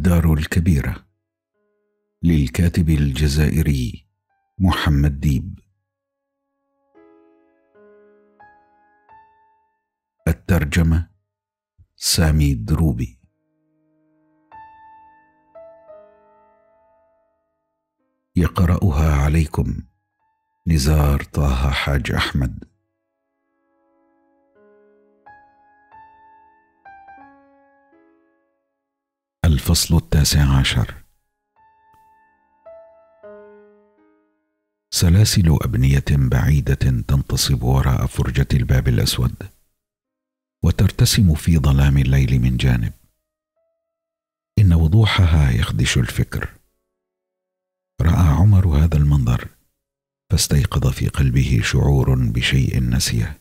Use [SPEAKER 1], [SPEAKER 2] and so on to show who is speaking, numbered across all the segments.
[SPEAKER 1] الدار الكبيرة. للكاتب الجزائري محمد ديب. الترجمة سامي الدروبي يقرأها عليكم نزار طه حاج أحمد. الفصل التاسع عشر. سلاسل أبنية بعيدة تنتصب وراء فرجة الباب الأسود وترتسم في ظلام الليل من جانب. إن وضوحها يخدش الفكر. رأى عمر هذا المنظر فاستيقظ في قلبه شعور بشيء نسيه.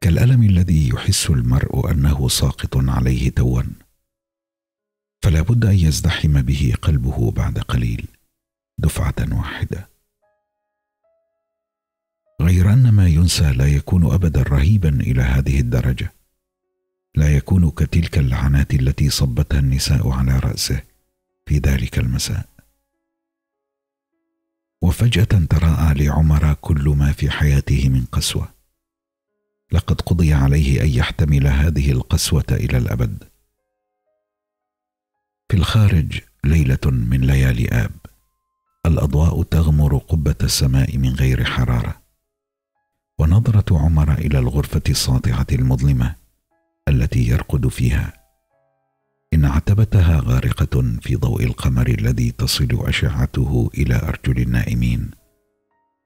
[SPEAKER 1] كالألم الذي يحس المرء أنه ساقط عليه توا فلا بد أن يزدحم به قلبه بعد قليل. دفعة واحدة. غير أن ما ينسى لا يكون ابدا رهيبا إلى هذه الدرجة. لا يكون كتلك اللعنات التي صبتها النساء على رأسه في ذلك المساء. وفجأة تراءى لعمر كل ما في حياته من قسوة. لقد قضي عليه أن يحتمل هذه القسوة إلى الأبد. في الخارج ليلة من ليالي آب. الأضواء تغمر قبة السماء من غير حرارة. ونظرة عمر إلى الغرفة الساطعه المظلمة التي يرقد فيها. إن عتبتها غارقة في ضوء القمر الذي تصل أشعته إلى أرجل النائمين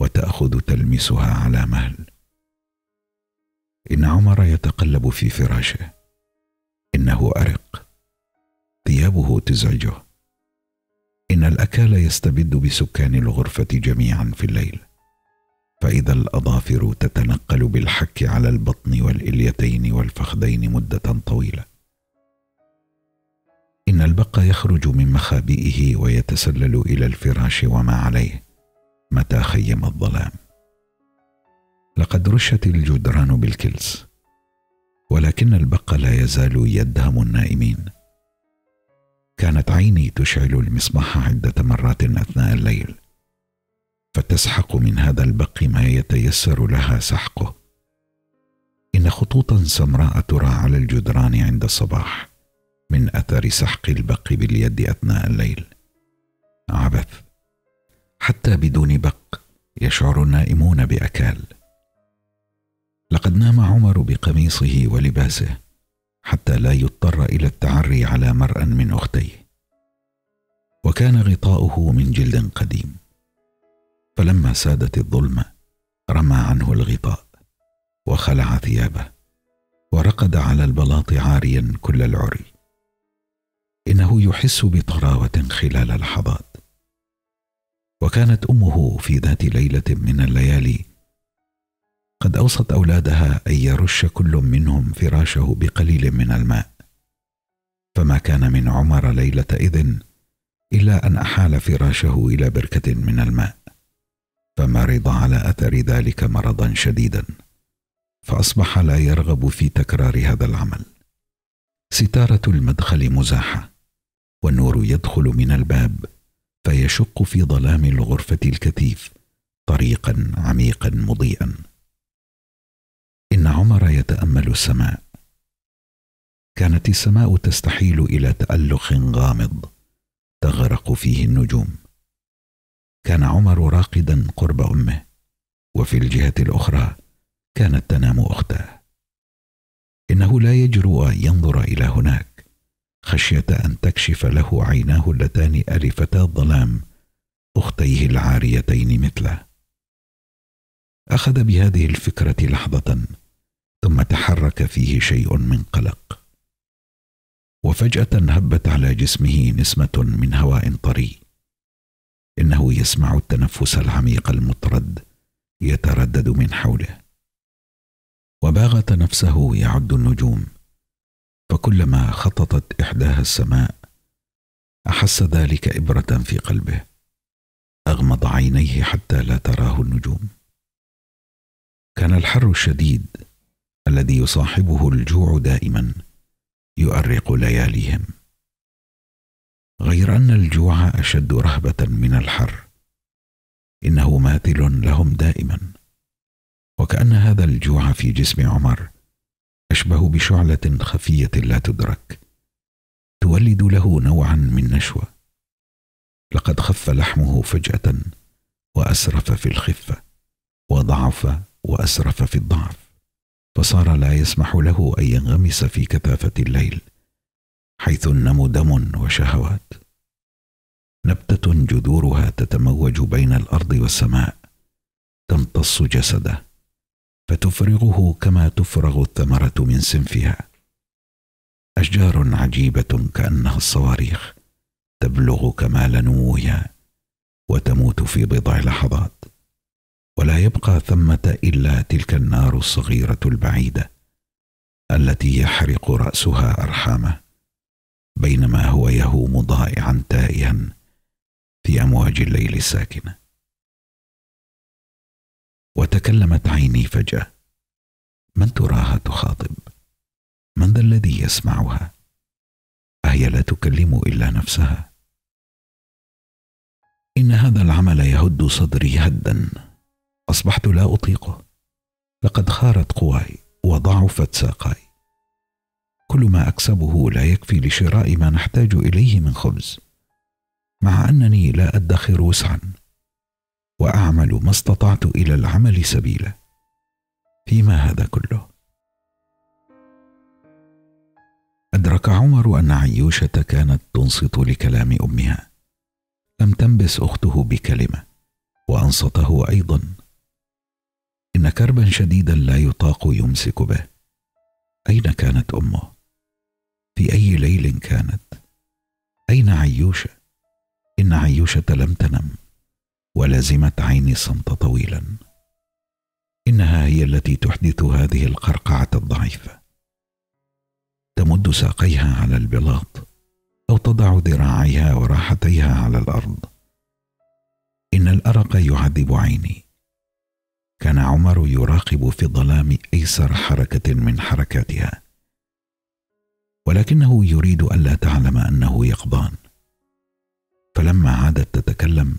[SPEAKER 1] وتأخذ تلمسها على مهل. إن عمر يتقلب في فراشه إنه أرق. ثيابه تزعجه. إن الاكال يستبد بسكان الغرفة جميعا في الليل. فإذا الأظافر تتنقل بالحك على البطن والإليتين والفخذين مدة طويلة. إن البق يخرج من مخابئه ويتسلل إلى الفراش وما عليه. متى خيم الظلام. لقد رشت الجدران بالكلس. ولكن البق لا يزال يدهم النائمين. كانت عيني تشعل المصباح عدة مرات أثناء الليل. فتسحق من هذا البق ما يتيسر لها سحقه. إن خطوطا سمراء ترى على الجدران عند الصباح من أثر سحق البق باليد أثناء الليل. عبث. حتى بدون بق يشعر النائمون بأكال. لقد نام عمر بقميصه ولباسه. حتى لا يضطر إلى التعري على مرأ من أختيه. وكان غطاؤه من جلد قديم. فلما سادت الظلمه رمى عنه الغطاء وخلع ثيابه ورقد على البلاط عاريا كل العري. إنه يحس بطراوه خلال لحظات. وكانت أمه في ذات ليلة من الليالي قد أوصت أولادها أن يرش كل منهم فراشه بقليل من الماء. فما كان من عمر ليلة إذن إلا أن أحال فراشه إلى بركة من الماء. فمرض على أثر ذلك مرضا شديدا. فأصبح لا يرغب في تكرار هذا العمل. ستارة المدخل مزاحة والنور يدخل من الباب فيشق في ظلام الغرفة الكثيف طريقا عميقا مضيئا. إن عمر يتأمل السماء. كانت السماء تستحيل إلى تألق غامض تغرق فيه النجوم. كان عمر راقدا قرب أمه وفي الجهة الأخرى كانت تنام أختاه. إنه لا يجرؤ أن ينظر إلى هناك خشية أن تكشف له عيناه اللتان ألفتا الظلام أختيه العاريتين مثله. أخذ بهذه الفكرة لحظة ثم تحرك فيه شيء من قلق. وفجأة هبت على جسمه نسمة من هواء طري. إنه يسمع التنفس العميق المطرد يتردد من حوله. وباغت نفسه يعد النجوم. فكلما خططت إحداها السماء أحس ذلك إبرة في قلبه. أغمض عينيه حتى لا تراه النجوم. كان الحر الشديد الذي يصاحبه الجوع دائما يؤرق لياليهم. غير أن الجوع أشد رهبة من الحر إنه ماثل لهم دائما. وكأن هذا الجوع في جسم عمر أشبه بشعلة خفية لا تدرك تولد له نوعا من نشوة. لقد خف لحمه فجأة وأسرف في الخفة وضعف وأسرف في الضعف. فصار لا يسمح له أن ينغمس في كثافة الليل حيث النم دم وشهوات. نبتة جذورها تتموج بين الأرض والسماء تمتص جسده فتفرغه كما تفرغ الثمرة من سنفها. أشجار عجيبة كأنها الصواريخ تبلغ كمال نموها وتموت في بضع لحظات. ولا يبقى ثمة إلا تلك النار الصغيرة البعيدة التي يحرق رأسها أرحامه بينما هو يهوم ضائعا تائها في أمواج الليل الساكنة. وتكلمت عيني فجأة من تراها تخاطب؟ من ذا الذي يسمعها؟ أهي لا تكلم إلا نفسها؟ إن هذا العمل يهد صدري هدا. أصبحت لا اطيقه لقد خارت قواي وضعفت ساقاي. كل ما أكسبه لا يكفي لشراء ما نحتاج إليه من خبز. مع أنني لا أدخر وسعا. وأعمل ما استطعت إلى العمل سبيلا. فيما هذا كله؟ أدرك عمر أن عيوشة كانت تنصت لكلام أمها. لم تنبس أخته بكلمة. وأنصته أيضا. إن كربا شديدا لا يطاق يمسك به. أين كانت أمه؟ في أي ليل كانت؟ أين عيوشة؟ إن عيوشة لم تنم ولزمت عيني الصمت طويلا. إنها هي التي تحدث هذه القرقعة الضعيفة. تمد ساقيها على البلاط أو تضع ذراعيها وراحتيها على الأرض. إن الأرق يعذب عيني. كان عمر يراقب في الظلام أيسر حركة من حركاتها. ولكنه يريد الا تعلم أنه يقظان. فلما عادت تتكلم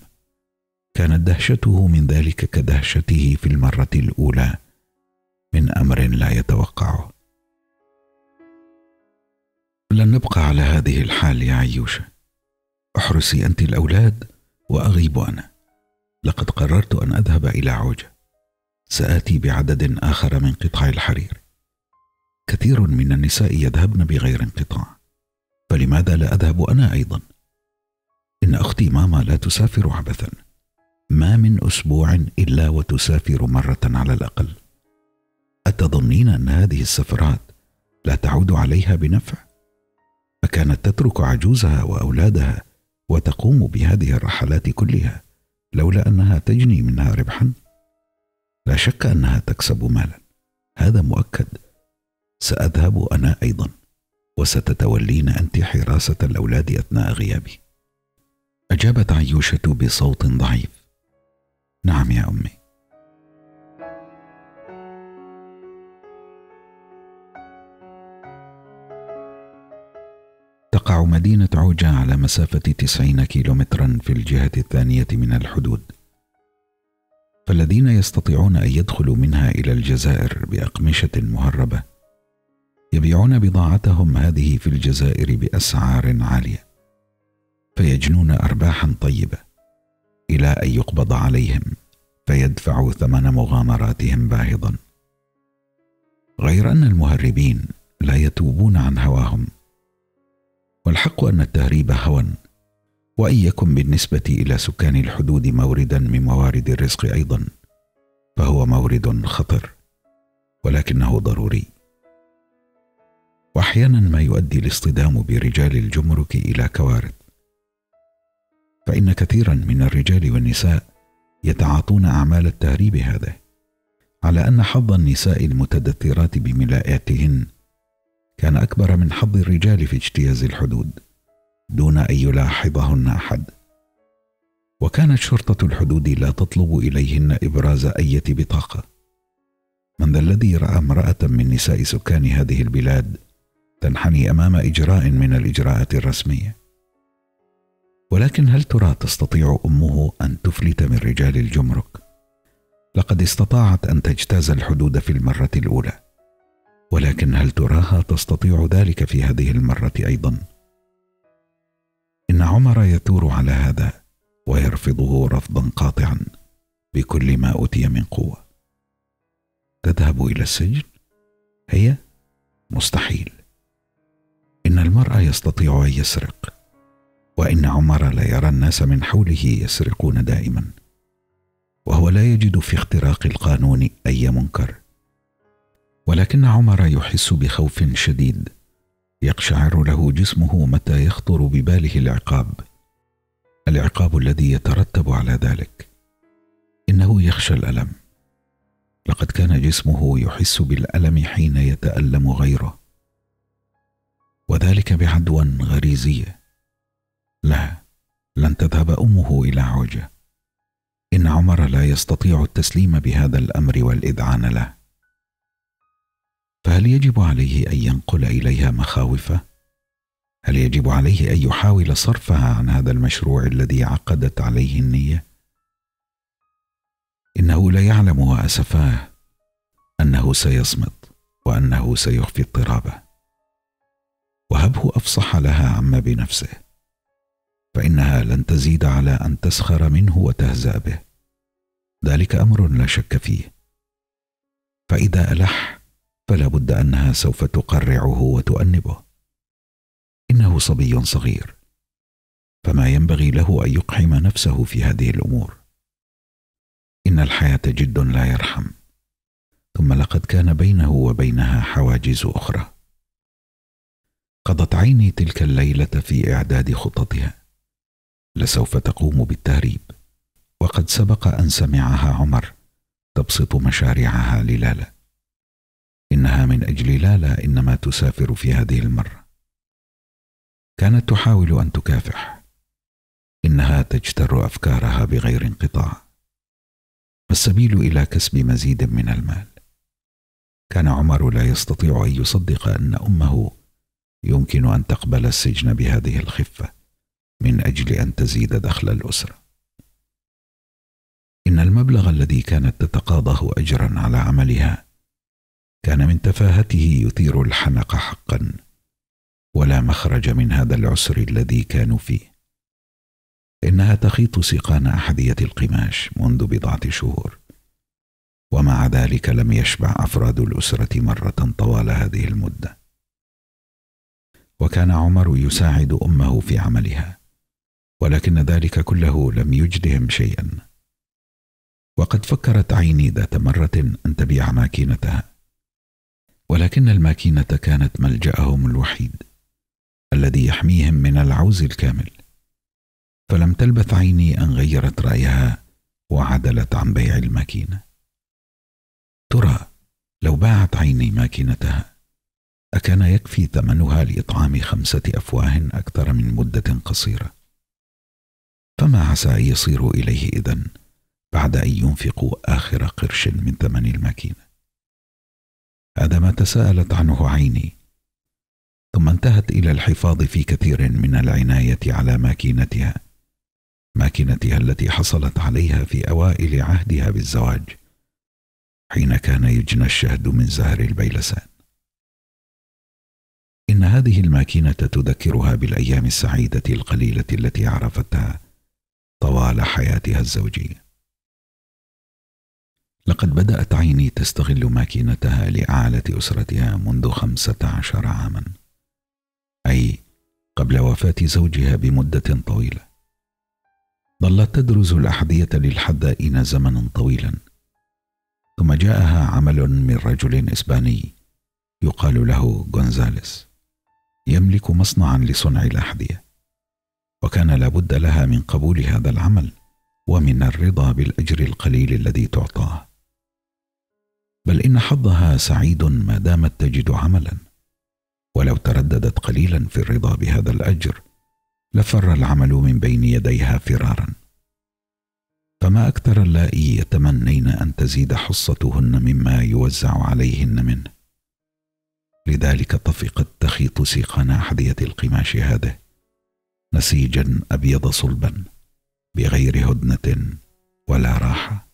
[SPEAKER 1] كانت دهشته من ذلك كدهشته في المرة الأولى من أمر لا يتوقعه. لن نبقى على هذه الحال يا عيوشه احرسي أنت الأولاد وأغيب أنا. لقد قررت أن أذهب إلى عوجة. سآتي بعدد آخر من قطع الحرير. كثير من النساء يذهبن بغير انقطاع. فلماذا لا أذهب أنا أيضا؟ إن أختي ماما لا تسافر عبثا. ما من أسبوع إلا وتسافر مرة على الأقل. أتظنين أن هذه السفرات لا تعود عليها بنفع؟ فكانت تترك عجوزها وأولادها وتقوم بهذه الرحلات كلها لولا أنها تجني منها ربحا؟ لا شك أنها تكسب مالا. هذا مؤكد. سأذهب أنا أيضا وستتولين أنت حراسة الأولاد أثناء غيابي. أجابت عيوشة بصوت ضعيف. نعم يا أمي. تقع مدينة عوجة على مسافة تسعين كيلومترا في الجهة الثانية من الحدود. فالذين يستطيعون أن يدخلوا منها إلى الجزائر بأقمشة مهربة يبيعون بضاعتهم هذه في الجزائر بأسعار عالية فيجنون أرباحا طيبة إلى أن يقبض عليهم فيدفعوا ثمن مغامراتهم باهظا. غير أن المهربين لا يتوبون عن هواهم والحق أن التهريب هوى وان يكن بالنسبة إلى سكان الحدود موردا من موارد الرزق أيضا فهو مورد خطر ولكنه ضروري. وأحيانا ما يؤدي الاصطدام برجال الجمرك إلى كوارث. فإن كثيرا من الرجال والنساء يتعاطون أعمال التهريب هذا على أن حظ النساء المتدثرات بملاءاتهن كان أكبر من حظ الرجال في اجتياز الحدود. دون أن يلاحظهن أحد. وكانت شرطة الحدود لا تطلب إليهن إبراز أية بطاقة. من ذا الذي رأى امرأة من نساء سكان هذه البلاد تنحني أمام إجراء من الإجراءات الرسمية. ولكن هل ترى تستطيع أمه أن تفلت من رجال الجمرك؟ لقد استطاعت أن تجتاز الحدود في المرة الأولى. ولكن هل تراها تستطيع ذلك في هذه المرة أيضا؟ إن عمر يثور على هذا ويرفضه رفضا قاطعا بكل ما أوتي من قوة. تذهب إلى السجن؟ هي؟ مستحيل. إن المرء يستطيع أن يسرق وإن عمر لا يرى الناس من حوله يسرقون دائما. وهو لا يجد في اختراق القانون أي منكر. ولكن عمر يحس بخوف شديد يقشعر له جسمه متى يخطر بباله العقاب. العقاب الذي يترتب على ذلك. إنه يخشى الألم. لقد كان جسمه يحس بالألم حين يتألم غيره. وذلك بعدوى غريزيه لا لن تذهب أمه إلى عوجة. إن عمر لا يستطيع التسليم بهذا الأمر والإذعان له. فهل يجب عليه أن ينقل إليها مخاوفه؟ هل يجب عليه أن يحاول صرفها عن هذا المشروع الذي عقدت عليه النية؟ إنه لا يعلم وأسفاه أنه سيصمت وأنه سيخفي اضطرابه. وهبه أفصح لها عما بنفسه فإنها لن تزيد على أن تسخر منه وتهزأ به. ذلك أمر لا شك فيه. فإذا ألح فلا بد أنها سوف تقرعه وتؤنبه. إنه صبي صغير. فما ينبغي له أن يقحم نفسه في هذه الأمور. إن الحياة جد لا يرحم. ثم لقد كان بينه وبينها حواجز أخرى. قضت عيني تلك الليلة في إعداد خططها. لسوف تقوم بالتهريب. وقد سبق أن سمعها عمر تبسط مشاريعها للالا. إنها من أجل لالا إنما تسافر في هذه المرة. كانت تحاول أن تكافح. إنها تجتر أفكارها بغير انقطاع. السبيل إلى كسب مزيد من المال. كان عمر لا يستطيع أن يصدق أن أمه يمكن أن تقبل السجن بهذه الخفة من أجل أن تزيد دخل الأسرة. إن المبلغ الذي كانت تتقاضاه اجرا على عملها كان من تفاهته يثير الحنق حقا ولا مخرج من هذا العسر الذي كانوا فيه. إنها تخيط سيقان احذيه القماش منذ بضعة شهور ومع ذلك لم يشبع أفراد الأسرة مرة طوال هذه المدة. وكان عمر يساعد أمه في عملها ولكن ذلك كله لم يجدهم شيئا. وقد فكرت عيني ذات مرة أن تبيع ماكينتها. ولكن الماكينة كانت ملجأهم الوحيد الذي يحميهم من العوز الكامل. فلم تلبث عيني أن غيرت رأيها وعدلت عن بيع الماكينة. ترى لو باعت عيني ماكينتها أكان يكفي ثمنها لإطعام خمسة أفواه أكثر من مدة قصيرة. فما عسى أن يصيروا إليه إذن بعد أن ينفقوا آخر قرش من ثمن الماكينة؟ هذا ما تساءلت عنه عيني. ثم انتهت إلى الحفاظ في كثير من العناية على ماكينتها ماكينتها التي حصلت عليها في أوائل عهدها بالزواج حين كان يجنى الشهد من زهر البيلسان. إن هذه الماكينة تذكرها بالأيام السعيدة القليلة التي عرفتها طوال حياتها الزوجية. لقد بدأت عيني تستغل ماكينتها لإعالة أسرتها منذ خمسة عشر عاما. أي قبل وفاة زوجها بمدة طويلة. ظلت تدرز الأحذية للحذائين زمنا طويلا. ثم جاءها عمل من رجل إسباني يقال له غونزاليس يملك مصنعا لصنع الأحذية. وكان لابد لها من قبول هذا العمل ومن الرضا بالأجر القليل الذي تعطاه. بل إن حظها سعيد ما دامت تجد عملا. ولو ترددت قليلا في الرضا بهذا الأجر لفر العمل من بين يديها فرارا. فما أكثر اللائي يتمنين أن تزيد حصتهن مما يوزع عليهن منه. لذلك طفقت تخيط سيقان احذيه القماش هذه نسيجا أبيض صلبا بغير هدنة ولا راحة.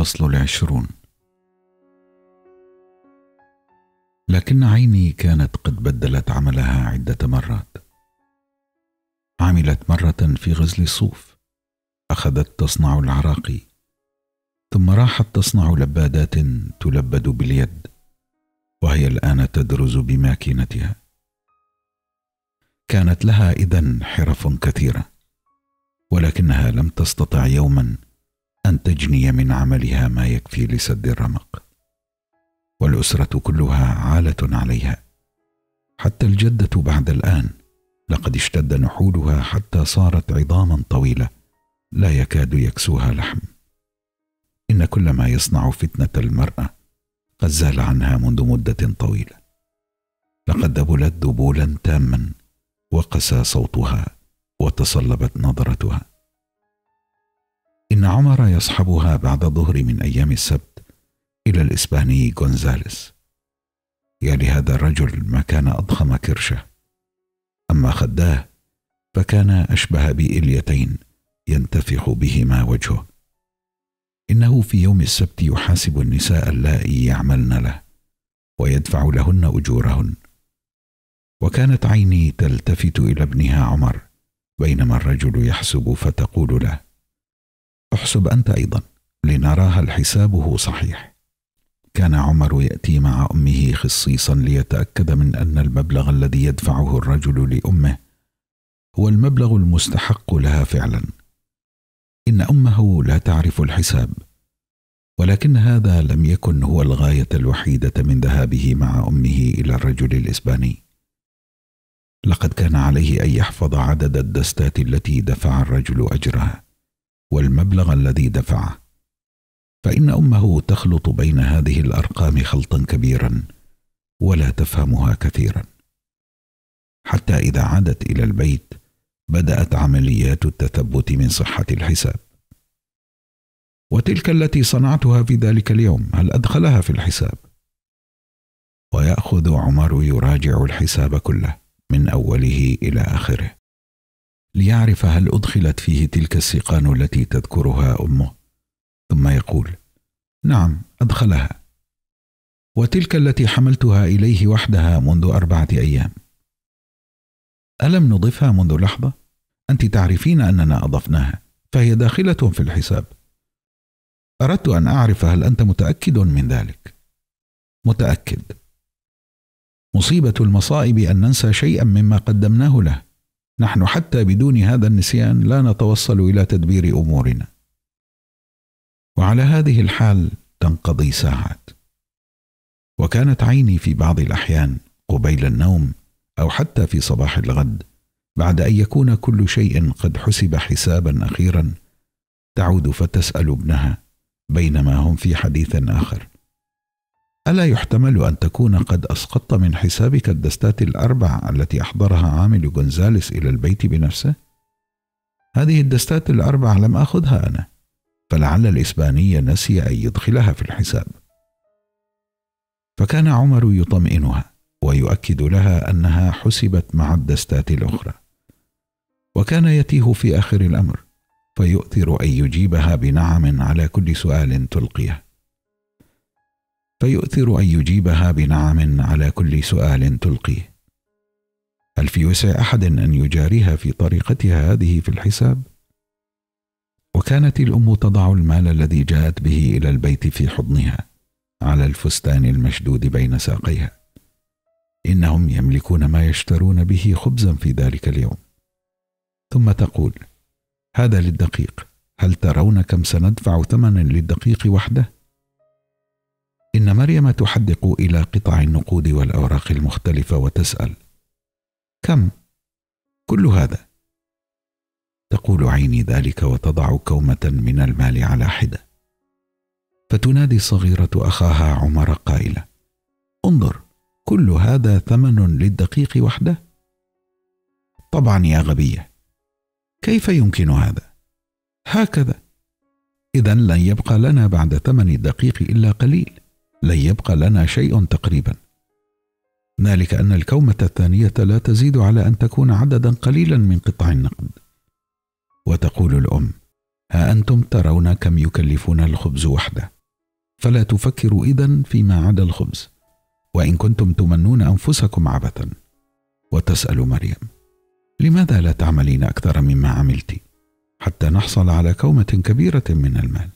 [SPEAKER 1] الفصل العشرون. لكن عيني كانت قد بدلت عملها عدة مرات. عملت مرة في غزل الصوف أخذت تصنع العراقي ثم راحت تصنع لبادات تلبد باليد. وهي الآن تدرز بماكينتها. كانت لها اذا حرف كثيرة. ولكنها لم تستطع يوما أن تجني من عملها ما يكفي لسد الرمق. والأسرة كلها عالة عليها. حتى الجدة بعد الآن لقد اشتد نحولها حتى صارت عظاما طويلة لا يكاد يكسوها لحم. إن كل ما يصنع فتنة المرأة قد زال عنها منذ مدة طويلة. لقد ذبلت ذبولا تاما وقسى صوتها وتصلبت نظرتها. إن عمر يصحبها بعد الظهر من أيام السبت إلى الإسباني غونزاليس. يا لهذا الرجل ما كان أضخم كرشة. أما خداه فكان أشبه بإليتين ينتفخ بهما وجهه. إنه في يوم السبت يحاسب النساء اللائي يعملن له ويدفع لهن أجورهن. وكانت عيني تلتفت إلى ابنها عمر بينما الرجل يحسب فتقول له أحسب أنت أيضا. لنرى هل حسابه صحيح. كان عمر يأتي مع أمه خصيصا ليتأكد من أن المبلغ الذي يدفعه الرجل لأمه هو المبلغ المستحق لها فعلا. إن أمه لا تعرف الحساب ولكن هذا لم يكن هو الغاية الوحيدة من ذهابه مع أمه إلى الرجل الإسباني. لقد كان عليه أن يحفظ عدد الدستات التي دفع الرجل أجرها. والمبلغ الذي دفعه. فإن أمه تخلط بين هذه الأرقام خلطا كبيرا ولا تفهمها كثيرا. حتى إذا عادت إلى البيت بدأت عمليات التثبت من صحة الحساب. وتلك التي صنعتها في ذلك اليوم هل أدخلها في الحساب؟ ويأخذ عمر يراجع الحساب كله من أوله إلى آخره. ليعرف هل أدخلت فيه تلك السيقان التي تذكرها أمه؟ ثم يقول نعم أدخلها. وتلك التي حملتها إليه وحدها منذ أربعة أيام. ألم نضفها منذ لحظة؟ أنت تعرفين أننا أضفناها فهي داخلة في الحساب. أردت أن أعرف هل أنت متأكد من ذلك. متأكد. مصيبة المصائب أن ننسى شيئا مما قدمناه له. نحن حتى بدون هذا النسيان لا نتوصل إلى تدبير أمورنا. وعلى هذه الحال تنقضي ساعات. وكانت عيني في بعض الأحيان قبيل النوم أو حتى في صباح الغد بعد أن يكون كل شيء قد حسب حسابا أخيرا تعود فتسأل ابنها بينما هم في حديث آخر. ألا يحتمل أن تكون قد أسقطت من حسابك الدستات الأربع التي أحضرها عامل جونزاليس إلى البيت بنفسه؟ هذه الدستات الأربع لم آخذها أنا فلعل الإسباني نسي أن يدخلها في الحساب. فكان عمر يطمئنها ويؤكد لها أنها حسبت مع الدستات الأخرى. وكان يتيه في آخر الأمر فيؤثر أن يجيبها بنعم على كل سؤال تلقيه. فيؤثر أن يجيبها بنعم على كل سؤال تلقيه هل في وسع أحد أن يجاريها في طريقتها هذه في الحساب؟ وكانت الأم تضع المال الذي جاءت به إلى البيت في حضنها على الفستان المشدود بين ساقيها. إنهم يملكون ما يشترون به خبزا في ذلك اليوم. ثم تقول هذا للدقيق. هل ترون كم سندفع ثمنا للدقيق وحده؟ إن مريم تحدق إلى قطع النقود والأوراق المختلفة وتسأل كم؟ كل هذا. تقول عيني ذلك وتضع كومة من المال على حدة. فتنادي الصغيرة أخاها عمر قائله انظر كل هذا ثمن للدقيق وحده. طبعا يا غبية كيف يمكن هذا؟ هكذا اذا لن يبقى لنا بعد ثمن الدقيق إلا قليل. لن يبقى لنا شيء تقريبا. ذلك أن الكومة الثانية لا تزيد على أن تكون عددا قليلا من قطع النقد. وتقول الأم ها أنتم ترون كم يكلفنا الخبز وحده؟ فلا تفكروا اذا فيما عدا الخبز وإن كنتم تمنون أنفسكم عبثا. وتسأل مريم لماذا لا تعملين أكثر مما عملت حتى نحصل على كومة كبيرة من المال؟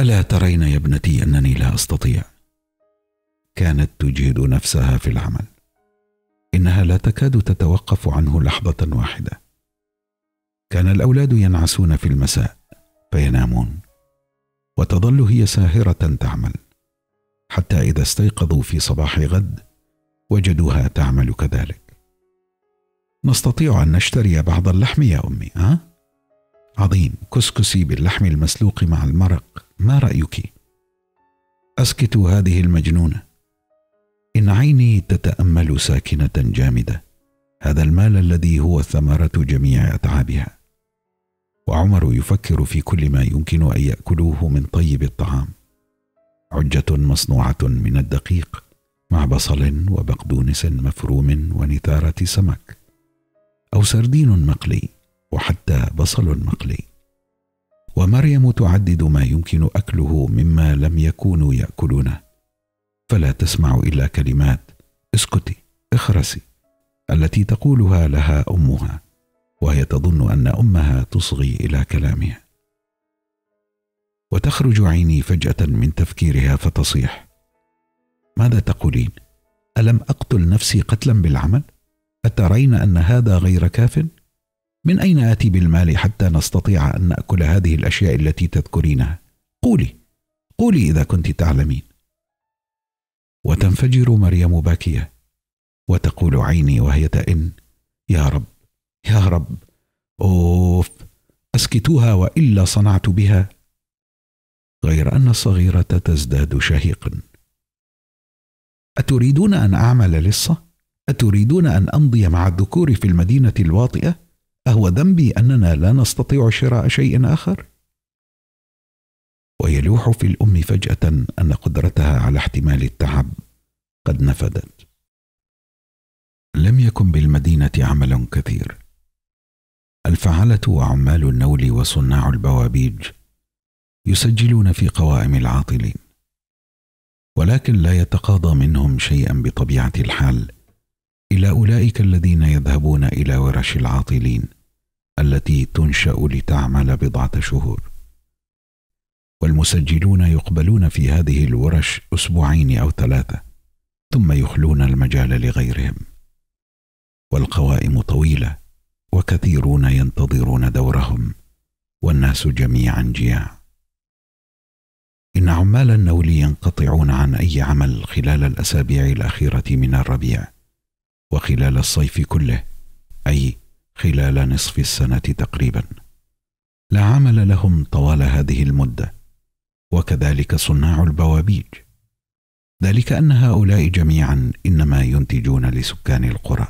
[SPEAKER 1] ألا ترين يا ابنتي أنني لا أستطيع؟ كانت تجهد نفسها في العمل. إنها لا تكاد تتوقف عنه لحظة واحدة. كان الأولاد ينعسون في المساء فينامون. وتظل هي ساهرة تعمل. حتى إذا استيقظوا في صباح غد وجدوها تعمل كذلك. نستطيع أن نشتري بعض اللحم يا أمي ها؟ عظيم كسكسي باللحم المسلوق مع المرق. ما رأيك؟ اسكتوا هذه المجنونة. إن عيني تتأمل ساكنة جامدة. هذا المال الذي هو ثمرة جميع أتعابها. وعمر يفكر في كل ما يمكن أن يأكلوه من طيب الطعام. عجة مصنوعة من الدقيق مع بصل وبقدونس مفروم ونثارة سمك. أو سردين مقلي وحتى بصل مقلي. ومريم تعدد ما يمكن أكله مما لم يكونوا ياكلونه فلا تسمع إلا كلمات اسكتي اخرسي التي تقولها لها أمها وهي تظن أن أمها تصغي إلى كلامها. وتخرج عيني فجأة من تفكيرها فتصيح. ماذا تقولين؟ ألم أقتل نفسي قتلا بالعمل؟ أترين أن هذا غير كاف؟ من أين آتي بالمال حتى نستطيع أن نأكل هذه الأشياء التي تذكرينها؟ قولي قولي إذا كنت تعلمين. وتنفجر مريم باكية وتقول عيني وهي تئن يا رب يا رب أوف اسكتوها وإلا صنعت بها؟ غير أن الصغيرة تزداد شهيقا. أتريدون أن أعمل لصة؟ أتريدون أن أمضي مع الذكور في المدينة الواطئة؟ أهو ذنبي أننا لا نستطيع شراء شيء آخر؟ ويلوح في الأم فجأة أن قدرتها على احتمال التعب قد نفدت. لم يكن بالمدينة عمل كثير. الفعله وعمال النول وصناع البوابيج يسجلون في قوائم العاطلين. ولكن لا يتقاضى منهم شيئا بطبيعة الحال إلى أولئك الذين يذهبون إلى ورش العاطلين. التي تنشأ لتعمل بضعة شهور. والمسجلون يقبلون في هذه الورش أسبوعين أو ثلاثة ثم يخلون المجال لغيرهم. والقوائم طويلة وكثيرون ينتظرون دورهم والناس جميعا جياع. إن عمال النول ينقطعون عن أي عمل خلال الأسابيع الأخيرة من الربيع وخلال الصيف كله أي خلال نصف السنة تقريبا. لا عمل لهم طوال هذه المدة وكذلك صناع البوابيج. ذلك أن هؤلاء جميعا إنما ينتجون لسكان القرى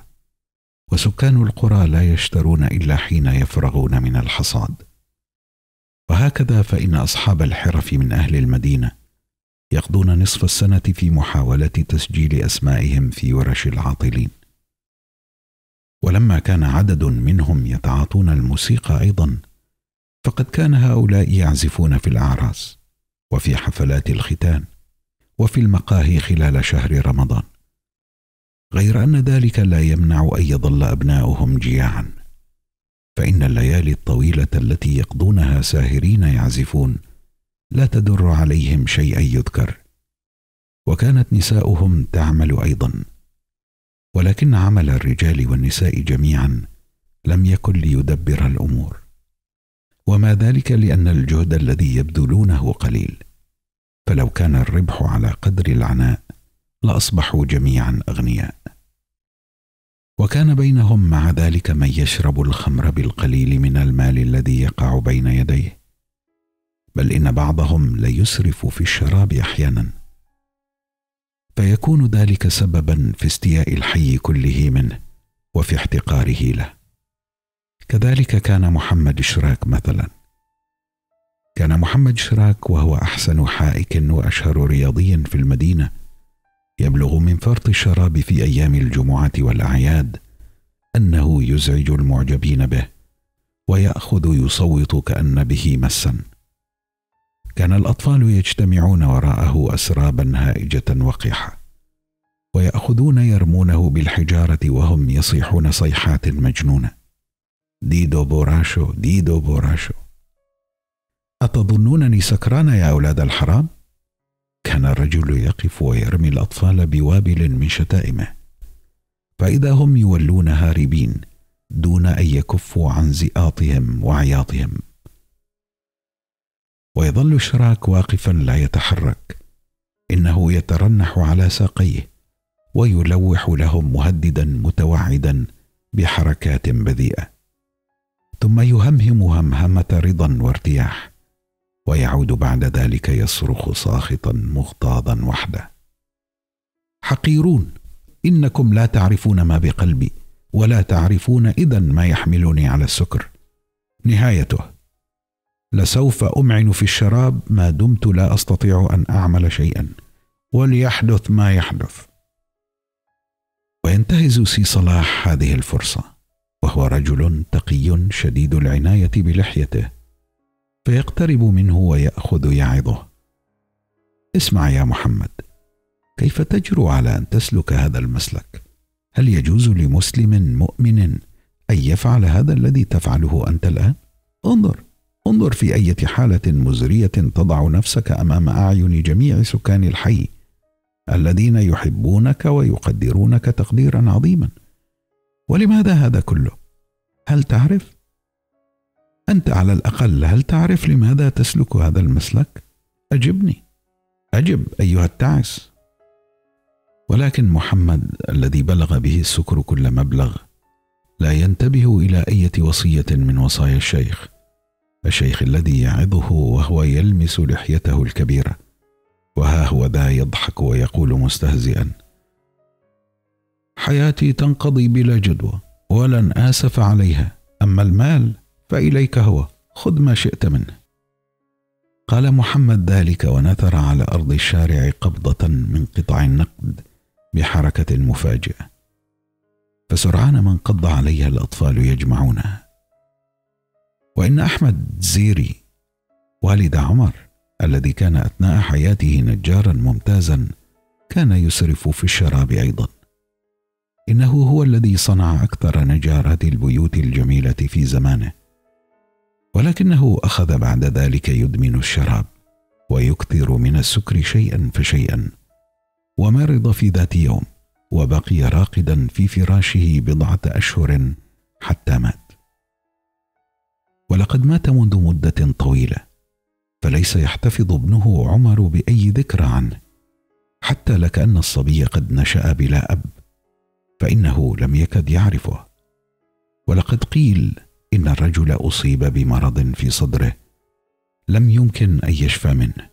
[SPEAKER 1] وسكان القرى لا يشترون إلا حين يفرغون من الحصاد. وهكذا فإن أصحاب الحرف من أهل المدينة يقضون نصف السنة في محاولة تسجيل أسمائهم في ورش العاطلين. ولما كان عدد منهم يتعاطون الموسيقى أيضا فقد كان هؤلاء يعزفون في الأعراس وفي حفلات الختان وفي المقاهي خلال شهر رمضان. غير أن ذلك لا يمنع أن يظل أبناؤهم جياعا فإن الليالي الطويلة التي يقضونها ساهرين يعزفون لا تدر عليهم شيئا يذكر وكانت نساؤهم تعمل أيضا ولكن عمل الرجال والنساء جميعا لم يكن ليدبر الأمور. وما ذلك لأن الجهد الذي يبذلونه قليل. فلو كان الربح على قدر العناء لأصبحوا جميعا أغنياء. وكان بينهم مع ذلك من يشرب الخمر بالقليل من المال الذي يقع بين يديه. بل إن بعضهم ليسرف في الشراب أحيانا. فيكون ذلك سببا في استياء الحي كله منه وفي احتقاره له. كذلك كان محمد شراك مثلا. كان محمد شراك وهو أحسن حائك وأشهر رياضي في المدينة يبلغ من فرط الشراب في أيام الجمعة والأعياد أنه يزعج المعجبين به ويأخذ يصوت كأن به مسا. كان الأطفال يجتمعون وراءه اسرابا هائجة وقحه ويأخذون يرمونه بالحجارة وهم يصيحون صيحات مجنونة. ديدو بوراشو ديدو بوراشو. اتظنونني سكران يا أولاد الحرام؟ كان الرجل يقف ويرمي الأطفال بوابل من شتائمه. فإذا هم يولون هاربين دون أن يكفوا عن زئاطهم وعياطهم ويظل الشراك واقفا لا يتحرك. إنه يترنح على ساقيه ويلوح لهم مهددا متوعدا بحركات بذيئة. ثم يهمهم همهمة رضا وارتياح ويعود بعد ذلك يصرخ ساخطا مغتاظا وحده. حقيرون إنكم لا تعرفون ما بقلبي ولا تعرفون اذا ما يحملني على السكر. نهايته. لسوف أمعن في الشراب ما دمت لا أستطيع أن أعمل شيئا. وليحدث ما يحدث. وينتهز سي صلاح هذه الفرصة وهو رجل تقي شديد العناية بلحيته فيقترب منه ويأخذ يعظه. اسمع يا محمد كيف تجرؤ على أن تسلك هذا المسلك؟ هل يجوز لمسلم مؤمن أن يفعل هذا الذي تفعله أنت الآن؟ انظر. انظر في اية حالة مزرية تضع نفسك أمام أعين جميع سكان الحي الذين يحبونك ويقدرونك تقديرا عظيما. ولماذا هذا كله؟ هل تعرف؟ أنت على الأقل هل تعرف لماذا تسلك هذا المسلك؟ أجبني. أجب أيها التعس. ولكن محمد الذي بلغ به السكر كل مبلغ لا ينتبه إلى إيه وصية من وصايا الشيخ. الشيخ الذي يعظه وهو يلمس لحيته الكبيرة وها هو ذا يضحك ويقول مستهزئا حياتي تنقضي بلا جدوى ولن آسف عليها أما المال فإليك هو خذ ما شئت منه. قال محمد ذلك ونثر على أرض الشارع قبضة من قطع النقد بحركة مفاجئة. فسرعان ما انقض عليها الأطفال يجمعونها وإن أحمد زيري والد عمر الذي كان أثناء حياته نجارا ممتازا كان يسرف في الشراب أيضا. إنه هو الذي صنع أكثر نجارات البيوت الجميلة في زمانه. ولكنه أخذ بعد ذلك يدمن الشراب ويكثر من السكر شيئا فشيئا ومرض في ذات يوم وبقي راقدا في فراشه بضعة أشهر حتى مات. ولقد مات منذ مدة طويلة فليس يحتفظ ابنه عمر بأي ذكرى عنه حتى لكأن الصبي قد نشأ بلا أب فإنه لم يكد يعرفه. ولقد قيل إن الرجل أصيب بمرض في صدره لم يمكن أن يشفى منه.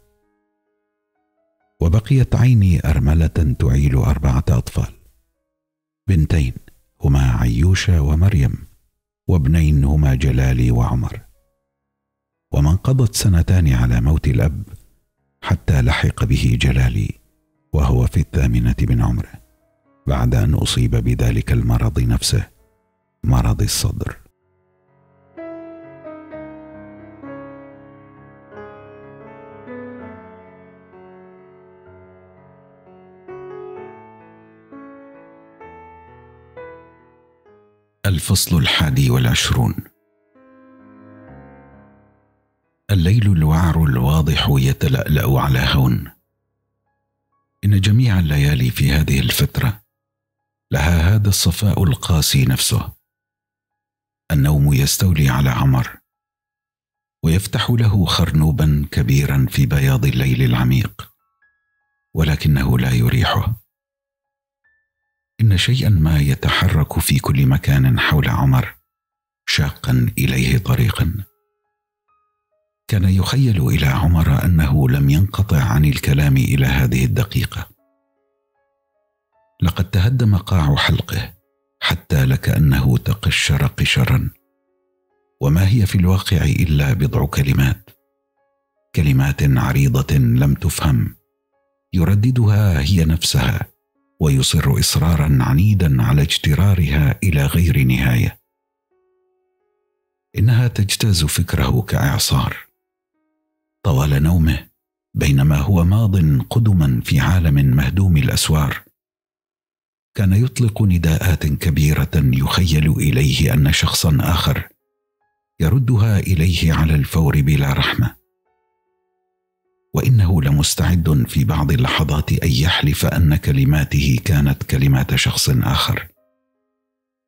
[SPEAKER 1] وبقيت عيني أرملة تعيل أربعة أطفال بنتين هما عيوشة ومريم. وابنين هما جلالي وعمر. وما انقضت سنتان على موت الأب حتى لحق به جلالي وهو في الثامنة من عمره بعد أن أصيب بذلك المرض نفسه مرض الصدر. الفصل الحادي والعشرون. الليل الوعر الواضح يتلألأ على هون. إن جميع الليالي في هذه الفترة لها هذا الصفاء القاسي نفسه. النوم يستولي على عمر ويفتح له خرنوبا كبيرا في بياض الليل العميق ولكنه لا يريحه. إن شيئا ما يتحرك في كل مكان حول عمر شاقا إليه طريقا. كان يخيل إلى عمر أنه لم ينقطع عن الكلام إلى هذه الدقيقة. لقد تهدم قاع حلقه حتى لكأنه تقشر قشرا. وما هي في الواقع إلا بضع كلمات. كلمات عريضة لم تفهم. يرددها هي نفسها. ويصر إصرارا عنيدا على اجترارها إلى غير نهاية. إنها تجتاز فكره كإعصار. طوال نومه بينما هو ماض قدما في عالم مهدوم الأسوار. كان يطلق نداءات كبيرة يخيل إليه أن شخصا آخر يردها إليه على الفور بلا رحمة. وإنه لمستعد في بعض اللحظات أن يحلف أن كلماته كانت كلمات شخص آخر.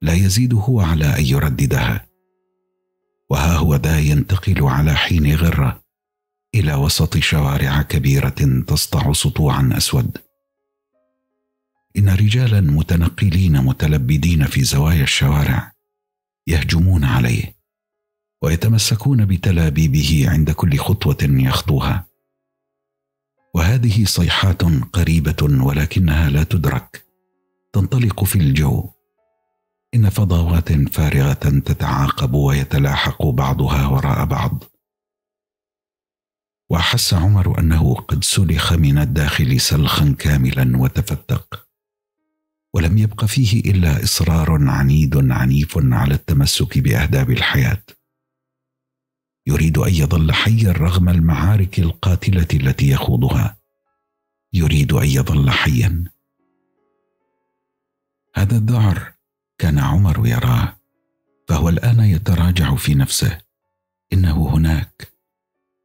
[SPEAKER 1] لا يزيد هو على أن يرددها. وها هو ذا ينتقل على حين غرة إلى وسط شوارع كبيرة تسطع سطوعا أسود. إن رجالا متنقلين متلبدين في زوايا الشوارع يهجمون عليه ويتمسكون بتلابيبه عند كل خطوة يخطوها. وهذه صيحات قريبة ولكنها لا تدرك. تنطلق في الجو. إن فضاوات فارغة تتعاقب ويتلاحق بعضها وراء بعض. واحس عمر أنه قد سلخ من الداخل سلخا كاملا وتفتق. ولم يبق فيه إلا إصرار عنيد عنيف على التمسك بأهداب الحياة. يريد أن يظل حيا رغم المعارك القاتلة التي يخوضها. يريد أن يظل حيا. هذا الذعر كان عمر يراه فهو الآن يتراجع في نفسه. إنه هناك.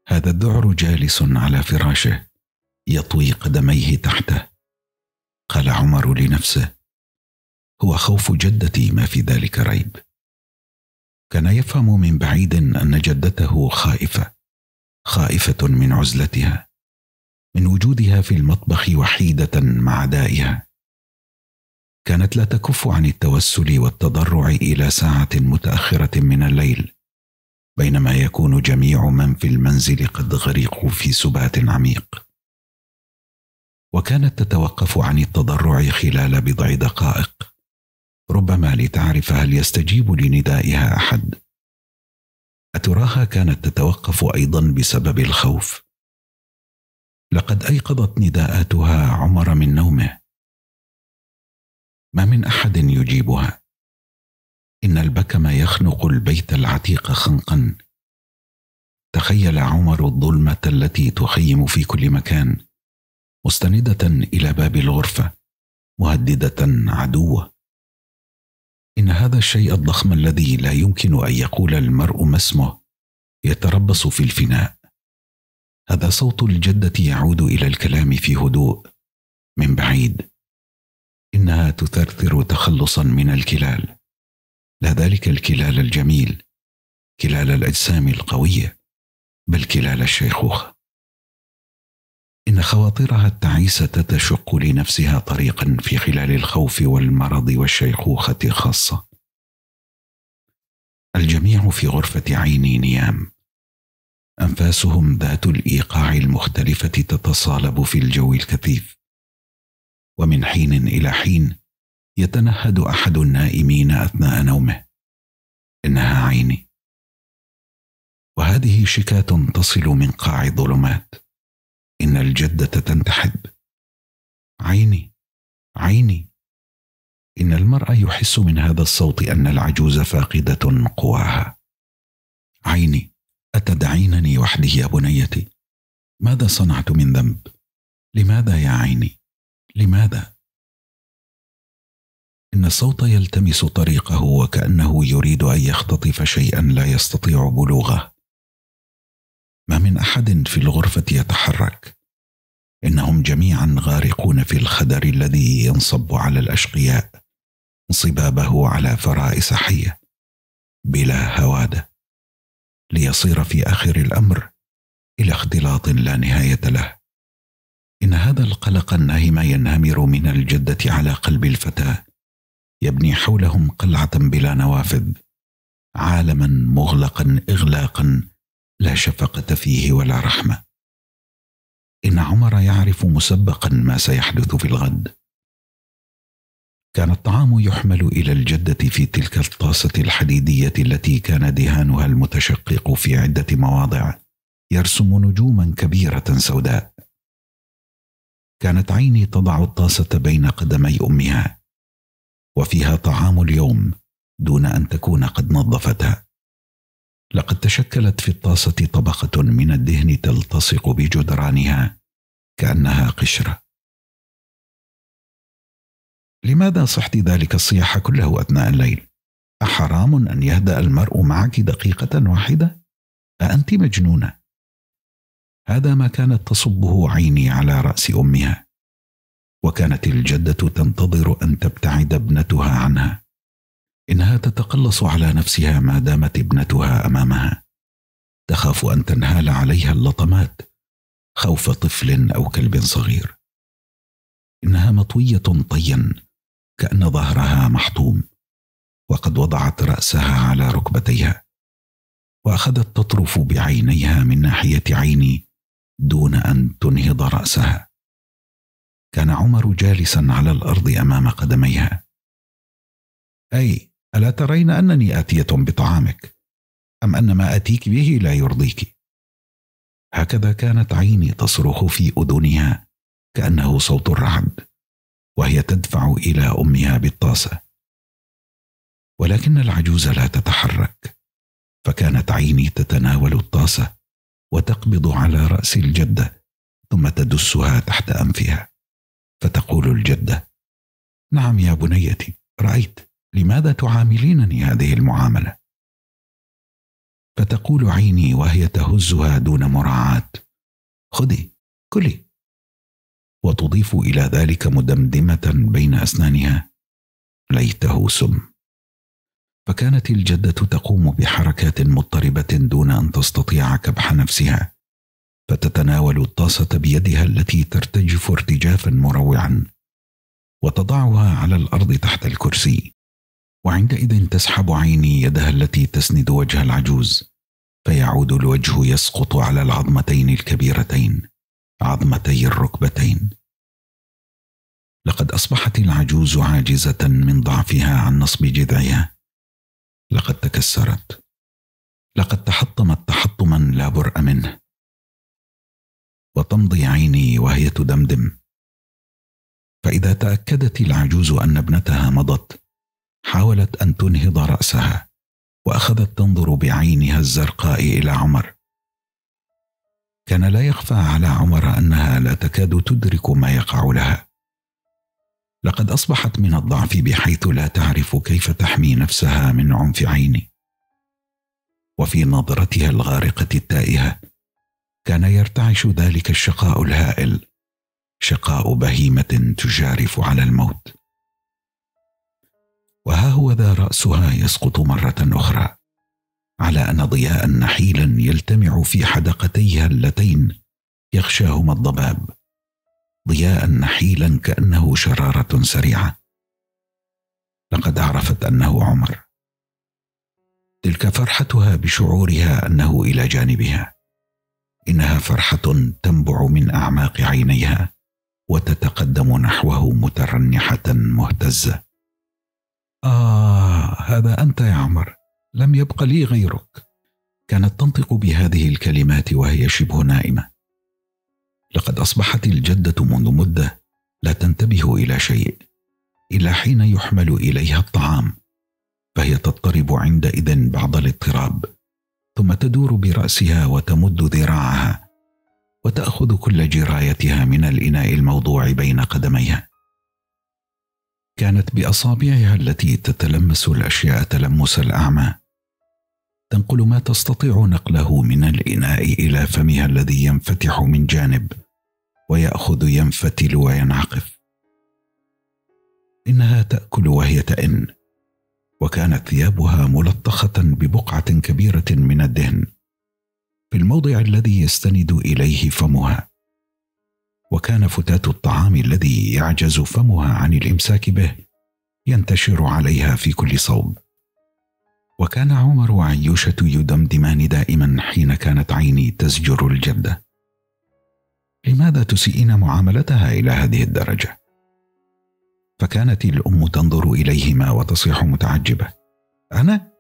[SPEAKER 1] هذا الذعر جالس على فراشه يطوي قدميه تحته. قال عمر لنفسه هو خوف جدتي ما في ذلك ريب. كان يفهم من بعيد أن جدته خائفة خائفة من عزلتها من وجودها في المطبخ وحيدة مع دائها. كانت لا تكف عن التوسل والتضرع إلى ساعة متأخرة من الليل بينما يكون جميع من في المنزل قد غرقوا في سبات عميق. وكانت تتوقف عن التضرع خلال بضع دقائق. ربما لتعرف هل يستجيب لندائها أحد. أتراها كانت تتوقف أيضا بسبب الخوف. لقد أيقظت نداءاتها عمر من نومه. ما من أحد يجيبها. إن البكم يخنق البيت العتيق خنقا. تخيل عمر الظلمة التي تخيم في كل مكان مستندة إلى باب الغرفة مهددة عدوه. إن هذا الشيء الضخم الذي لا يمكن أن يقول المرء ما اسمه يتربص في الفناء. هذا صوت الجدة يعود إلى الكلام في هدوء من بعيد. إنها تثرثر تخلصا من الكلال. لا ذلك الكلال الجميل كلال الأجسام القوية بل كلال الشيخوخة. إن خواطرها التعيسه تشق لنفسها طريقا في خلال الخوف والمرض والشيخوخة خاصة. الجميع في غرفة عيني نيام. أنفاسهم ذات الإيقاع المختلفة تتصالب في الجو الكثيف. ومن حين إلى حين يتنهد أحد النائمين أثناء نومه. إنها عيني. وهذه شكاة تصل من قاع الظلمات إن الجده تنتحب. عيني عيني. إن المرء يحس من هذا الصوت أن العجوز فاقدة قواها. عيني أتدعينني وحدي يا بنيتي؟ ماذا صنعت من ذنب؟ لماذا يا عيني؟ لماذا؟ إن الصوت يلتمس طريقه وكأنه يريد أن يختطف شيئا لا يستطيع بلوغه. ما من أحد في الغرفة يتحرك. إنهم جميعا غارقون في الخدر الذي ينصب على الأشقياء انصبابه على فرائس حية بلا هوادة ليصير في آخر الأمر إلى اختلاط لا نهاية له. إن هذا القلق الناهم ينهمر من الجدة على قلب الفتاة يبني حولهم قلعة بلا نوافذ عالما مغلقا اغلاقا لا شفقة فيه ولا رحمة. إن عمر يعرف مسبقا ما سيحدث في الغد. كان الطعام يحمل إلى الجدة في تلك الطاسة الحديدية التي كان دهانها المتشقق في عدة مواضع يرسم نجوما كبيرة سوداء. كانت عيني تضع الطاسة بين قدمي أمها وفيها طعام اليوم دون أن تكون قد نظفتها. لقد تشكلت في الطاسة طبقة من الدهن تلتصق بجدرانها كأنها قشرة. لماذا صحت ذلك الصياح كله أثناء الليل؟ أحرام أن يهدأ المرء معك دقيقة واحدة؟ أأنت مجنونة. هذا ما كانت تصبه عيني على رأس أمها وكانت الجدة تنتظر أن تبتعد ابنتها عنها. إنها تتقلص على نفسها ما دامت ابنتها أمامها. تخاف أن تنهال عليها اللطمات خوف طفل أو كلب صغير. إنها مطوية طيا كأن ظهرها محطوم وقد وضعت رأسها على ركبتيها وأخذت تطرف بعينيها من ناحية عيني دون أن تنهض رأسها. كان عمر جالسا على الأرض أمام قدميها. أي ألا ترين أنني آتية بطعامك؟ أم أن ما آتيك به لا يرضيك؟ هكذا كانت عيني تصرخ في أذنها كأنه صوت الرعد وهي تدفع إلى أمها بالطاسة. ولكن العجوز لا تتحرك فكانت عيني تتناول الطاسة وتقبض على رأس الجدة ثم تدسها تحت أنفها فتقول الجدة نعم يا بنيتي رأيت. لماذا تعاملينني هذه المعاملة؟ فتقول عيني وهي تهزها دون مراعاة. خذي كلي. وتضيف إلى ذلك مدمدمة بين أسنانها. ليته سم. فكانت الجدة تقوم بحركات مضطربة دون أن تستطيع كبح نفسها. فتتناول الطاسة بيدها التي ترتجف ارتجافا مروعا. وتضعها على الأرض تحت الكرسي. وعندئذ تسحب عيني يدها التي تسند وجه العجوز فيعود الوجه يسقط على العظمتين الكبيرتين عظمتي الركبتين. لقد أصبحت العجوز عاجزة من ضعفها عن نصب جذعها. لقد تكسرت. لقد تحطمت تحطما لا برء منه. وتمضي عيني وهي تدمدم. فإذا تأكدت العجوز أن ابنتها مضت حاولت أن تنهض رأسها وأخذت تنظر بعينها الزرقاء إلى عمر. كان لا يخفى على عمر أنها لا تكاد تدرك ما يقع لها. لقد أصبحت من الضعف بحيث لا تعرف كيف تحمي نفسها من عنف عيني. وفي نظرتها الغارقة التائهة كان يرتعش ذلك الشقاء الهائل شقاء بهيمة تجارف على الموت. وها هو ذا رأسها يسقط مرة أخرى على أن ضياء نحيلا يلتمع في حدقتيها اللتين يغشاهما الضباب. ضياء نحيلا كأنه شرارة سريعة. لقد عرفت أنه عمر. تلك فرحتها بشعورها أنه إلى جانبها. إنها فرحة تنبع من أعماق عينيها وتتقدم نحوه مترنحة مهتزة. آه هذا أنت يا عمر. لم يبق لي غيرك. كانت تنطق بهذه الكلمات وهي شبه نائمة. لقد أصبحت الجدة منذ مدة لا تنتبه إلى شيء إلا حين يحمل إليها الطعام فهي تضطرب عندئذ بعض الاضطراب ثم تدور برأسها وتمد ذراعها وتأخذ كل جرايتها من الإناء الموضوع بين قدميها. كانت بأصابعها التي تتلمس الأشياء تلمس الأعمى. تنقل ما تستطيع نقله من الإناء إلى فمها الذي ينفتح من جانب ويأخذ ينفتل وينعقف. إنها تأكل وهي تئن وكانت ثيابها ملطخة ببقعة كبيرة من الدهن. في الموضع الذي يستند إليه فمها. وكان فتات الطعام الذي يعجز فمها عن الإمساك به ينتشر عليها في كل صوب. وكان عمر وعيوشة يدمدمان دائما حين كانت عيني تزجر الجده لماذا تسيئين معاملتها إلى هذه الدرجة؟ فكانت الأم تنظر إليهما وتصيح متعجبة. أنا؟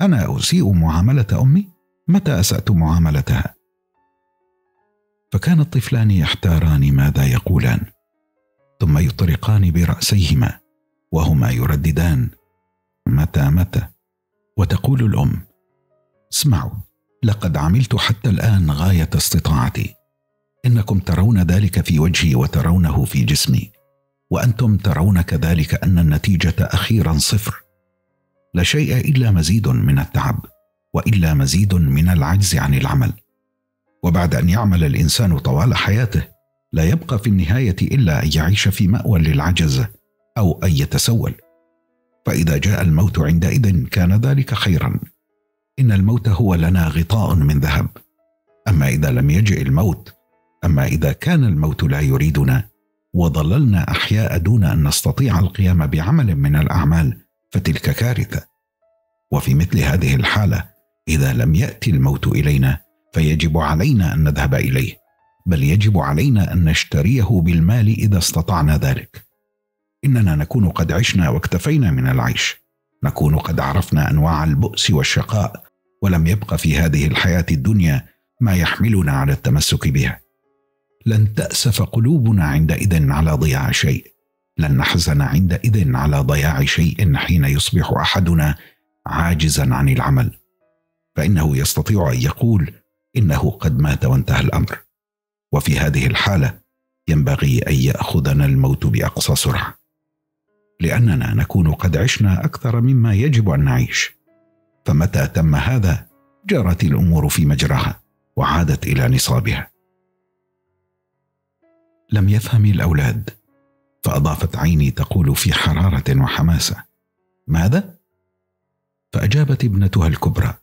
[SPEAKER 1] أنا أسيء معاملة أمي؟ متى أسأت معاملتها؟ فكان الطفلان يحتاران ماذا يقولان ثم يطرقان برأسيهما وهما يرددان متى متى؟ وتقول الأم اسمعوا لقد عملت حتى الآن غاية استطاعتي. إنكم ترون ذلك في وجهي وترونه في جسمي وأنتم ترون كذلك أن النتيجة أخيرا صفر. لا شيء إلا مزيد من التعب وإلا مزيد من العجز عن العمل. وبعد أن يعمل الإنسان طوال حياته لا يبقى في النهاية إلا أن يعيش في مأوى للعجز أو أن يتسول. فإذا جاء الموت عندئذ كان ذلك خيرا. إن الموت هو لنا غطاء من ذهب. أما إذا لم يجئ الموت أما إذا كان الموت لا يريدنا وظللنا أحياء دون أن نستطيع القيام بعمل من الأعمال فتلك كارثة. وفي مثل هذه الحالة إذا لم يأتي الموت إلينا فيجب علينا أن نذهب إليه بل يجب علينا أن نشتريه بالمال إذا استطعنا ذلك. إننا نكون قد عشنا واكتفينا من العيش. نكون قد عرفنا أنواع البؤس والشقاء ولم يبق في هذه الحياة الدنيا ما يحملنا على التمسك بها. لن تأسف قلوبنا عندئذ على ضياع شيء. لن نحزن عندئذ على ضياع شيء حين يصبح أحدنا عاجزا عن العمل. فإنه يستطيع أن يقول إنه قد مات وانتهى الأمر. وفي هذه الحالة ينبغي أن يأخذنا الموت بأقصى سرعة. لأننا نكون قد عشنا أكثر مما يجب أن نعيش. فمتى تم هذا؟ جرت الأمور في مجراها وعادت إلى نصابها. لم يفهم الأولاد فأضافت عيني تقول في حرارة وحماسة ماذا؟ فأجابت ابنتها الكبرى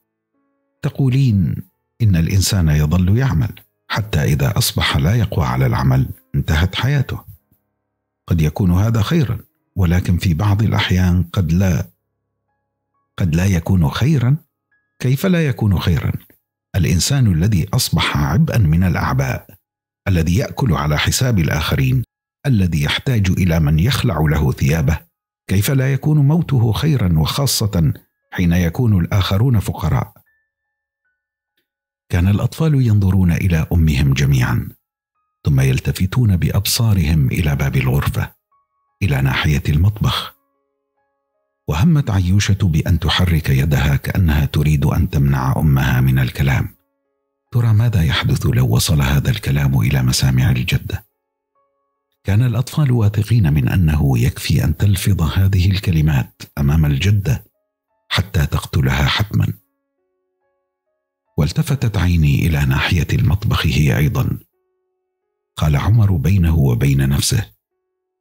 [SPEAKER 1] تقولين إن الإنسان يظل يعمل حتى إذا أصبح لا يقوى على العمل انتهت حياته. قد يكون هذا خيرا ولكن في بعض الأحيان قد لا قد لا يكون خيرا. كيف لا يكون خيرا؟ الإنسان الذي أصبح عبئا من الأعباء الذي يأكل على حساب الآخرين الذي يحتاج إلى من يخلع له ثيابه. كيف لا يكون موته خيرا وخاصة حين يكون الآخرون فقراء؟ كان الأطفال ينظرون إلى أمهم جميعا ثم يلتفتون بأبصارهم إلى باب الغرفة إلى ناحية المطبخ. وهمت عيوشة بأن تحرك يدها كأنها تريد أن تمنع أمها من الكلام. ترى ماذا يحدث لو وصل هذا الكلام إلى مسامع الجدة؟ كان الأطفال واثقين من أنه يكفي أن تلفظ هذه الكلمات أمام الجدة حتى تقتلها حتما. والتفتت عيني إلى ناحية المطبخ هي أيضا. قال عمر بينه وبين نفسه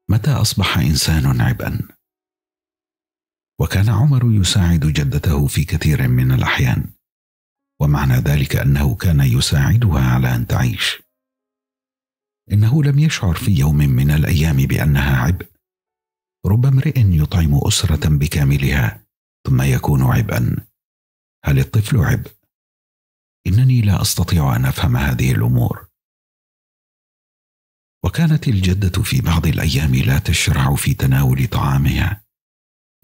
[SPEAKER 1] متى أصبح إنسان عبئا؟ وكان عمر يساعد جدته في كثير من الأحيان ومعنى ذلك أنه كان يساعدها على أن تعيش. إنه لم يشعر في يوم من الأيام بأنها عبء. رب امرئ يطعم أسرة بكاملها ثم يكون عبئا. هل الطفل عبء؟ إنني لا أستطيع أن أفهم هذه الأمور. وكانت الجدة في بعض الأيام لا تشرع في تناول طعامها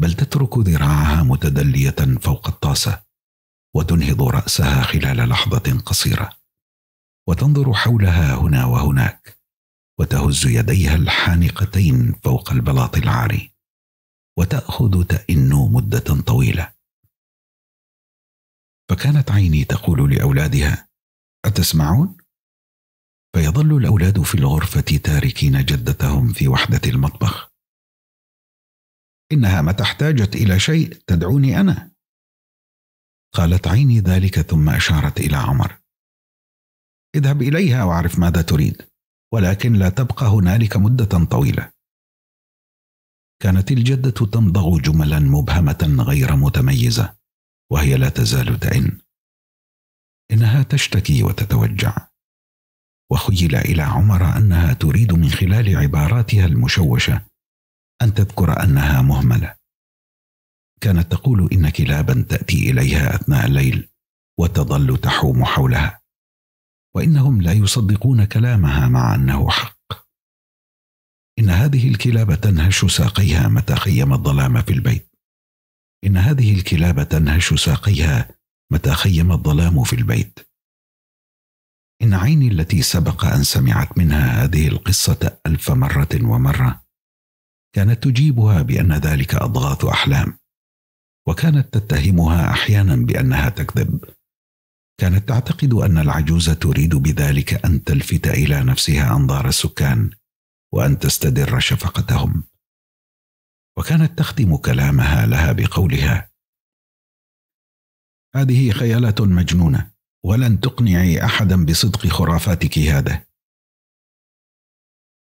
[SPEAKER 1] بل تترك ذراعها متدلية فوق الطاسة وتنهض رأسها خلال لحظة قصيرة وتنظر حولها هنا وهناك وتهز يديها الحانقتين فوق البلاط العاري وتأخذ تئن مدة طويلة. فكانت عيني تقول لأولادها أتسمعون؟ فيظل الأولاد في الغرفة تاركين جدتهم في وحدة المطبخ. إنها متى احتاجت إلى شيء تدعوني أنا. قالت عيني ذلك ثم أشارت إلى عمر. اذهب إليها وأعرف ماذا تريد ولكن لا تبقى هنالك مدة طويلة. كانت الجدة تمضغ جملا مبهمة غير متميزة. وهي لا تزال تئن إنها تشتكي وتتوجع. وخيل إلى عمر أنها تريد من خلال عباراتها المشوشة أن تذكر أنها مهملة. كانت تقول إن كلابا تأتي إليها أثناء الليل وتظل تحوم حولها. وإنهم لا يصدقون كلامها مع أنه حق. إن هذه الكلاب تنهش ساقيها متى خيم الظلام في البيت. إن هذه الكلاب تنهش ساقيها متى خيم الظلام في البيت. إن عيني التي سبق أن سمعت منها هذه القصة ألف مرة ومرة كانت تجيبها بأن ذلك أضغاث أحلام وكانت تتهمها أحيانا بأنها تكذب. كانت تعتقد أن العجوز تريد بذلك أن تلفت إلى نفسها أنظار السكان وأن تستدر شفقتهم. وكانت تختم كلامها لها بقولها. هذه خيالات مجنونة ولن تقنعي أحدا بصدق خرافاتك هذا.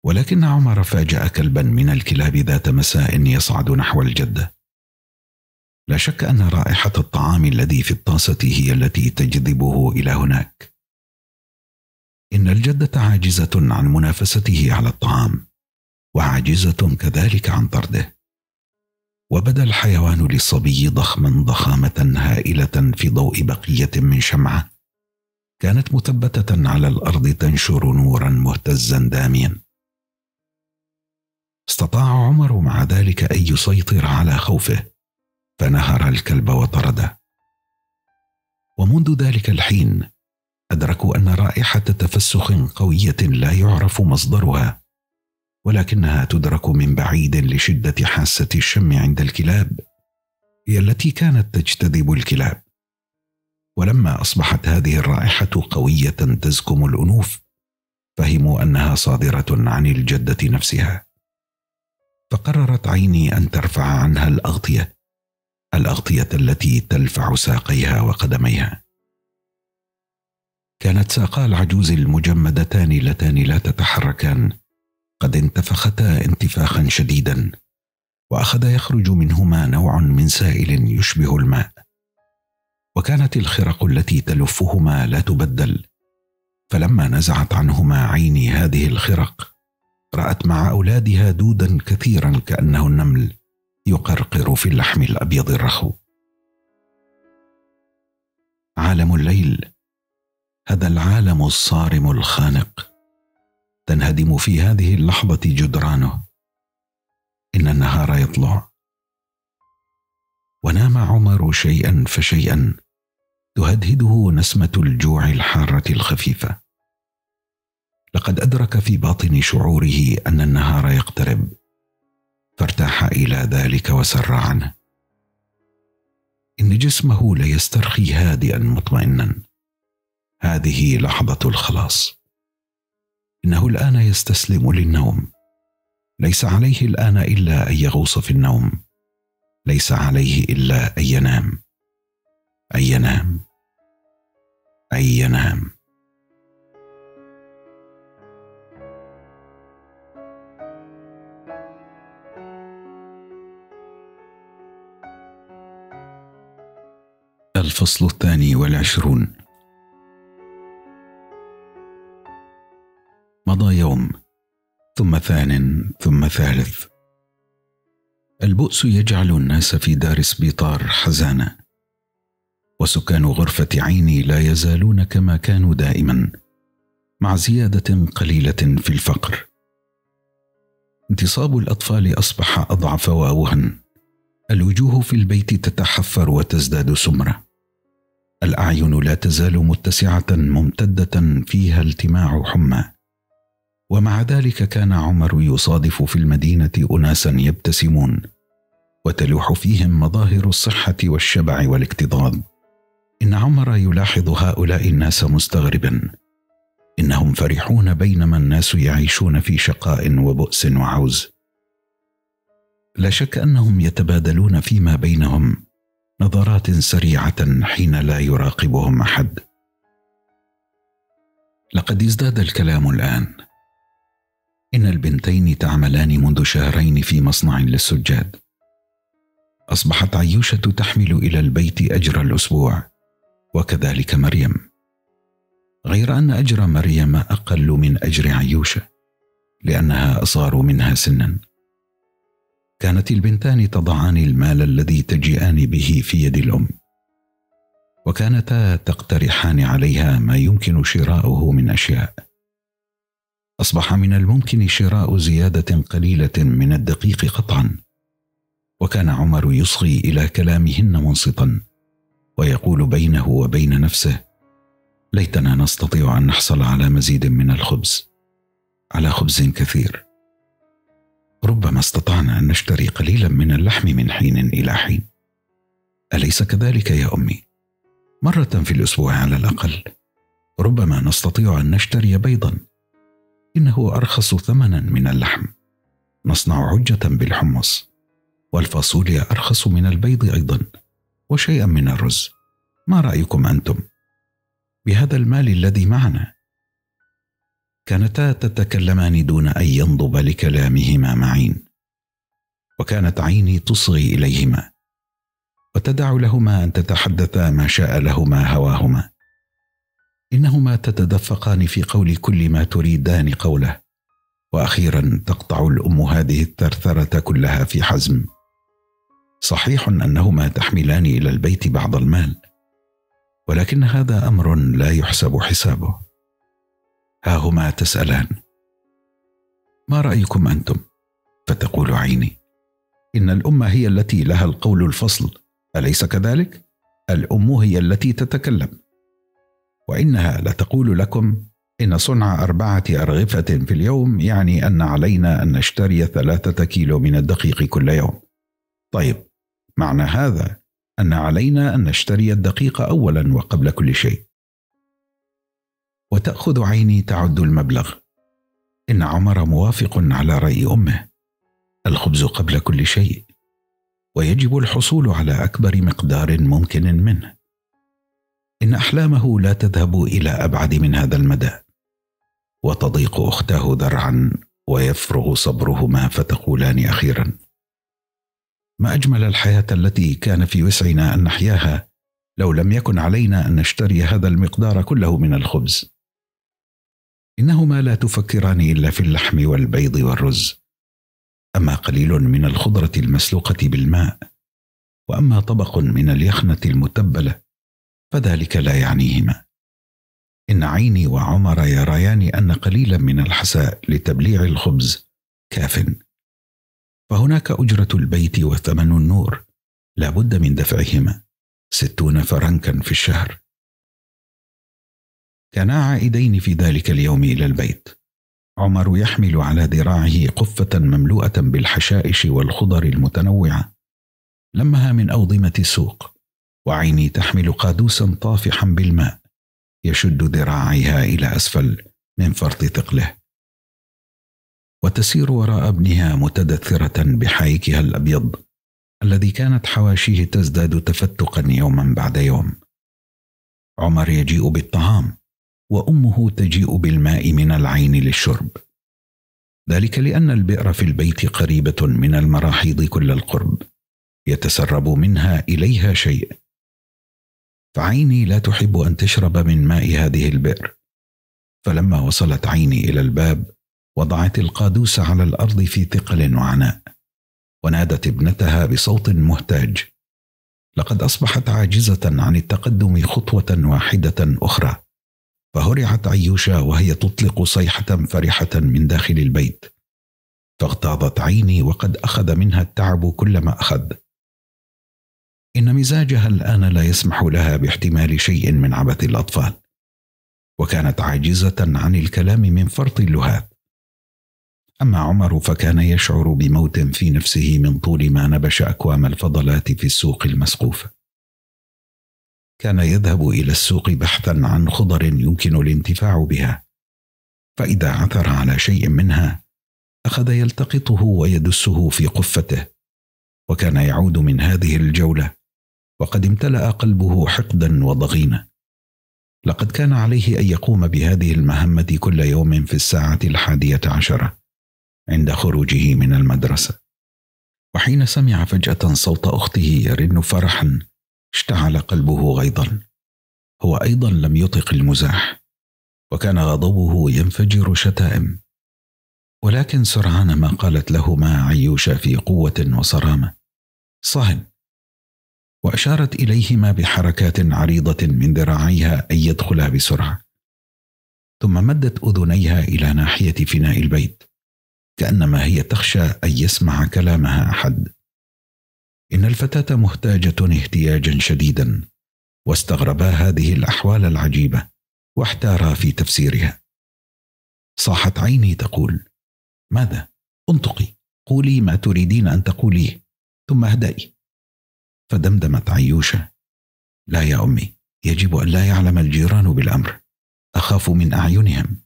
[SPEAKER 1] ولكن عمر فاجأ كلبا من الكلاب ذات مساء يصعد نحو الجدة لا شك أن رائحة الطعام الذي في الطاسة هي التي تجذبه إلى هناك. إن الجدة عاجزة عن منافسته على الطعام وعاجزة كذلك عن طرده. وبدأ الحيوان للصبي ضخما ضخامة هائلة في ضوء بقية من شمعة. كانت مثبتة على الأرض تنشر نورا مهتزا داميا. استطاع عمر مع ذلك أن يسيطر على خوفه فنهر الكلب وطرده. ومنذ ذلك الحين أدركوا أن رائحة تفسخ قوية لا يعرف مصدرها. ولكنها تدرك من بعيد لشدة حاسة الشم عند الكلاب هي التي كانت تجتذب الكلاب. ولما أصبحت هذه الرائحة قوية تزكم الأنوف فهموا أنها صادرة عن الجدة نفسها. فقررت عيني أن ترفع عنها الأغطية الأغطية التي تلفع ساقيها وقدميها. كانت ساقا العجوز المجمدتان اللتان لا تتحركان قد انتفختا انتفاخا شديدا وأخذ يخرج منهما نوع من سائل يشبه الماء. وكانت الخرق التي تلفهما لا تبدل فلما نزعت عنهما عيني هذه الخرق رأت مع أولادها دودا كثيرا كأنه النمل يقرقر في اللحم الأبيض الرخو. عالم الليل هذا العالم الصارم الخانق. تنهدم في هذه اللحظة جدرانه. إن النهار يطلع. ونام عمر شيئا فشيئا تهدهده نسمة الجوع الحارة الخفيفة. لقد أدرك في باطن شعوره أن النهار يقترب. فارتاح إلى ذلك وسر عنه. إن جسمه ليسترخي هادئا مطمئنا. هذه لحظة الخلاص. إنه الآن يستسلم للنوم. ليس عليه الآن إلا أن يغوص في النوم. ليس عليه إلا أن ينام. أن ينام. أن ينام. الفصل الثاني والعشرون. مضى يوم ثم ثان ثم ثالث. البؤس يجعل الناس في دار سبيطار حزانا وسكان غرفة عيني لا يزالون كما كانوا دائما مع زيادة قليلة في الفقر. انتصاب الأطفال أصبح أضعف وأوهن. الوجوه في البيت تتحفر وتزداد سمرة. الأعين لا تزال متسعة ممتدة فيها التماع حمى. ومع ذلك كان عمر يصادف في المدينة اناسا يبتسمون وتلوح فيهم مظاهر الصحة والشبع والاكتظاظ إن عمر يلاحظ هؤلاء الناس مستغربا إنهم فرحون بينما الناس يعيشون في شقاء وبؤس وعوز. لا شك أنهم يتبادلون فيما بينهم نظرات سريعة حين لا يراقبهم أحد. لقد ازداد الكلام الآن. إن البنتين تعملان منذ شهرين في مصنع للسجاد. أصبحت عيوشة تحمل إلى البيت أجر الأسبوع وكذلك مريم. غير أن أجر مريم أقل من أجر عيوشة لأنها أصغر منها سنا. كانت البنتان تضعان المال الذي تجيئان به في يد الأم. وكانتا تقترحان عليها ما يمكن شراؤه من أشياء. أصبح من الممكن شراء زيادة قليلة من الدقيق قطعا. وكان عمر يصغي إلى كلامهن منصتا ويقول بينه وبين نفسه ليتنا نستطيع أن نحصل على مزيد من الخبز على خبز كثير. ربما استطعنا أن نشتري قليلا من اللحم من حين إلى حين. أليس كذلك يا أمي؟ مرة في الأسبوع على الأقل. ربما نستطيع أن نشتري بيضا. إنه أرخص ثمنا من اللحم. نصنع عجة بالحمص. والفاصوليا أرخص من البيض أيضا وشيئا من الرز. ما رأيكم أنتم؟ بهذا المال الذي معنا. كانتا تتكلمان دون أن ينضب لكلامهما معين وكانت عيني تصغي إليهما. وتدع لهما أن تتحدثا ما شاء لهما هواهما. إنهما تتدفقان في قول كل ما تريدان قوله. وأخيرا تقطع الأم هذه الثرثرة كلها في حزم. صحيح أنهما تحملان إلى البيت بعض المال. ولكن هذا أمر لا يحسب حسابه. ها هما تسألان. ما رأيكم أنتم؟ فتقول عيني. إن الأم هي التي لها القول الفصل. أليس كذلك؟ الأم هي التي تتكلم. وإنها لتقول لكم إن صنع أربعة أرغفة في اليوم يعني أن علينا أن نشتري ثلاثة كيلو من الدقيق كل يوم. طيب معنى هذا أن علينا أن نشتري الدقيق اولا وقبل كل شيء. وتأخذ عيني تعد المبلغ. إن عمر موافق على رأي أمه. الخبز قبل كل شيء. ويجب الحصول على أكبر مقدار ممكن منه. إن أحلامه لا تذهب إلى أبعد من هذا المدى وتضيق أختاه ذرعا ويفرغ صبرهما فتقولان أخيرا. ما أجمل الحياة التي كان في وسعنا أن نحياها لو لم يكن علينا أن نشتري هذا المقدار كله من الخبز. إنهما لا تفكران إلا في اللحم والبيض والرز. أما قليل من الخضرة المسلوقة بالماء وأما طبق من اليخنة المتبلة فذلك لا يعنيهما. إن عيني وعمر يريان أن قليلا من الحساء لتبليع الخبز. كاف. فهناك أجرة البيت وثمن النور. لا بد من دفعهما. ستون فرنكا في الشهر. كانا عائدين في ذلك اليوم إلى البيت. عمر يحمل على ذراعه قفة مملوءة بالحشائش والخضر المتنوعة. لمها من أوضمة السوق وعيني تحمل قادوسا طافحا بالماء يشد ذراعيها إلى أسفل من فرط ثقله. وتسير وراء ابنها متدثرة بحايكها الأبيض الذي كانت حواشيه تزداد تفتقا يوما بعد يوم. عمر يجيء بالطعام وأمه تجيء بالماء من العين للشرب. ذلك لأن البئر في البيت قريبة من المراحيض كل القرب يتسرب منها إليها شيء. فعيني لا تحب أن تشرب من ماء هذه البئر. فلما وصلت عيني إلى الباب وضعت القادوس على الأرض في ثقل وعناء ونادت ابنتها بصوت مهتاج. لقد أصبحت عاجزة عن التقدم خطوة واحدة أخرى. فهرعت عيوشا وهي تطلق صيحة فرحة من داخل البيت. فاغتاظت عيني وقد أخذ منها التعب كل ما أخذ. إن مزاجها الآن لا يسمح لها باحتمال شيء من عبث الأطفال وكانت عاجزة عن الكلام من فرط اللهاث أما عمر فكان يشعر بموت في نفسه من طول ما نبش أكوام الفضلات في السوق المسقوفه كان يذهب إلى السوق بحثا عن خضر يمكن الانتفاع بها. فإذا عثر على شيء منها أخذ يلتقطه ويدسه في قفته وكان يعود من هذه الجولة وقد امتلأ قلبه حقدا وضغينه لقد كان عليه أن يقوم بهذه المهمة كل يوم في الساعة الحادية عشرة عند خروجه من المدرسة. وحين سمع فجأة صوت أخته يرن فرحا اشتعل قلبه غيظا. هو أيضا لم يطق المزاح وكان غضبه ينفجر شتائم. ولكن سرعان ما قالت لهما عيوشة في قوة وصرامة. صهن! وأشارت إليهما بحركات عريضة من ذراعيها أن يدخلا بسرعة. ثم مدت أذنيها إلى ناحية فناء البيت كأنما هي تخشى أن يسمع كلامها أحد. إن الفتاة محتاجة احتياجا شديدا واستغربا هذه الأحوال العجيبة واحتارا في تفسيرها. صاحت عيني تقول ماذا؟ انطقي قولي ما تريدين أن تقوليه ثم اهدئي. فدمدمت عيوشة. لا يا أمي يجب أن لا يعلم الجيران بالأمر. أخاف من أعينهم.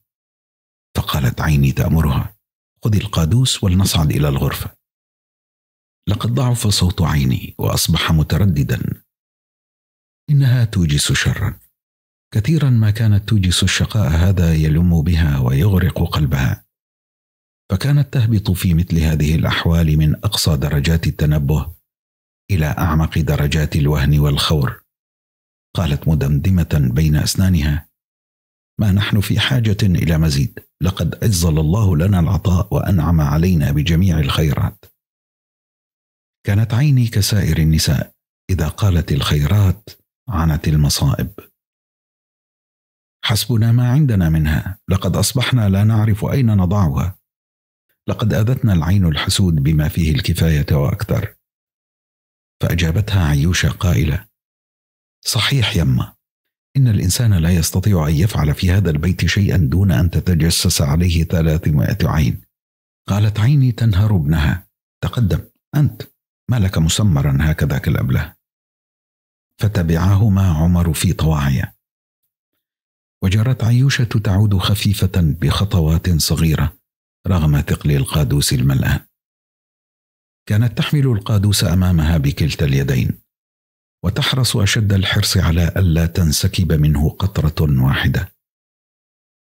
[SPEAKER 1] فقالت عيني تأمرها. خذي القادوس ولنصعد إلى الغرفة. لقد ضعف صوت عيني وأصبح مترددا. إنها توجس شرا. كثيرا ما كانت توجس الشقاء هذا يلم بها ويغرق قلبها. فكانت تهبط في مثل هذه الأحوال من أقصى درجات التنبه. إلى أعمق درجات الوهن والخور. قالت مدمدمة بين أسنانها ما نحن في حاجة إلى مزيد. لقد عزل الله لنا العطاء وأنعم علينا بجميع الخيرات. كانت عيني كسائر النساء إذا قالت الخيرات عنت المصائب. حسبنا ما عندنا منها. لقد أصبحنا لا نعرف أين نضعها. لقد أذتنا العين الحسود بما فيه الكفاية وأكثر. فأجابتها عيوشه قائلة صحيح يما إن الإنسان لا يستطيع أن يفعل في هذا البيت شيئا دون أن تتجسس عليه ثلاثمائة عين. قالت عيني تنهر ابنها. تقدم أنت ما لك مسمرا هكذا كالابله فتبعهما عمر في طواعية. وجرت عيوشة تعود خفيفة بخطوات صغيرة رغم ثقل القادوس الملآن كانت تحمل القادوس أمامها بكلتا اليدين وتحرص أشد الحرص على ألا تنسكب منه قطرة واحدة.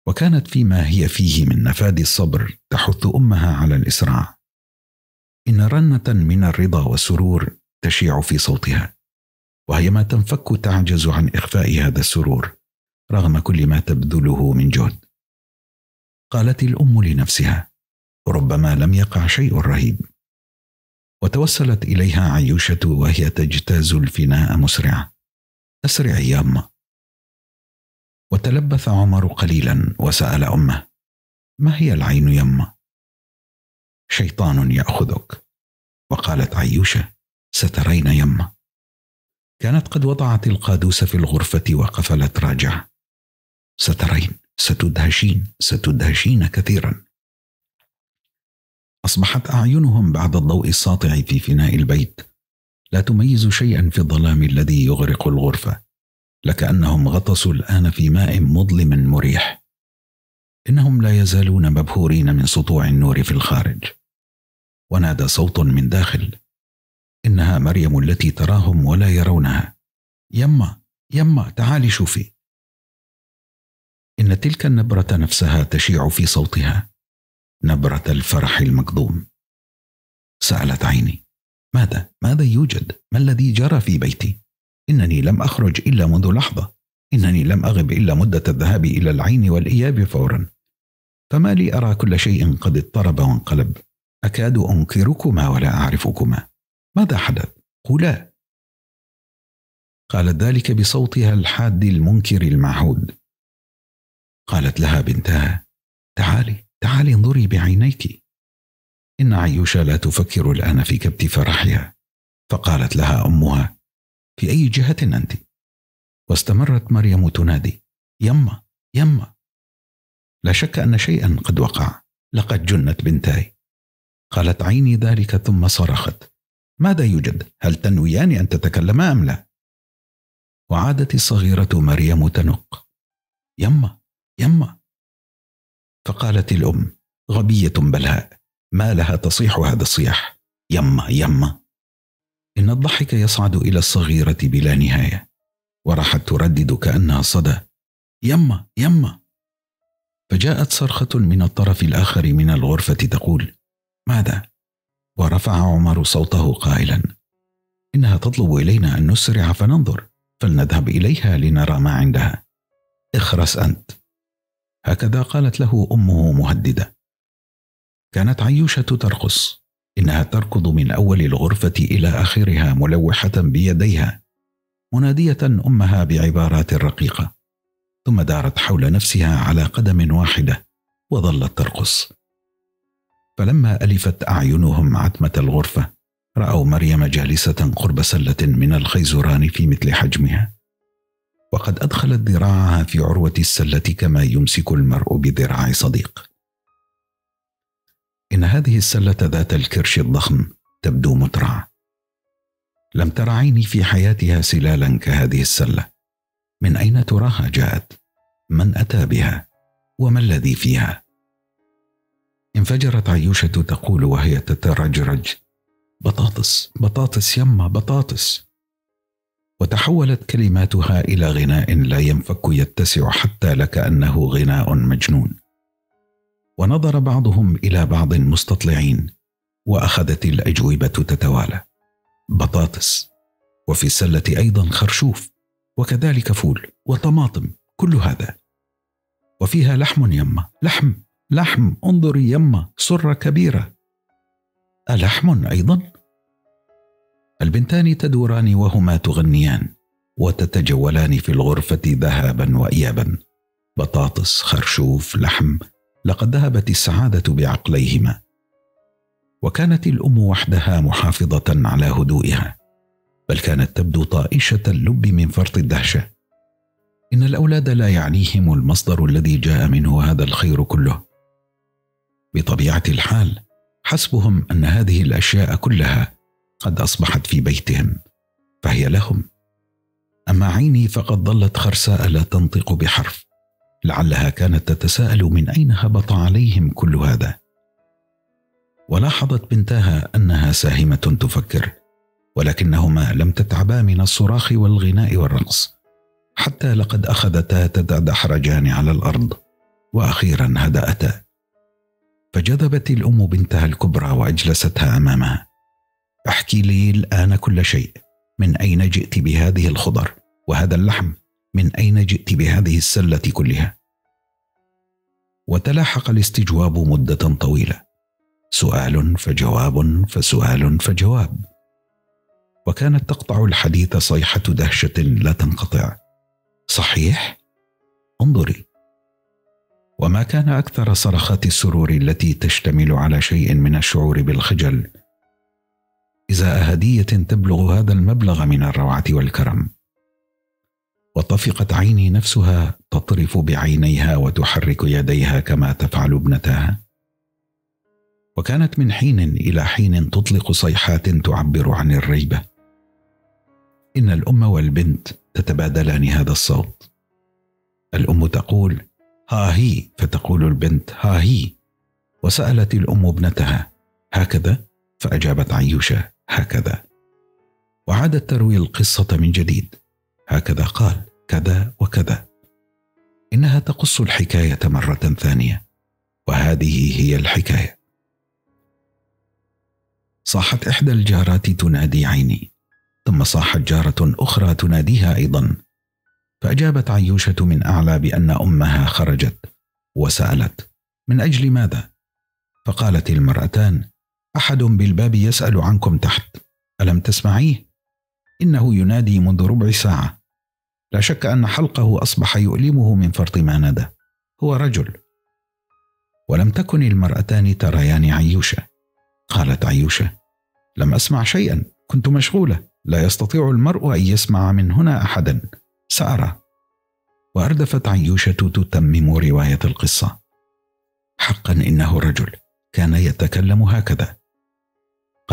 [SPEAKER 1] وكانت فيما هي فيه من نفاد الصبر تحث أمها على الإسراع. إن رنة من الرضا والسرور تشيع في صوتها وهي ما تنفك تعجز عن إخفاء هذا السرور رغم كل ما تبذله من جهد. قالت الأم لنفسها ربما لم يقع شيء رهيب. وتوسلت إليها عيوشة وهي تجتاز الفناء مسرعة. اسرعي يا أمة. وتلبث عمر قليلا وسأل أمه ما هي العين يمه شيطان يأخذك. وقالت عيوشة سترين يمه كانت قد وضعت القادوس في الغرفة وقفلت راجعة. سترين ستدهشين ستدهشين كثيرا. أصبحت أعينهم بعد الضوء الساطع في فناء البيت. لا تميز شيئا في الظلام الذي يغرق الغرفة. لكأنهم غطسوا الآن في ماء مظلم مريح. إنهم لا يزالون مبهورين من سطوع النور في الخارج. ونادى صوت من داخل. إنها مريم التي تراهم ولا يرونها. يما يما تعالي شوفي. إن تلك النبرة نفسها تشيع في صوتها. نبرة الفرح المكظوم. سألت عيني. ماذا؟ ماذا يوجد؟ ما الذي جرى في بيتي؟ إنني لم أخرج إلا منذ لحظة. إنني لم أغب إلا مدة الذهاب إلى العين والإياب فورا. فما لي أرى كل شيء قد اضطرب وانقلب. أكاد أنكركما ولا أعرفكما. ماذا حدث؟ قولا. قالت ذلك بصوتها الحاد المنكر المعهود. قالت لها بنتها تعالي. تعالي انظري بعينيك. إن عيوشه لا تفكر الآن في كبت فرحها فقالت لها أمها في أي جهة أنت؟ واستمرت مريم تنادي يما يما. لا شك أن شيئا قد وقع. لقد جنت بنتاي. قالت عيني ذلك ثم صرخت. ماذا يوجد؟ هل تنويان أن تتكلما أم لا؟ وعادت الصغيرة مريم تنق يما يما. فقالت الأم غبية بلهاء ما لها تصيح هذا الصياح؟ يما يما. إن الضحك يصعد إلى الصغيرة بلا نهاية وراحت تردد كأنها صدى. يما يما. فجاءت صرخة من الطرف الآخر من الغرفة تقول ماذا؟ ورفع عمر صوته قائلا إنها تطلب إلينا أن نسرع فننظر فلنذهب إليها لنرى ما عندها. اخرس أنت. هكذا قالت له أمه مهددة. كانت عيوشة ترقص. إنها تركض من أول الغرفة إلى آخرها ملوحة بيديها. منادية أمها بعبارات رقيقة. ثم دارت حول نفسها على قدم واحدة وظلت ترقص. فلما ألفت أعينهم عتمة الغرفة رأوا مريم جالسة قرب سلة من الخيزران في مثل حجمها. وقد أدخلت ذراعها في عروة السلة كما يمسك المرء بذراع صديق. إن هذه السلة ذات الكرش الضخم تبدو مترعه لم تر عيني في حياتها سلالا كهذه السلة. من أين تراها جاءت؟ من أتى بها؟ وما الذي فيها؟ انفجرت عيوشة تقول وهي تترجرج. بطاطس بطاطس يما بطاطس. وتحولت كلماتها إلى غناء لا ينفك يتسع حتى لكانه غناء مجنون. ونظر بعضهم إلى بعض مستطلعين وأخذت الأجوبة تتوالى. بطاطس وفي السلة أيضا خرشوف وكذلك فول وطماطم كل هذا. وفيها لحم يمه لحم لحم انظري يمه سره كبيرة. ألحم أيضا؟ البنتان تدوران وهما تغنيان وتتجولان في الغرفة ذهابا وإيابا. بطاطس خرشوف لحم لقد ذهبت السعادة بعقليهما. وكانت الأم وحدها محافظة على هدوئها بل كانت تبدو طائشة اللب من فرط الدهشة. إن الأولاد لا يعنيهم المصدر الذي جاء منه هذا الخير كله. بطبيعة الحال حسبهم أن هذه الأشياء كلها قد أصبحت في بيتهم فهي لهم. أما عيني فقد ظلت خرساء لا تنطق بحرف لعلها كانت تتساءل من أين هبط عليهم كل هذا. ولاحظت بنتها أنها ساهمة تفكر ولكنهما لم تتعبا من الصراخ والغناء والرقص حتى لقد أخذتا تتدحرجان على الأرض وأخيرا هدأتا. فجذبت الأم بنتها الكبرى وأجلستها أمامها. أحكي لي الآن كل شيء. من أين جئت بهذه الخضر؟ وهذا اللحم. من أين جئت بهذه السلة كلها؟ وتلاحق الاستجواب مدة طويلة. سؤال فجواب فسؤال فجواب. وكانت تقطع الحديث صيحة دهشة لا تنقطع. صحيح؟ انظري. وما كان أكثر صرخات السرور التي تشتمل على شيء من الشعور بالخجل ازاء هديه تبلغ هذا المبلغ من الروعة والكرم. وطفقت عيني نفسها تطرف بعينيها وتحرك يديها كما تفعل ابنتها. وكانت من حين إلى حين تطلق صيحات تعبر عن الريبة. إن الأم والبنت تتبادلان هذا الصوت. الأم تقول ها هي. فتقول البنت ها هي. وسألت الأم ابنتها هكذا؟ فأجابت عيوشة هكذا. وعادت تروي القصة من جديد. هكذا قال كذا وكذا. إنها تقص الحكاية مرة ثانية. وهذه هي الحكاية. صاحت إحدى الجارات تنادي عيني. ثم صاحت جارة أخرى تناديها أيضا. فأجابت عيوشة من أعلى بأن أمها خرجت. وسألت من أجل ماذا؟ فقالت المرأتان أحد بالباب يسأل عنكم تحت ألم تسمعيه؟ إنه ينادي منذ ربع ساعة. لا شك أن حلقه أصبح يؤلمه من فرط ما ندى هو رجل. ولم تكن المرأتان تريان عيوشة. قالت عيوشة لم أسمع شيئا كنت مشغولة. لا يستطيع المرء أن يسمع من هنا أحدا. سأرى. وأردفت عيوشة تتمم رواية القصة. حقا إنه رجل. كان يتكلم هكذا.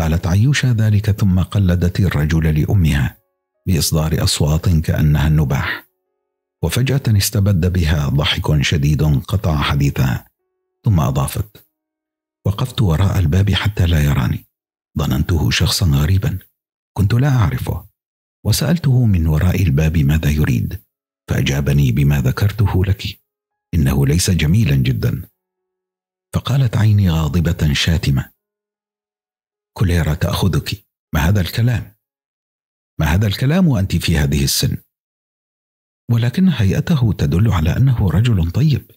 [SPEAKER 1] قالت عيوشة ذلك ثم قلدت الرجل لأمها بإصدار أصوات كأنها النباح. وفجأة استبد بها ضحك شديد قطع حديثها ثم أضافت وقفت وراء الباب حتى لا يراني. ظننته شخصا غريبا. كنت لا أعرفه. وسألته من وراء الباب ماذا يريد. فأجابني بما ذكرته لك. إنه ليس جميلا جدا. فقالت عيني غاضبة شاتمة كليرا تأخذك. ما هذا الكلام؟ ما هذا الكلام وانت في هذه السن؟ ولكن هيئته تدل على أنه رجل طيب.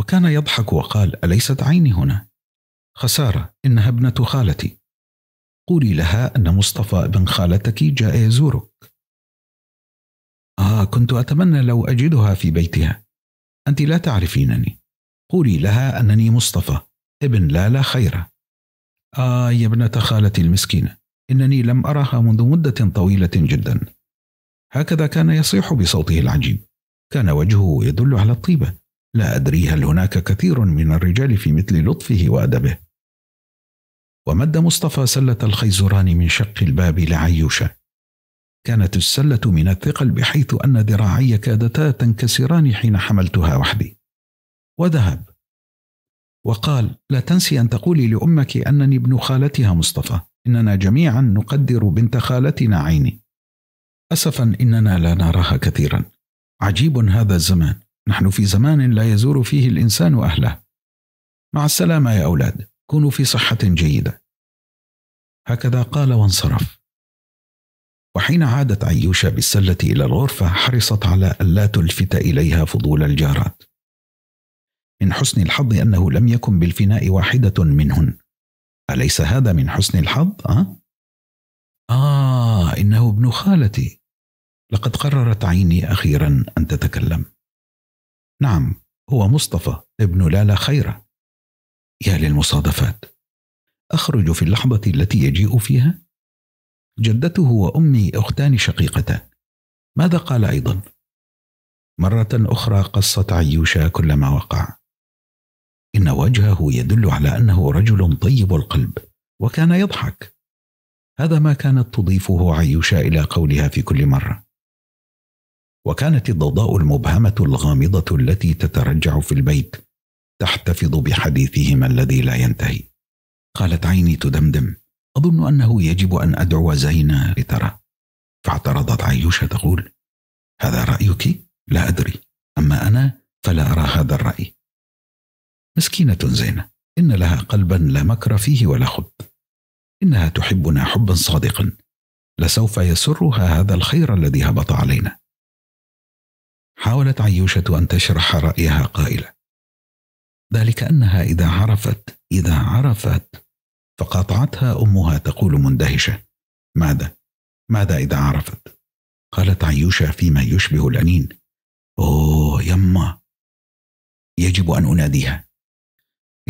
[SPEAKER 1] وكان يضحك وقال أليست عيني هنا؟ خسارة إنها ابنة خالتي. قولي لها أن مصطفى ابن خالتك جاء يزورك آه كنت أتمنى لو أجدها في بيتها. أنت لا تعرفينني. قولي لها أنني مصطفى ابن لالا خيرة. آه يا ابنة خالتي المسكينة إنني لم أرها منذ مدة طويلة جدا. هكذا كان يصيح بصوته العجيب. كان وجهه يدل على الطيبة. لا أدري هل هناك كثير من الرجال في مثل لطفه وأدبه. ومد مصطفى سلة الخيزران من شق الباب لعيوشة. كانت السلة من الثقل بحيث أن ذراعي كادتا تنكسران حين حملتها وحدي. وذهب. وقال لا تنسي أن تقولي لأمك أنني ابن خالتها مصطفى. إننا جميعا نقدر بنت خالتنا عيني. أسفا إننا لا نراها كثيرا. عجيب هذا الزمان. نحن في زمان لا يزور فيه الإنسان أهله. مع السلامة يا أولاد. كونوا في صحة جيدة. هكذا قال وانصرف. وحين عادت عيوشة بالسلة إلى الغرفة حرصت على ألا تلفت إليها فضول الجارات. من حسن الحظ أنه لم يكن بالفناء واحدة منهن. أليس هذا من حسن الحظ؟ أه؟ آه إنه ابن خالتي. لقد قررت عيني أخيرا أن تتكلم. نعم هو مصطفى ابن لالا خيرة. يا للمصادفات. أخرج في اللحظة التي يجيء فيها؟ جدته وأمي أختان شقيقتان. ماذا قال أيضا؟ مرة أخرى قصت عيوشة كل ما وقع. إن وجهه يدل على أنه رجل طيب القلب وكان يضحك. هذا ما كانت تضيفه عيوشة إلى قولها في كل مرة. وكانت الضوضاء المبهمة الغامضة التي تترجع في البيت تحتفظ بحديثهما الذي لا ينتهي. قالت عيني تدمدم. أظن أنه يجب أن أدعو زينة لترى. فاعترضت عيوشة تقول هذا رأيك؟ لا أدري. أما أنا فلا أرى هذا الرأي. مسكينة زينة. إن لها قلبا لا مكر فيه ولا خب. إنها تحبنا حبا صادقا. لسوف يسرها هذا الخير الذي هبط علينا. حاولت عيوشة أن تشرح رأيها قائلة. ذلك أنها إذا عرفت إذا عرفت فقاطعتها أمها تقول مندهشة. ماذا؟ ماذا إذا عرفت؟ قالت عيوشة فيما يشبه الأنين. أوه يما. يجب أن أناديها.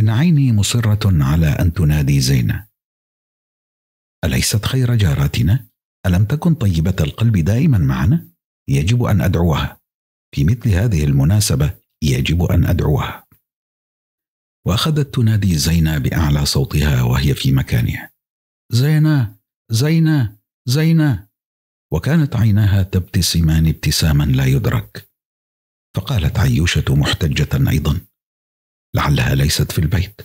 [SPEAKER 1] إن عيني مصرة على أن تنادي زينة. أليست خير جاراتنا؟ ألم تكن طيبة القلب دائما معنا؟ يجب أن أدعوها. في مثل هذه المناسبة يجب أن أدعوها. وأخذت تنادي زينة بأعلى صوتها وهي في مكانها. زينة! زينة! زينة! وكانت عيناها تبتسمان ابتساما لا يدرك. فقالت عيوشة محتجة أيضا. لعلها ليست في البيت.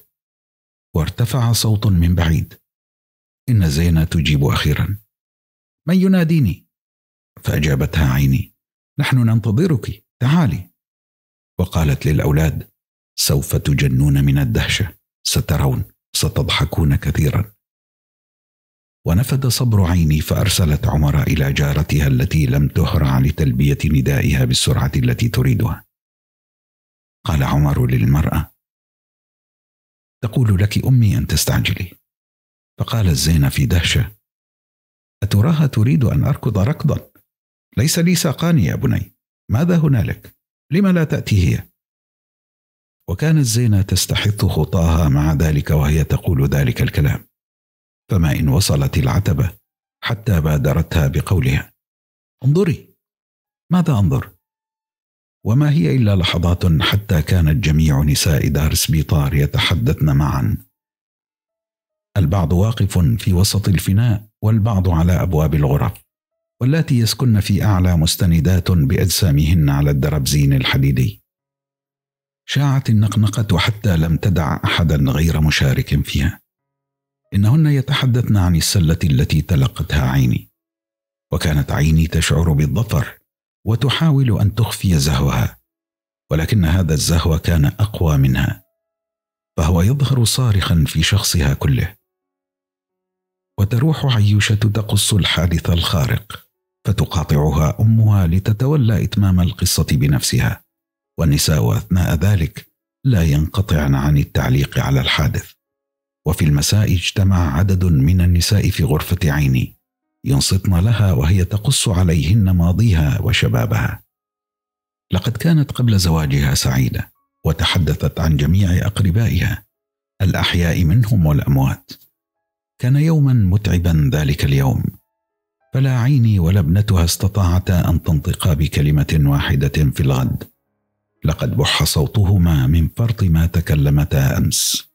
[SPEAKER 1] وارتفع صوت من بعيد. إن زينة تجيب أخيرا. من يناديني؟ فأجابتها عيني. نحن ننتظرك. تعالي. وقالت للأولاد سوف تجنون من الدهشة. سترون. ستضحكون كثيرا. ونفد صبر عيني فأرسلت عمر إلى جارتها التي لم تهرع لتلبية ندائها بالسرعة التي تريدها. قال عمر للمرأة تقول لك أمي أن تستعجلي. فقالت زينب في دهشة أتراها تريد أن أركض ركضا؟ ليس لي ساقان يا بني ماذا هنالك؟ لم لا تأتي هي؟ وكانت زينة تستحث خطاها مع ذلك وهي تقول ذلك الكلام. فما إن وصلت العتبة حتى بادرتها بقولها انظري ماذا أنظر؟ وما هي إلا لحظات حتى كانت جميع نساء دار سبيطار يتحدثن معا. البعض واقف في وسط الفناء والبعض على أبواب الغرف واللاتي يسكن في أعلى مستندات بأجسامهن على الدربزين الحديدي. شاعت النقنقة حتى لم تدع أحدا غير مشارك فيها. إنهن يتحدثن عن السلة التي تلقتها عيني وكانت عيني تشعر بالظفر وتحاول أن تخفي زهوها ولكن هذا الزهو كان أقوى منها فهو يظهر صارخا في شخصها كله. وتروح عيوشة تقص الحادث الخارق فتقاطعها أمها لتتولى إتمام القصة بنفسها والنساء أثناء ذلك لا ينقطعن عن التعليق على الحادث. وفي المساء اجتمع عدد من النساء في غرفة عيني ينصتن لها وهي تقص عليهن ماضيها وشبابها. لقد كانت قبل زواجها سعيدة وتحدثت عن جميع أقربائها الأحياء منهم والأموات. كان يوما متعبا ذلك اليوم. فلا عيني ولا ابنتها استطاعتا أن تنطقا بكلمة واحدة في الغد. لقد بح صوتهما من فرط ما تكلمتا أمس.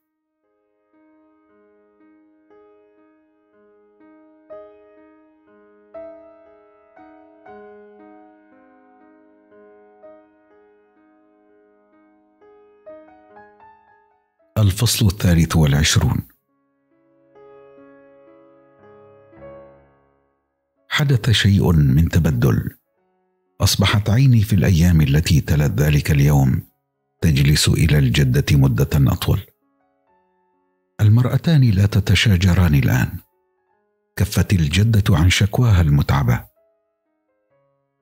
[SPEAKER 1] الفصل الثالث والعشرون. حدث شيء من تبدل. أصبحت عيني في الأيام التي تلت ذلك اليوم تجلس إلى الجدة مدة أطول. المرأتان لا تتشاجران الآن. كفت الجدة عن شكواها المتعبة.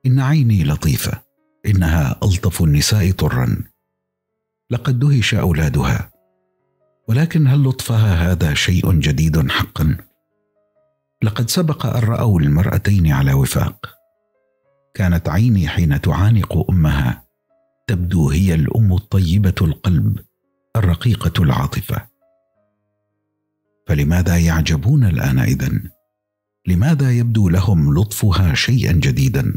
[SPEAKER 1] إن عيني لطيفة. إنها ألطف النساء طرا. لقد دهش أولادها. ولكن هل لطفها هذا شيء جديد حقا؟ لقد سبق أن رأوا المرأتين على وفاق. كانت عيني حين تعانق أمها. تبدو هي الأم الطيبة القلب الرقيقة العاطفة. فلماذا يعجبون الآن إذن؟ لماذا يبدو لهم لطفها شيئا جديدا؟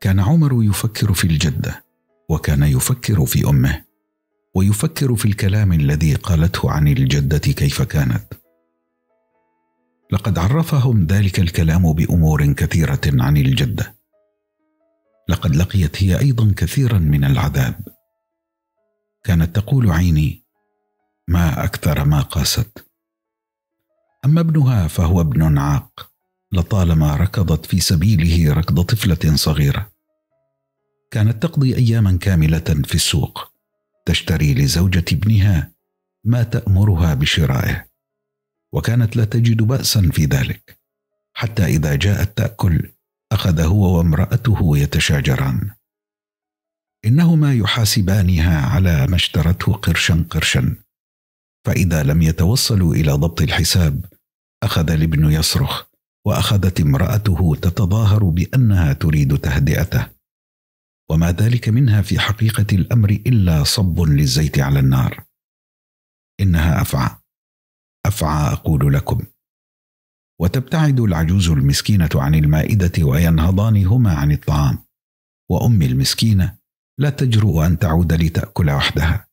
[SPEAKER 1] كان عمر يفكر في الجدة وكان يفكر في أمه. ويفكر في الكلام الذي قالته عن الجدة كيف كانت. لقد عرفهم ذلك الكلام بأمور كثيرة عن الجدة. لقد لقيت هي أيضا كثيرا من العذاب. كانت تقول عيني ما أكثر ما قاست. أما ابنها فهو ابن عاق لطالما ركضت في سبيله ركض طفلة صغيرة. كانت تقضي اياما كاملة في السوق. تشتري لزوجة ابنها ما تأمرها بشرائه وكانت لا تجد بأسا في ذلك حتى إذا جاءت تأكل أخذ هو وامرأته يتشاجران. إنهما يحاسبانها على ما اشترته قرشا قرشا فإذا لم يتوصلوا إلى ضبط الحساب أخذ الابن يصرخ وأخذت امرأته تتظاهر بأنها تريد تهدئته. وما ذلك منها في حقيقة الأمر إلا صب للزيت على النار. إنها أفعى. أفعى أقول لكم. وتبتعد العجوز المسكينة عن المائدة وينهضان هما عن الطعام. وامي المسكينة لا تجرؤ أن تعود لتأكل وحدها.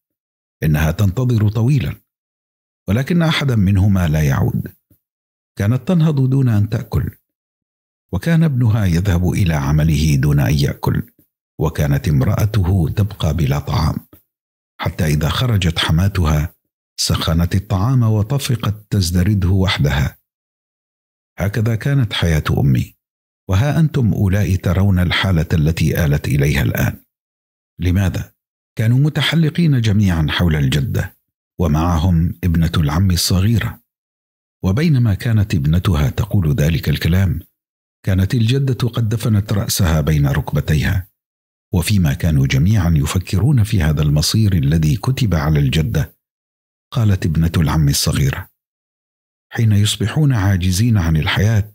[SPEAKER 1] إنها تنتظر طويلا. ولكن احدا منهما لا يعود. كانت تنهض دون أن تأكل. وكان ابنها يذهب إلى عمله دون أن يأكل. وكانت امرأته تبقى بلا طعام. حتى إذا خرجت حماتها سخنت الطعام وطفقت تزدرده وحدها. هكذا كانت حياة أمي. وها أنتم اولئك ترون الحالة التي آلت إليها الآن. لماذا؟ كانوا متحلقين جميعا حول الجدة ومعهم ابنة العم الصغيرة. وبينما كانت ابنتها تقول ذلك الكلام كانت الجدة قد دفنت رأسها بين ركبتيها. وفيما كانوا جميعا يفكرون في هذا المصير الذي كتب على الجدة. قالت ابنة العم الصغيرة حين يصبحون عاجزين عن الحياة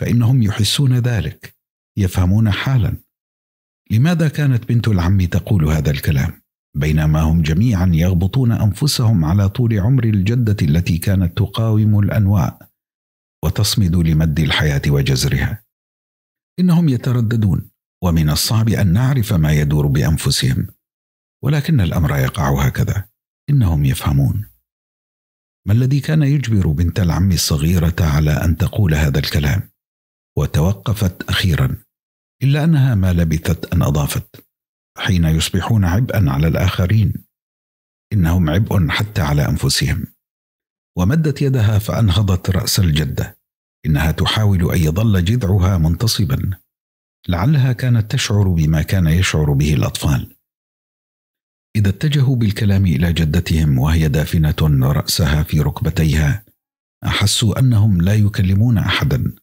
[SPEAKER 1] فإنهم يحسون ذلك يفهمون حالا. لماذا كانت بنت العم تقول هذا الكلام؟ بينما هم جميعا يغبطون أنفسهم على طول عمر الجدة التي كانت تقاوم الأنواء وتصمد لمد الحياة وجزرها إنهم يترددون ومن الصعب أن نعرف ما يدور بأنفسهم ولكن الأمر يقع هكذا إنهم يفهمون. ما الذي كان يجبر بنت العم الصغيرة على أن تقول هذا الكلام؟ وتوقفت أخيرا إلا أنها ما لبثت أن أضافت حين يصبحون عبئا على الآخرين. إنهم عبء حتى على أنفسهم. ومدت يدها فأنهضت رأس الجدة إنها تحاول أن يظل جذعها منتصبا. لعلها كانت تشعر بما كان يشعر به الأطفال. إذا اتجهوا بالكلام إلى جدتهم وهي دافنة رأسها في ركبتيها أحسوا أنهم لا يكلمون احدا.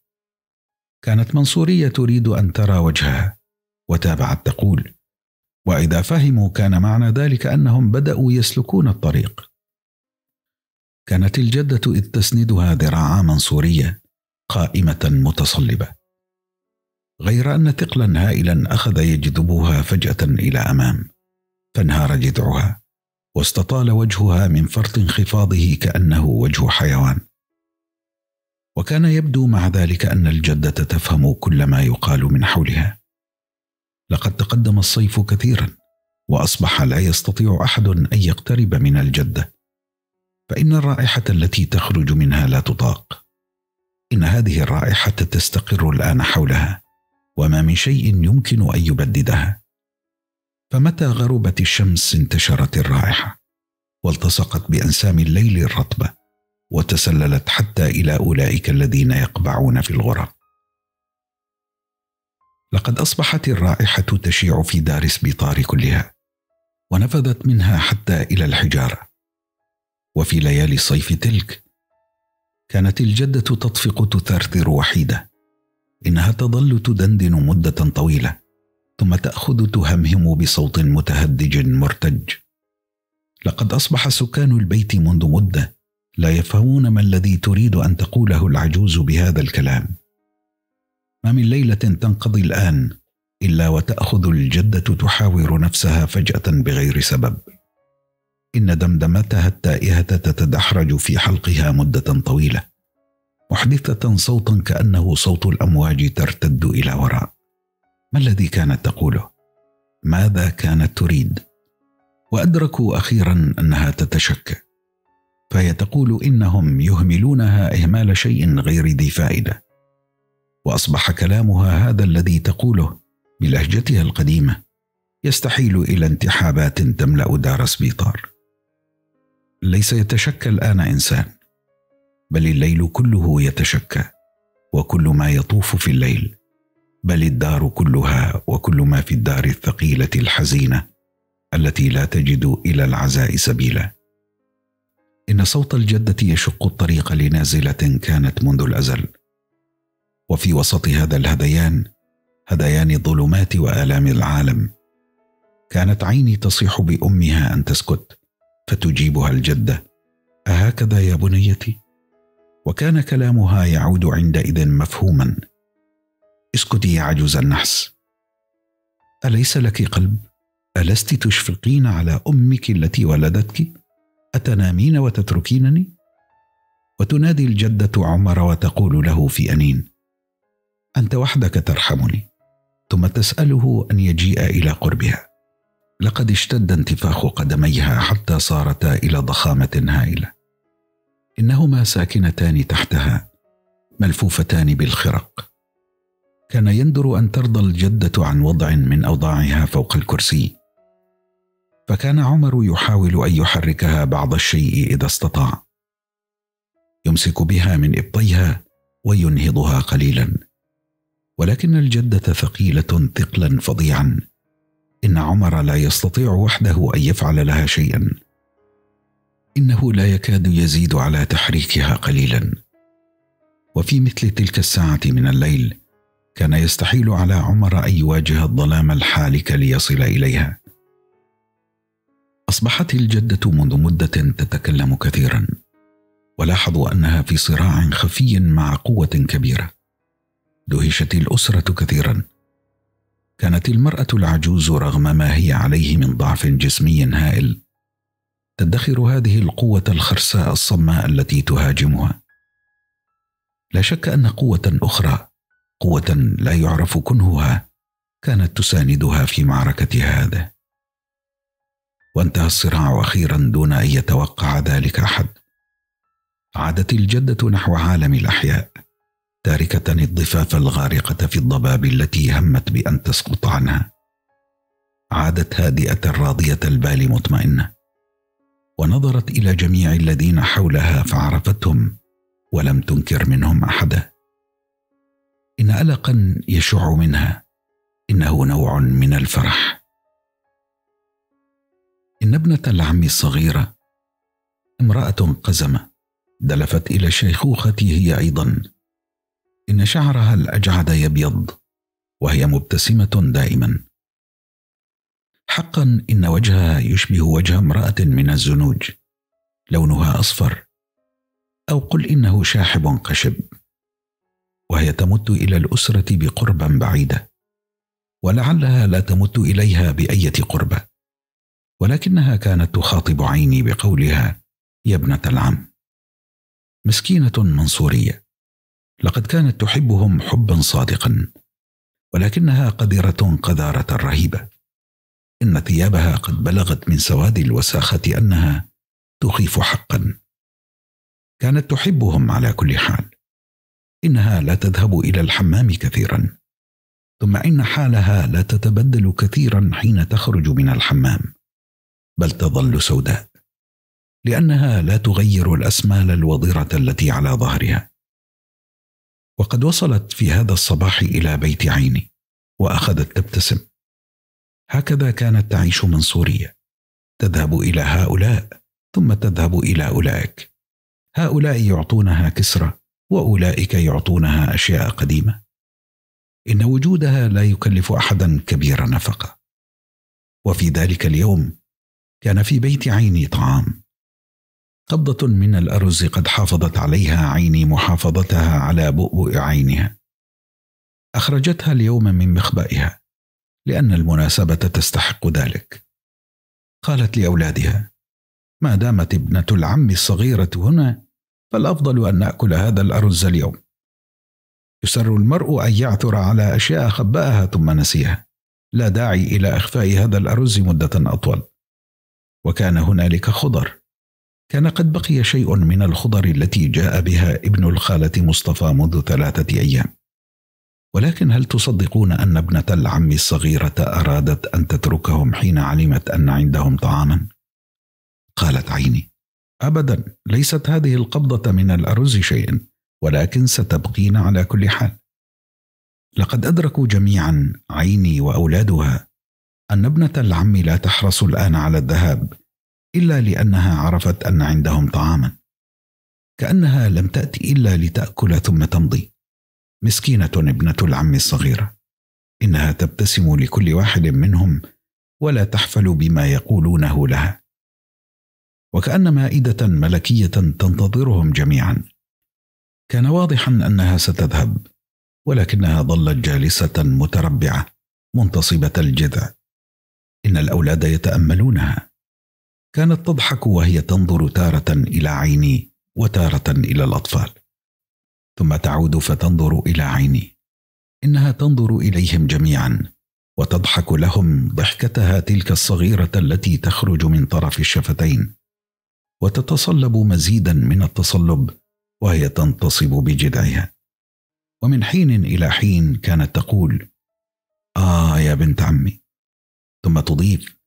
[SPEAKER 1] كانت منصورية تريد أن ترى وجهها وتابعت تقول وإذا فهموا كان معنى ذلك أنهم بدأوا يسلكون الطريق. كانت الجدة إذ تسندها ذراعا منصورية قائمة متصلبة. غير أن ثقلا هائلا أخذ يجذبها فجأة إلى أمام فانهار جذعها واستطال وجهها من فرط انخفاضه كأنه وجه حيوان. وكان يبدو مع ذلك أن الجدة تفهم كل ما يقال من حولها. لقد تقدم الصيف كثيرا وأصبح لا يستطيع أحد أن يقترب من الجدة. فإن الرائحة التي تخرج منها لا تطاق. إن هذه الرائحة تستقر الآن حولها. وما من شيء يمكن أن يبددها. فمتى غربت الشمس انتشرت الرائحة؟ والتصقت بأنسام الليل الرطبه وتسللت حتى إلى أولئك الذين يقبعون في الغرف لقد أصبحت الرائحة تشيع في دار سبيطار كلها ونفذت منها حتى إلى الحجارة. وفي ليالي الصيف تلك كانت الجدة تطفق تثرثر وحيدة إنها تظل تدندن مدة طويلة ثم تأخذ تهمهم بصوت متهدج مرتج. لقد أصبح سكان البيت منذ مدة لا يفهمون ما الذي تريد أن تقوله العجوز بهذا الكلام. ما من ليلة تنقضي الآن إلا وتأخذ الجدة تحاور نفسها فجأة بغير سبب. إن دمدمتها التائهة تتدحرج في حلقها مدة طويلة. محدثة صوتا كأنه صوت الأمواج ترتد إلى وراء. ما الذي كانت تقوله؟ ماذا كانت تريد؟ وأدركوا أخيرا أنها تتشكى. فهي تقول إنهم يهملونها إهمال شيء غير ذي فائدة. وأصبح كلامها هذا الذي تقوله بلهجتها القديمة يستحيل إلى انتحابات تملأ دار سبيطار. ليس يتشكى الآن إنسان. بل الليل كله يتشكى وكل ما يطوف في الليل بل الدار كلها وكل ما في الدار الثقيلة الحزينة التي لا تجد إلى العزاء سبيلا. إن صوت الجدة يشق الطريق لنازلة كانت منذ الأزل. وفي وسط هذا الهذيان هذيان الظلمات وآلام العالم. كانت عيني تصيح بأمها أن تسكت فتجيبها الجدة. أهكذا يا بنيتي؟ وكان كلامها يعود عندئذ مفهوما. اسكتي يا عجوز النحس. أليس لك قلب؟ ألست تشفقين على أمك التي ولدتك؟ أتنامين وتتركينني؟ وتنادي الجدة عمر وتقول له في أنين أنت وحدك ترحمني. ثم تسأله أن يجيء إلى قربها. لقد اشتد انتفاخ قدميها حتى صارتا إلى ضخامة هائلة. إنهما ساكنتان تحتها ملفوفتان بالخرق. كان يندر أن ترضى الجدة عن وضع من أوضاعها فوق الكرسي. فكان عمر يحاول أن يحركها بعض الشيء إذا استطاع. يمسك بها من إبطيها وينهضها قليلا. ولكن الجدة ثقيلة ثقلا فظيعا. إن عمر لا يستطيع وحده أن يفعل لها شيئا. إنه لا يكاد يزيد على تحريكها قليلا. وفي مثل تلك الساعة من الليل كان يستحيل على عمر أن يواجه الظلام الحالك ليصل إليها. أصبحت الجدة منذ مدة تتكلم كثيرا. ولاحظوا أنها في صراع خفي مع قوة كبيرة. دهشت الأسرة كثيرا. كانت المرأة العجوز رغم ما هي عليه من ضعف جسمي هائل. تدخر هذه القوة الخرساء الصماء التي تهاجمها. لا شك أن قوة أخرى قوة لا يعرف كنهها كانت تساندها في معركة هذا. وانتهى الصراع أخيرا دون أن يتوقع ذلك أحد. عادت الجدة نحو عالم الأحياء تاركة الضفاف الغارقة في الضباب التي همت بأن تسقط عنها. عادت هادئة راضيه البال مطمئنة. ونظرت إلى جميع الذين حولها فعرفتهم ولم تنكر منهم أحدا. إن ألقا يشع منها إنه نوع من الفرح. إن ابنة العم الصغيرة امرأة قزمة دلفت إلى الشيخوخه هي أيضا. إن شعرها الأجعد يبيض وهي مبتسمة دائما. حقا إن وجهها يشبه وجه امرأة من الزنوج لونها أصفر أو قل إنه شاحب قشب وهي تمت إلى الأسرة بقربا بعيدة ولعلها لا تمت إليها بأية قربه ولكنها كانت تخاطب عيني بقولها يا ابنة العم. مسكينة منصورية لقد كانت تحبهم حبا صادقا ولكنها قذرة قذارة رهيبة. إن ثيابها قد بلغت من سواد الوساخة أنها تخيف حقا. كانت تحبهم على كل حال. إنها لا تذهب إلى الحمام كثيرا. ثم إن حالها لا تتبدل كثيرا حين تخرج من الحمام. بل تظل سوداء. لأنها لا تغير الأسمال الوضره التي على ظهرها. وقد وصلت في هذا الصباح إلى بيت عيني وأخذت تبتسم. هكذا كانت تعيش منصورية. تذهب إلى هؤلاء ثم تذهب إلى أولئك. هؤلاء يعطونها كسرى وأولئك يعطونها أشياء قديمة. إن وجودها لا يكلف احدا كبير نفقة. وفي ذلك اليوم كان في بيت عيني طعام. قبضة من الأرز قد حافظت عليها عيني محافظتها على بؤبؤ عينها. أخرجتها اليوم من مخبئها. لأن المناسبة تستحق ذلك. قالت لأولادها ما دامت ابنة العم الصغيرة هنا فالأفضل أن نأكل هذا الأرز اليوم. يسر المرء أن يعثر على أشياء خبأها ثم نسيها. لا داعي إلى إخفاء هذا الأرز مدة أطول. وكان هنالك خضر. كان قد بقي شيء من الخضر التي جاء بها ابن الخالة مصطفى منذ ثلاثة أيام. ولكن هل تصدقون أن ابنة العم الصغيرة أرادت أن تتركهم حين علمت أن عندهم طعاما؟ قالت عيني ابدا ليست هذه القبضة من الأرز شيء ولكن ستبقين على كل حال. لقد أدركوا جميعا عيني وأولادها أن ابنة العم لا تحرص الآن على الذهاب إلا لأنها عرفت أن عندهم طعاما. كأنها لم تأتي إلا لتأكل ثم تمضي. مسكينة ابنة العم الصغيره إنها تبتسم لكل واحد منهم ولا تحفل بما يقولونه لها. وكأن مائدة ملكية تنتظرهم جميعا. كان واضحا أنها ستذهب ولكنها ظلت جالسة متربعة منتصبة الجذع. إن الأولاد يتأملونها. كانت تضحك وهي تنظر تارة إلى عيني وتارة إلى الأطفال. ثم تعود فتنظر إلى عيني. إنها تنظر إليهم جميعا وتضحك لهم ضحكتها تلك الصغيرة التي تخرج من طرف الشفتين. وتتصلب مزيدا من التصلب وهي تنتصب بجذعها. ومن حين إلى حين كانت تقول آه يا بنت عمي. ثم تضيف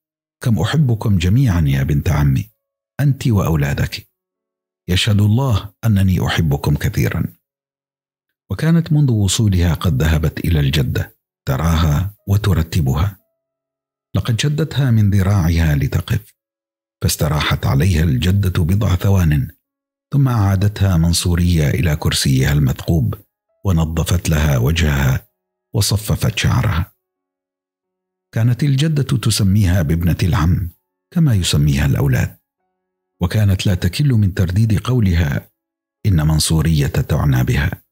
[SPEAKER 1] كم أحبكم جميعا يا بنت عمي أنت وأولادك. يشهد الله أنني أحبكم كثيرا. وكانت منذ وصولها قد ذهبت إلى الجدة تراها وترتبها. لقد شدتها من ذراعها لتقف فاستراحت عليها الجدة بضع ثوان ثم أعادتها منصورية إلى كرسيها المثقوب ونظفت لها وجهها وصففت شعرها. كانت الجدة تسميها بابنة العم كما يسميها الأولاد. وكانت لا تكل من ترديد قولها إن منصورية تعنى بها.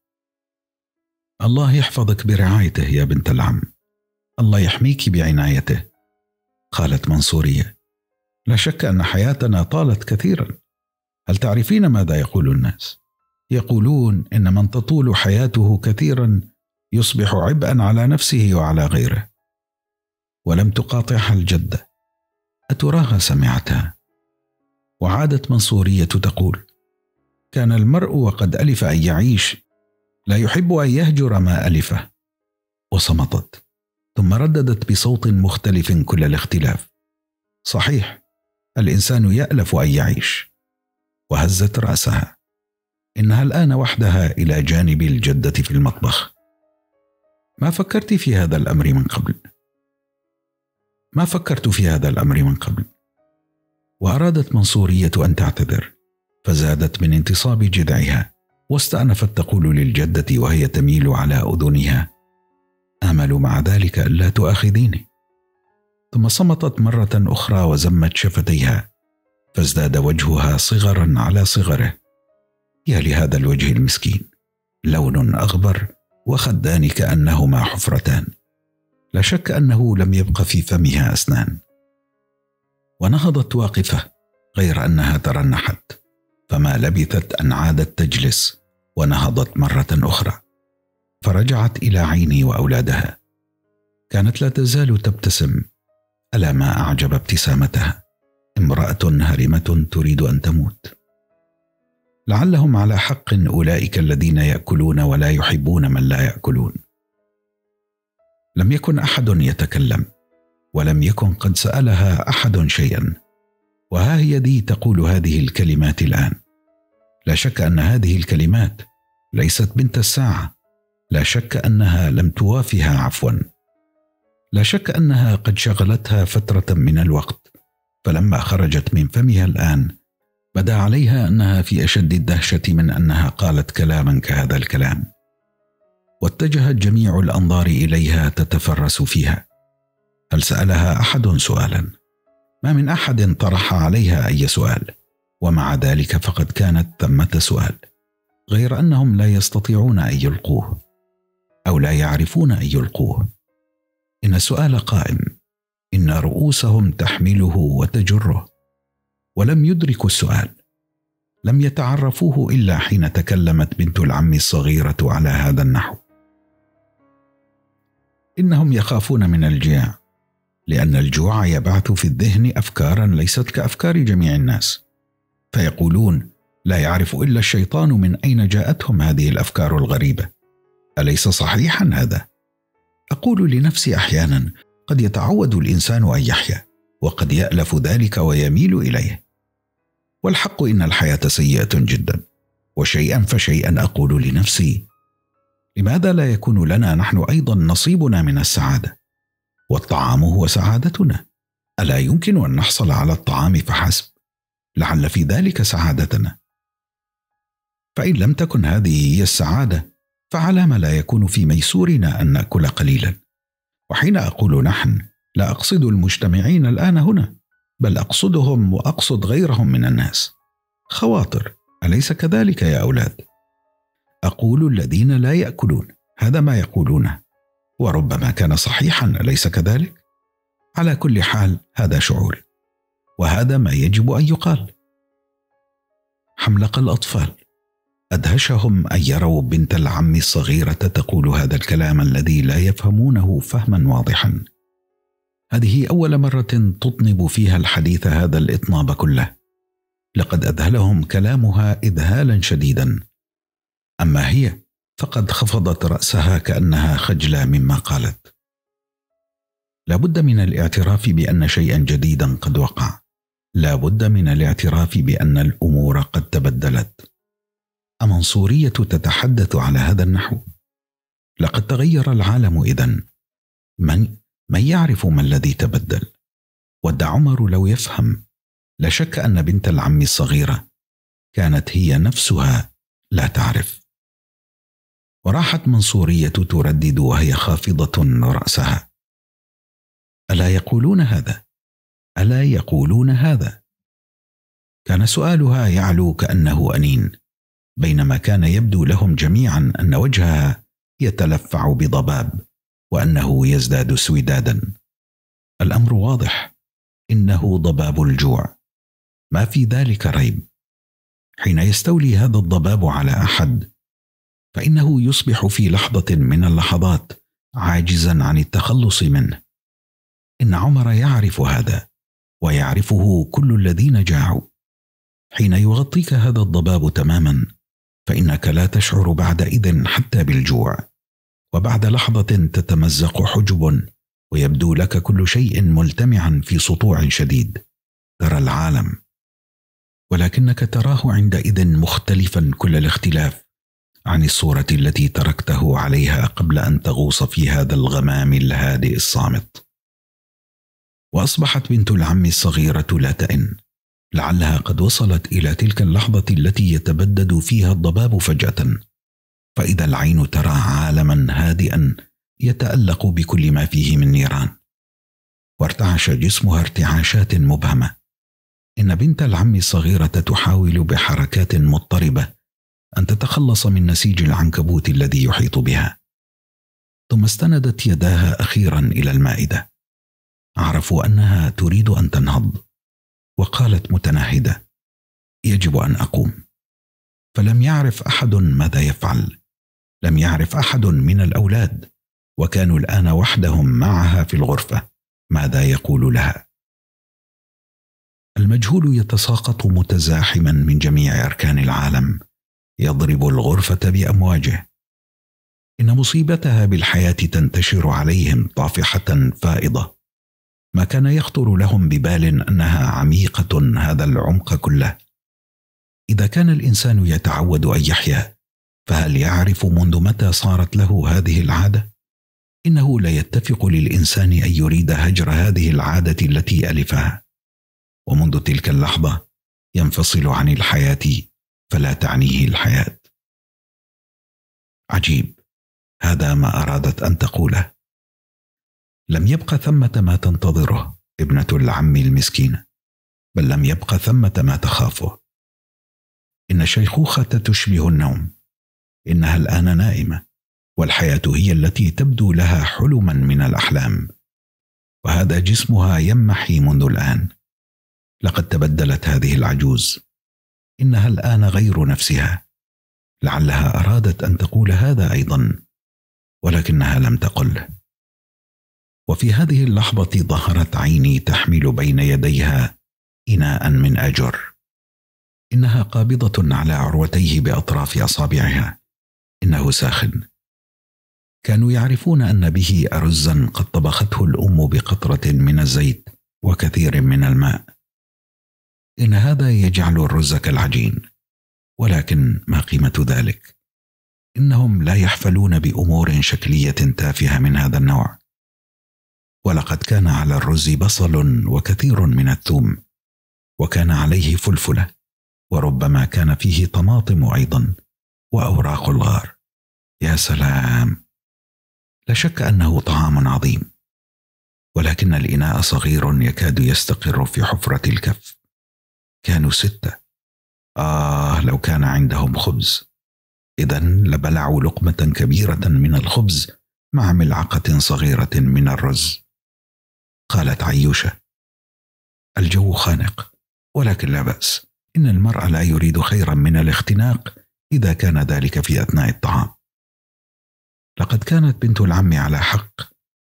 [SPEAKER 1] الله يحفظك برعايته يا بنت العم. الله يحميك بعنايته. قالت منصورية لا شك أن حياتنا طالت كثيرا. هل تعرفين ماذا يقول الناس؟ يقولون إن من تطول حياته كثيرا يصبح عبئا على نفسه وعلى غيره. ولم تقاطعها الجده أتراها سمعتها؟ وعادت منصورية تقول كان المرء وقد ألف أن يعيش لا يحب أن يهجر ما الفه وصمتت. ثم رددت بصوت مختلف كل الاختلاف. صحيح الإنسان يألف أن يعيش. وهزت رأسها. إنها الآن وحدها إلى جانب الجدة في المطبخ. ما فكرت في هذا الأمر من قبل؟ ما فكرت في هذا الأمر من قبل؟ وأرادت منصورية أن تعتذر فزادت من انتصاب جذعها. واستأنفت تقول للجدة وهي تميل على أذنها آمل مع ذلك ألا تؤاخذيني. ثم صمتت مرة أخرى وزمت شفتيها فازداد وجهها صغرا على صغره. يا لهذا الوجه المسكين لون أغبر وخدان كأنهما حفرتان. لا شك أنه لم يبق في فمها أسنان. ونهضت واقفة غير أنها ترنحت. فما لبثت أن عادت تجلس ونهضت مرة أخرى. فرجعت إلى عيني وأولادها. كانت لا تزال تبتسم. ألا ما أعجب ابتسامتها؟ امرأة هرمة تريد أن تموت. لعلهم على حق أولئك الذين يأكلون ولا يحبون من لا يأكلون. لم يكن أحد يتكلم ولم يكن قد سألها أحد شيئا. وها هي دي تقول هذه الكلمات الآن. لا شك أن هذه الكلمات ليست بنت الساعة. لا شك أنها لم توافها عفوا. لا شك أنها قد شغلتها فترة من الوقت. فلما خرجت من فمها الآن بدا عليها أنها في أشد الدهشة من أنها قالت كلاما كهذا الكلام. واتجهت جميع الأنظار إليها تتفرس فيها. هل سألها أحد سؤالا؟ ما من أحد طرح عليها أي سؤال ومع ذلك فقد كانت ثمة سؤال غير أنهم لا يستطيعون أن يلقوه أو لا يعرفون أن يلقوه. إن السؤال قائم إن رؤوسهم تحمله وتجره ولم يدركوا السؤال لم يتعرفوه إلا حين تكلمت بنت العم الصغيرة على هذا النحو. إنهم يخافون من الجياع. لأن الجوع يبعث في الذهن افكارا ليست كأفكار جميع الناس. فيقولون لا يعرف إلا الشيطان من أين جاءتهم هذه الأفكار الغريبة. أليس صحيحا هذا؟ أقول لنفسي أحيانا قد يتعود الإنسان أن يحيا وقد يألف ذلك ويميل إليه. والحق إن الحياة سيئة جدا. وشيئا فشيئا أقول لنفسي لماذا لا يكون لنا نحن أيضا نصيبنا من السعادة؟ والطعام هو سعادتنا. ألا يمكن أن نحصل على الطعام فحسب؟ لعل في ذلك سعادتنا. فإن لم تكن هذه هي السعادة فعلى ما لا يكون في ميسورنا أن نأكل قليلا. وحين أقول نحن لا أقصد المجتمعين الآن هنا بل أقصدهم وأقصد غيرهم من الناس. خواطر أليس كذلك يا أولاد؟ أقول الذين لا يأكلون هذا ما يقولونه. وربما كان صحيحا أليس كذلك؟ على كل حال هذا شعوري وهذا ما يجب أن يقال. حملق الأطفال. أدهشهم أن يروا بنت العم الصغيرة تقول هذا الكلام الذي لا يفهمونه فهما واضحا. هذه أول مرة تطنب فيها الحديث هذا الإطناب كله. لقد أذهلهم كلامها اذهالا شديدا. أما هي فقد خفضت رأسها كأنها خجلة مما قالت. لابد من الاعتراف بأن شيئا جديدا قد وقع. لابد من الاعتراف بأن الأمور قد تبدلت. أمنصورية تتحدث على هذا النحو. لقد تغير العالم اذا من من يعرف ما الذي تبدل؟ ود عمر لو يفهم. لا شك أن بنت العم الصغيرة كانت هي نفسها لا تعرف. وراحت منصورية تردد وهي خافضة رأسها. ألا يقولون هذا؟ ألا يقولون هذا؟ كان سؤالها يعلو كأنه أنين بينما كان يبدو لهم جميعا أن وجهها يتلفع بضباب وأنه يزداد سودادا الأمر واضح إنه ضباب الجوع. ما في ذلك ريب. حين يستولي هذا الضباب على أحد فإنه يصبح في لحظة من اللحظات عاجزا عن التخلص منه. إن عمر يعرف هذا ويعرفه كل الذين جاعوا. حين يغطيك هذا الضباب تماما فإنك لا تشعر بعدئذ حتى بالجوع. وبعد لحظة تتمزق حجب ويبدو لك كل شيء ملتمعا في سطوع شديد. ترى العالم. ولكنك تراه عندئذ مختلفا كل الاختلاف. عن الصورة التي تركته عليها قبل أن تغوص في هذا الغمام الهادئ الصامت. وأصبحت بنت العم الصغيرة لا تئن. لعلها قد وصلت إلى تلك اللحظة التي يتبدد فيها الضباب فجأة. فإذا العين ترى عالما هادئا يتألق بكل ما فيه من نيران. وارتعش جسمها ارتعاشات مبهمة. إن بنت العم الصغيرة تحاول بحركات مضطربة أن تتخلص من نسيج العنكبوت الذي يحيط بها. ثم استندت يداها أخيرا إلى المائدة. عرفوا أنها تريد أن تنهض. وقالت متنهده يجب أن أقوم. فلم يعرف أحد ماذا يفعل. لم يعرف أحد من الأولاد. وكانوا الآن وحدهم معها في الغرفة. ماذا يقول لها؟ المجهول يتساقط متزاحما من جميع أركان العالم. يضرب الغرفة بأمواجه. إن مصيبتها بالحياة تنتشر عليهم طافحة فائضة. ما كان يخطر لهم ببال أنها عميقة هذا العمق كله. إذا كان الإنسان يتعود أن يحيا فهل يعرف منذ متى صارت له هذه العادة؟ إنه لا يتفق للإنسان أن يريد هجر هذه العادة التي ألفها. ومنذ تلك اللحظة ينفصل عن الحياة فلا تعنيه الحياة. عجيب. هذا ما أرادت أن تقوله. لم يبق ثمة ما تنتظره ابنة العم المسكينه بل لم يبق ثمة ما تخافه. إن الشيخوخة تشبه النوم. إنها الآن نائمة والحياة هي التي تبدو لها حلما من الأحلام. وهذا جسمها يمحي منذ الآن. لقد تبدلت هذه العجوز. إنها الآن غير نفسها. لعلها أرادت أن تقول هذا أيضا ولكنها لم تقله وفي هذه اللحظة ظهرت عيني تحمل بين يديها اناء من أجر. إنها قابضة على عروتيه بأطراف أصابعها. إنه ساخن. كانوا يعرفون أن به ارزا قد طبخته الأم بقطرة من الزيت وكثير من الماء. إن هذا يجعل الرز كالعجين ولكن ما قيمة ذلك؟ إنهم لا يحفلون بأمور شكلية تافهة من هذا النوع. ولقد كان على الرز بصل وكثير من الثوم وكان عليه فلفلة وربما كان فيه طماطم أيضا وأوراق الغار. يا سلام! لا شك أنه طعام عظيم ولكن الإناء صغير يكاد يستقر في حفرة الكف. كانوا ستة. آه لو كان عندهم خبز. اذا لبلعوا لقمة كبيرة من الخبز مع ملعقة صغيرة من الرز. قالت عيوشة الجو خانق ولكن لا بأس. إن المرء لا يريد خيرا من الاختناق إذا كان ذلك في أثناء الطعام. لقد كانت بنت العم على حق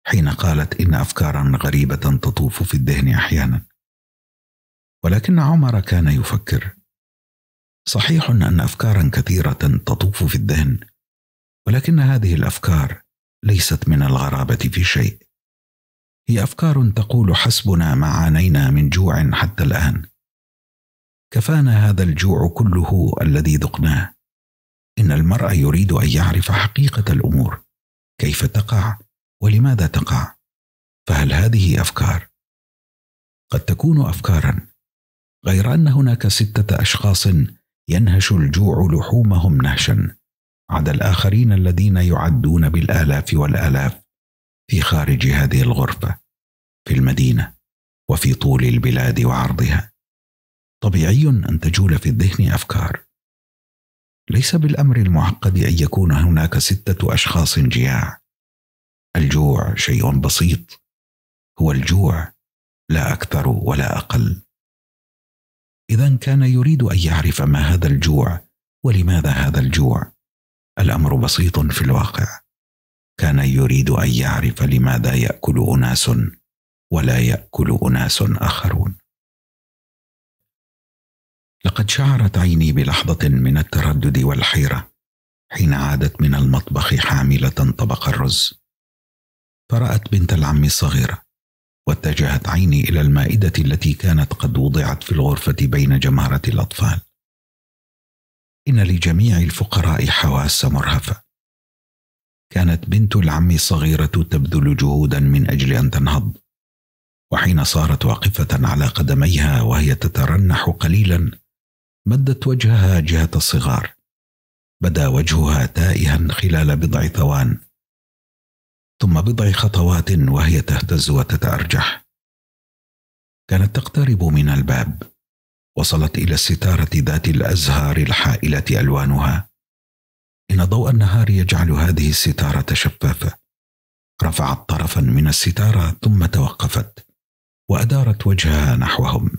[SPEAKER 1] حين قالت إن افكارا غريبة تطوف في الذهن أحيانا. ولكن عمر كان يفكر. صحيح أن أفكارا كثيرة تطوف في الذهن ولكن هذه الأفكار ليست من الغرابة في شيء. هي أفكار تقول حسبنا ما عانينا من جوع حتى الآن. كفانا هذا الجوع كله الذي ذقناه. إن المرء يريد أن يعرف حقيقة الأمور كيف تقع ولماذا تقع؟ فهل هذه أفكار قد تكون افكارا غير أن هناك ستة أشخاص ينهش الجوع لحومهم نهشا. عدا الآخرين الذين يعدون بالآلاف والآلاف في خارج هذه الغرفة في المدينة وفي طول البلاد وعرضها. طبيعي أن تجول في الذهن أفكار. ليس بالأمر المعقد أن يكون هناك ستة أشخاص جياع. الجوع شيء بسيط. هو الجوع لا أكثر ولا أقل. إذا كان يريد أن يعرف ما هذا الجوع ولماذا هذا الجوع. الأمر بسيط في الواقع. كان يريد أن يعرف لماذا يأكل أناس ولا يأكل أناس آخرون. لقد شعرت عيني بلحظة من التردد والحيرة حين عادت من المطبخ حاملة طبق الرز. فرأت بنت العم الصغيرة واتجهت عيني إلى المائدة التي كانت قد وضعت في الغرفة بين جمارة الأطفال. إن لجميع الفقراء حواس مرهفة. كانت بنت العم الصغيرة تبذل جهودا من أجل أن تنهض. وحين صارت واقفة على قدميها وهي تترنح قليلا مدت وجهها جهة الصغار. بدا وجهها تائها خلال بضع ثوان. ثم بضع خطوات وهي تهتز وتتأرجح. كانت تقترب من الباب. وصلت إلى الستارة ذات الأزهار الحائلة ألوانها. إن ضوء النهار يجعل هذه الستارة شفافة. رفعت طرفا من الستارة ثم توقفت. وأدارت وجهها نحوهم.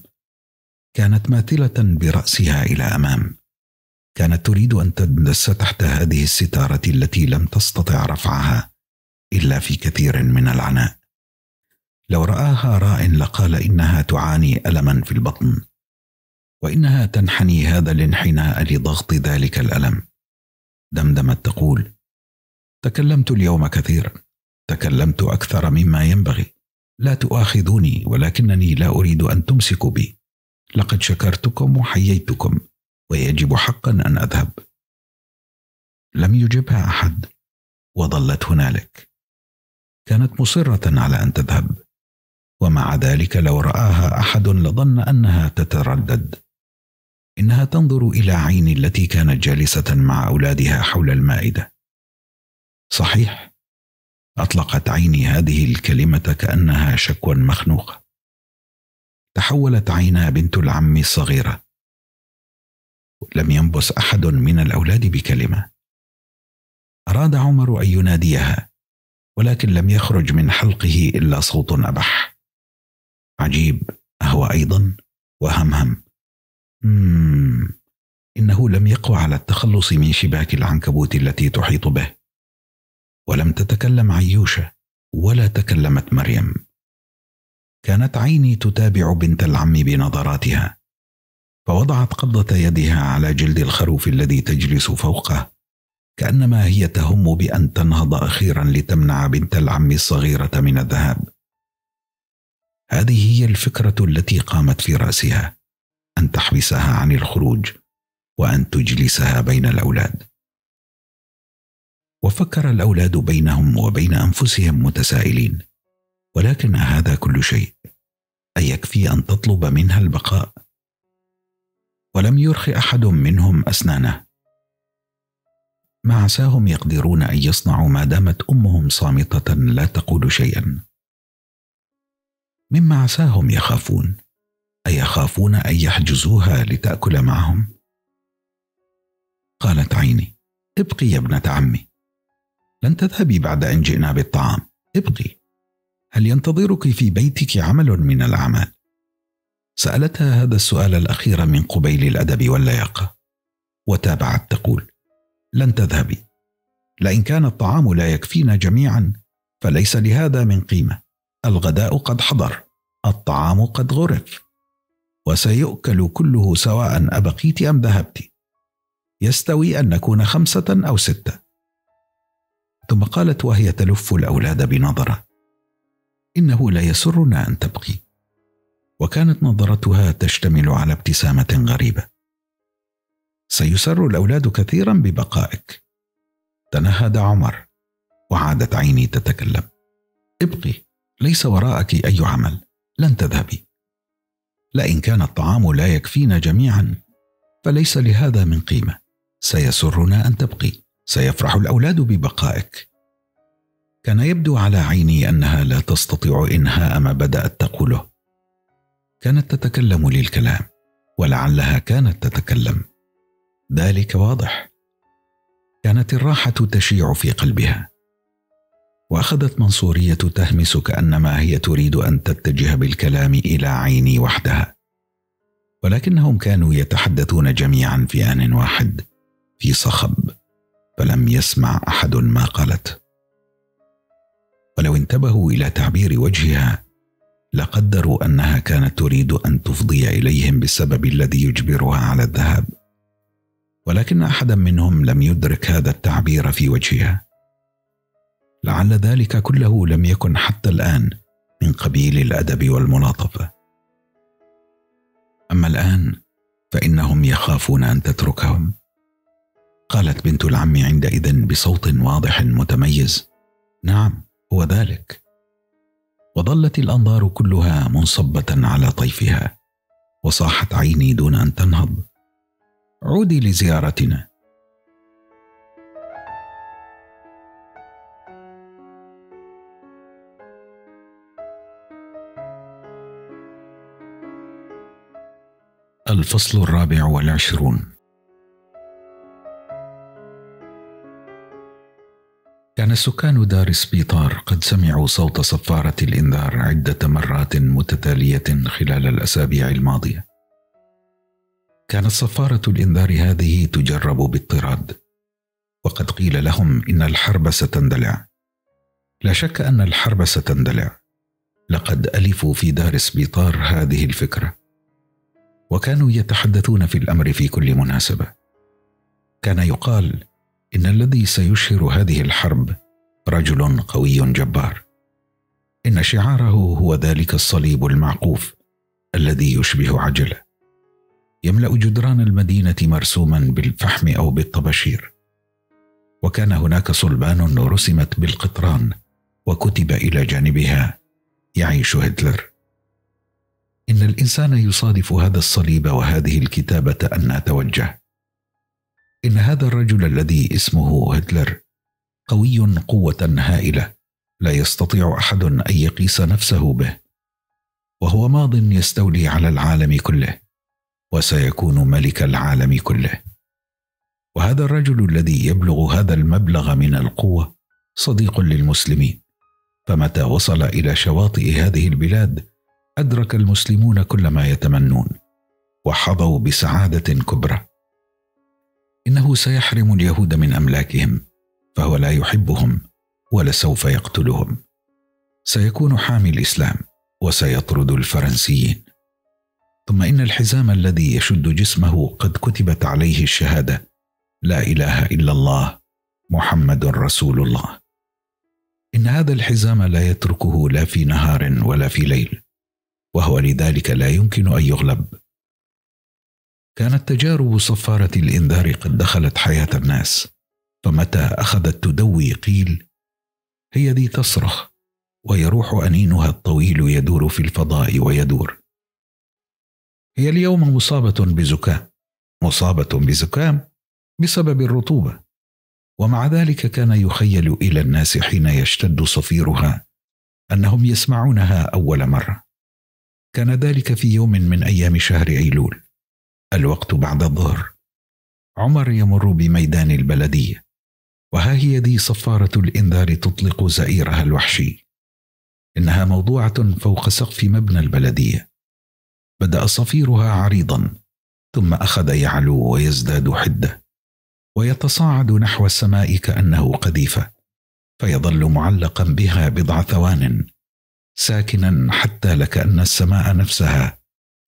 [SPEAKER 1] كانت ماثلة برأسها إلى أمام. كانت تريد أن تندس تحت هذه الستارة التي لم تستطع رفعها. إلا في كثير من العناء. لو رآها راء لقال إنها تعاني ألما في البطن وإنها تنحني هذا الانحناء لضغط ذلك الألم. دمدمت تقول تكلمت اليوم كثيرا تكلمت أكثر مما ينبغي. لا تؤاخذوني ولكنني لا أريد أن تمسكوا بي. لقد شكرتكم وحييتكم ويجب حقا أن أذهب. لم يجبها أحد وظلت هنالك. كانت مصرة على أن تذهب. ومع ذلك لو رآها أحد لظن أنها تتردد. إنها تنظر إلى عين التي كانت جالسة مع أولادها حول المائدة. صحيح أطلقت عيني هذه الكلمة كأنها شكوى مخنوقة. تحولت عينا بنت العم الصغيرة. لم ينبس أحد من الأولاد بكلمة. أراد عمر أن يناديها. ولكن لم يخرج من حلقه إلا صوت أبح. عجيب. أهو أيضا. وهمهم. مم. إنه لم يقوى على التخلص من شباك العنكبوت التي تحيط به. ولم تتكلم عيوشة. ولا تكلمت مريم. كانت عيني تتابع بنت العم بنظراتها. فوضعت قبضة يدها على جلد الخروف الذي تجلس فوقه. كأنما هي تهم بأن تنهض أخيرا لتمنع بنت العم الصغيرة من الذهاب. هذه هي الفكرة التي قامت في رأسها أن تحبسها عن الخروج وأن تجلسها بين الأولاد. وفكر الأولاد بينهم وبين أنفسهم متسائلين ولكن هذا كل شيء أيكفي أن تطلب منها البقاء؟ ولم يرخ أحد منهم أسنانه. ما عساهم يقدرون أن يصنعوا ما دامت أمهم صامتة لا تقول شيئا. مما عساهم يخافون أيخافون أن يحجزوها لتأكل معهم؟ قالت عيني ابقي يا ابنة عمي. لن تذهبي بعد أن جئنا بالطعام ابقي. هل ينتظرك في بيتك عمل من الأعمال؟ سالتها هذا السؤال الأخير من قبيل الأدب واللياقة وتابعت تقول لن تذهبي. لئن كان الطعام لا يكفينا جميعا فليس لهذا من قيمة. الغداء قد حضر الطعام قد غرف. وسيؤكل كله سواء أبقيت أم ذهبت. يستوي أن نكون خمسة أو ستة. ثم قالت وهي تلف الأولاد بنظرة. إنه لا يسرنا أن تبقي. وكانت نظرتها تشتمل على ابتسامة غريبة. سيسر الأولاد كثيرا ببقائك. تنهد عمر وعادت عيني تتكلم. ابقي ليس وراءك أي عمل. لن تذهبي. لئن كان الطعام لا يكفينا جميعا فليس لهذا من قيمة. سيسرنا أن تبقي. سيفرح الأولاد ببقائك. كان يبدو على عيني أنها لا تستطيع إنهاء ما بدأت تقوله. كانت تتكلم للكلام ولعلها كانت تتكلم. ذلك واضح. كانت الراحة تشيع في قلبها. وأخذت منصورية تهمس كأنما هي تريد أن تتجه بالكلام إلى عيني وحدها. ولكنهم كانوا يتحدثون جميعا في آن واحد في صخب فلم يسمع أحد ما قالت. ولو انتبهوا إلى تعبير وجهها لقدروا أنها كانت تريد أن تفضي إليهم بالسبب الذي يجبرها على الذهاب. ولكن أحدا منهم لم يدرك هذا التعبير في وجهها. لعل ذلك كله لم يكن حتى الآن من قبيل الأدب والملاطفة. أما الآن فإنهم يخافون أن تتركهم. قالت بنت العم عندئذ بصوت واضح متميز. نعم هو ذلك. وظلت الأنظار كلها منصبة على طيفها وصاحت عيني دون أن تنهض. عودي لزيارتنا الفصل الرابع والعشرون كان سكان دار سبيطار قد سمعوا صوت صفارة الإنذار عدة مرات متتالية خلال الأسابيع الماضية. كانت صفارة الإنذار هذه تجرب باضطراد، وقد قيل لهم إن الحرب ستندلع. لا شك أن الحرب ستندلع. لقد ألفوا في دار سبيطار هذه الفكرة. وكانوا يتحدثون في الأمر في كل مناسبة. كان يقال إن الذي سيشهر هذه الحرب رجل قوي جبار إن شعاره هو ذلك الصليب المعقوف الذي يشبه عجله يملأ جدران المدينة مرسوما بالفحم أو بالطباشير. وكان هناك صلبان رسمت بالقطران وكتب إلى جانبها يعيش هتلر. إن الإنسان يصادف هذا الصليب وهذه الكتابة أن توجه إن هذا الرجل الذي اسمه هتلر قوي قوة هائلة لا يستطيع أحد أن يقيس نفسه به. وهو ماض يستولي على العالم كله. وسيكون ملك العالم كله. وهذا الرجل الذي يبلغ هذا المبلغ من القوة صديق للمسلمين. فمتى وصل إلى شواطئ هذه البلاد أدرك المسلمون كل ما يتمنون وحظوا بسعادة كبرى. إنه سيحرم اليهود من أملاكهم فهو لا يحبهم ولسوف يقتلهم. سيكون حامي الإسلام وسيطرد الفرنسيين. ثم ان الحزام الذي يشد جسمه قد كتبت عليه الشهادة. لا إله إلا الله محمد رسول الله. إن هذا الحزام لا يتركه لا في نهار ولا في ليل وهو لذلك لا يمكن أن يغلب. كانت تجارب صفارة الإنذار قد دخلت حياة الناس فمتى أخذت تدوي قيل هي ذي تصرخ ويروح أنينها الطويل يدور في الفضاء ويدور. هي اليوم مصابة بزكام. مصابة بزكام بسبب الرطوبة. ومع ذلك كان يخيل إلى الناس حين يشتد صفيرها أنهم يسمعونها أول مرة. كان ذلك في يوم من أيام شهر أيلول الوقت بعد الظهر. عمر يمر بميدان البلدية وها هي ذي صفارة الإنذار تطلق زئيرها الوحشي. إنها موضوعة فوق سقف مبنى البلدية. بدأ صفيرها عريضا ثم أخذ يعلو ويزداد حدة ويتصاعد نحو السماء كأنه قذيفة فيظل معلقا بها بضع ثوان ساكنا حتى لكأن السماء نفسها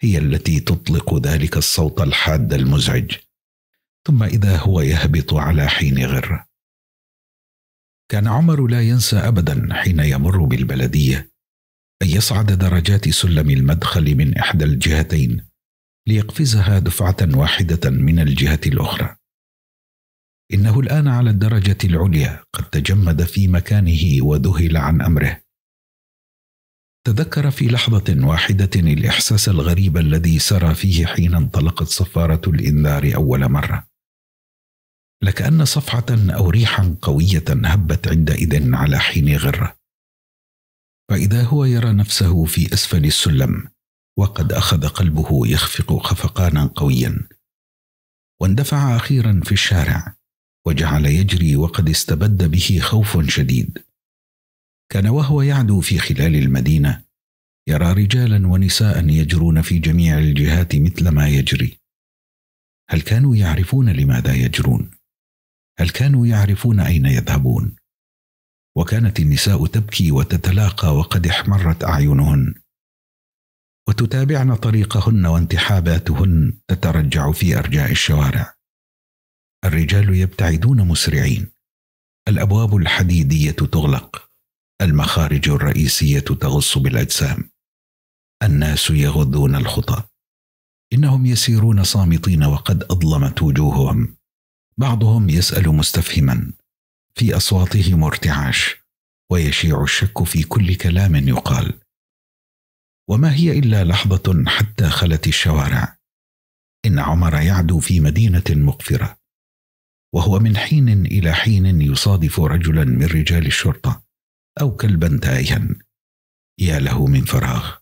[SPEAKER 1] هي التي تطلق ذلك الصوت الحاد المزعج. ثم إذا هو يهبط على حين غره كان عمر لا ينسى ابدا حين يمر بالبلدية. ان يصعد درجات سلم المدخل من إحدى الجهتين ليقفزها دفعة واحدة من الجهة الأخرى إنه الآن على الدرجة العليا قد تجمد في مكانه وذهل عن أمره تذكر في لحظة واحدة الإحساس الغريب الذي سرى فيه حين انطلقت صفارة الإنذار أول مرة. لكأن صفعة أو ريحا قوية هبت عندئذ على حين غرة. فإذا هو يرى نفسه في أسفل السلم وقد أخذ قلبه يخفق خفقانا قويا. واندفع أخيرا في الشارع وجعل يجري وقد استبد به خوف شديد. كان وهو يعدو في خلال المدينة يرى رجالا ونساء يجرون في جميع الجهات مثل ما يجري هل كانوا يعرفون لماذا يجرون هل كانوا يعرفون أين يذهبون وكانت النساء تبكي وتتلاقى وقد احمرت أعينهن. وتتابعن طريقهن وانتحاباتهن تترجع في أرجاء الشوارع. الرجال يبتعدون مسرعين. الأبواب الحديدية تغلق. المخارج الرئيسية تغص بالأجسام. الناس يغضون الخطى. إنهم يسيرون صامتين وقد أظلمت وجوههم. بعضهم يسأل مستفهما. في اصواتهم ارتعاش ويشيع الشك في كل كلام يقال. وما هي إلا لحظة حتى خلت الشوارع. إن عمر يعدو في مدينة مقفرة. وهو من حين إلى حين يصادف رجلا من رجال الشرطة أو كلبا تائها يا له من فراغ.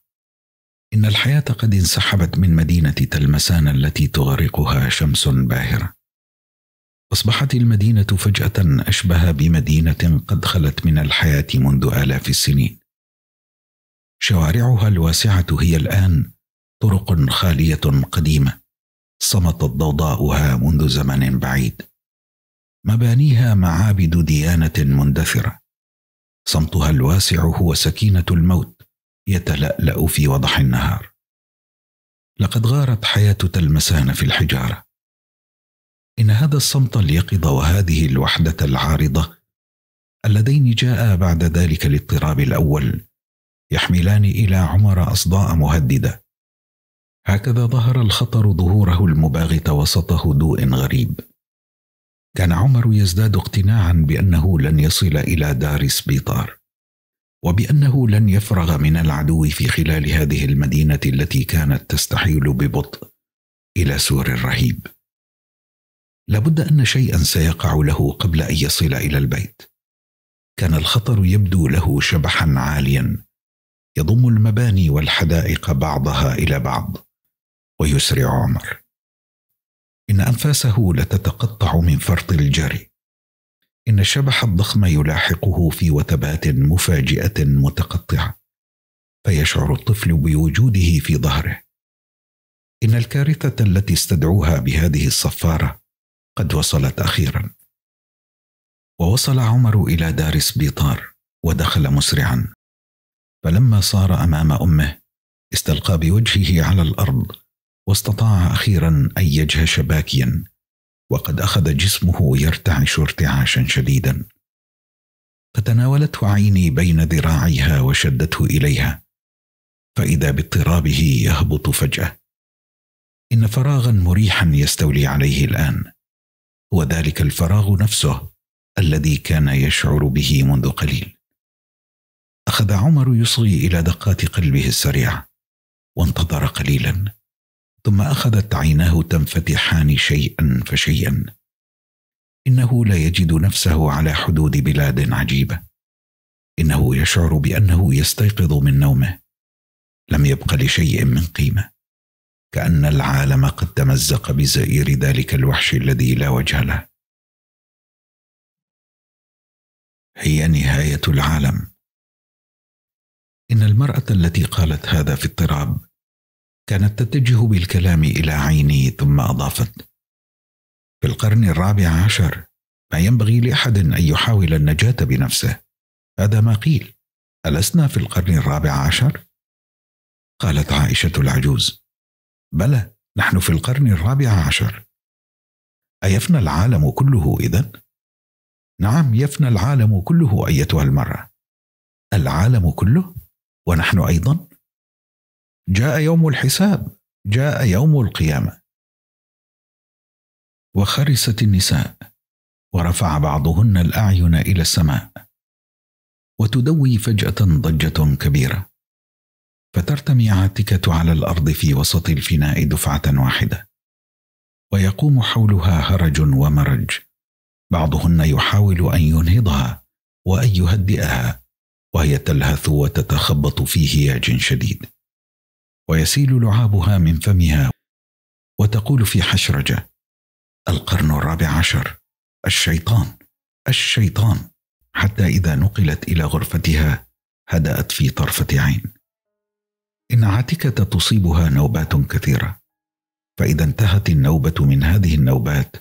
[SPEAKER 1] إن الحياة قد انسحبت من مدينة تلمسان التي تغرقها شمس باهرة. أصبحت المدينة فجأة أشبه بمدينة قد خلت من الحياة منذ آلاف السنين. شوارعها الواسعة هي الآن طرق خالية قديمة صمتت ضوضاؤها منذ زمن بعيد. مبانيها معابد ديانة مندثرة. صمتها الواسع هو سكينة الموت يتلألأ في وضح النهار. لقد غارت حياة تلمسان في الحجارة. إن هذا الصمت اليقظ وهذه الوحدة العارضة. اللذين جاء بعد ذلك الاضطراب الأول يحملان إلى عمر أصداء مهددة. هكذا ظهر الخطر ظهوره المباغت وسط هدوء غريب. كان عمر يزداد اقتناعا بأنه لن يصل إلى دار سبيطار وبأنه لن يفرغ من العدو في خلال هذه المدينة التي كانت تستحيل ببطء إلى سور الرهيب. لابد أن شيئا سيقع له قبل أن يصل إلى البيت. كان الخطر يبدو له شبحا عاليا. يضم المباني والحدائق بعضها إلى بعض. ويسرع عمر. إن أنفاسه لتتقطع من فرط الجري. إن الشبح الضخم يلاحقه في وثبات مفاجئة متقطعة. فيشعر الطفل بوجوده في ظهره. إن الكارثة التي استدعوها بهذه الصفارة قد وصلت أخيرا. ووصل عمر إلى دار سبيطار ودخل مسرعا. فلما صار أمام أمه استلقى بوجهه على الأرض واستطاع أخيرا أن يجهش باكيا وقد أخذ جسمه يرتعش ارتعاشا شديدا. فتناولته عيني بين ذراعيها وشدته إليها. فإذا باضطرابه يهبط فجأة. إن فراغا مريحا يستولي عليه الآن. هو ذلك الفراغ نفسه الذي كان يشعر به منذ قليل. أخذ عمر يصغي إلى دقات قلبه السريعه وانتظر قليلا ثم أخذت عيناه تنفتحان شيئا فشيئا. إنه لا يجد نفسه على حدود بلاد عجيبة. إنه يشعر بأنه يستيقظ من نومه. لم يبق لشيء من قيمة. كأن العالم قد تمزق بزئير ذلك الوحش الذي لا وجه له. هي نهاية العالم. إن المرأة التي قالت هذا في اضطراب كانت تتجه بالكلام إلى عيني ثم أضافت في القرن الرابع عشر ما ينبغي لأحد أن يحاول النجاة بنفسه. هذا ما قيل. ألسنا في القرن الرابع عشر؟ قالت عائشة العجوز. بلى نحن في القرن الرابع عشر. أيفنى العالم كله إذا؟ نعم يفنى العالم كله أيتها المرأة. العالم كله؟ ونحن أيضا؟ جاء يوم الحساب جاء يوم القيامة. وخرست النساء ورفع بعضهن الأعين إلى السماء. وتدوي فجأة ضجة كبيرة. فترتمي عاتكة على الأرض في وسط الفناء دفعة واحدة. ويقوم حولها هرج ومرج. بعضهن يحاول أن ينهضها وأن يهدئها وهي تلهث وتتخبط في هياج شديد. ويسيل لعابها من فمها وتقول في حشرجة القرن الرابع عشر الشيطان الشيطان. حتى إذا نقلت إلى غرفتها هدأت في طرفة عين. إن عاتكة تصيبها نوبات كثيرة. فإذا انتهت النوبة من هذه النوبات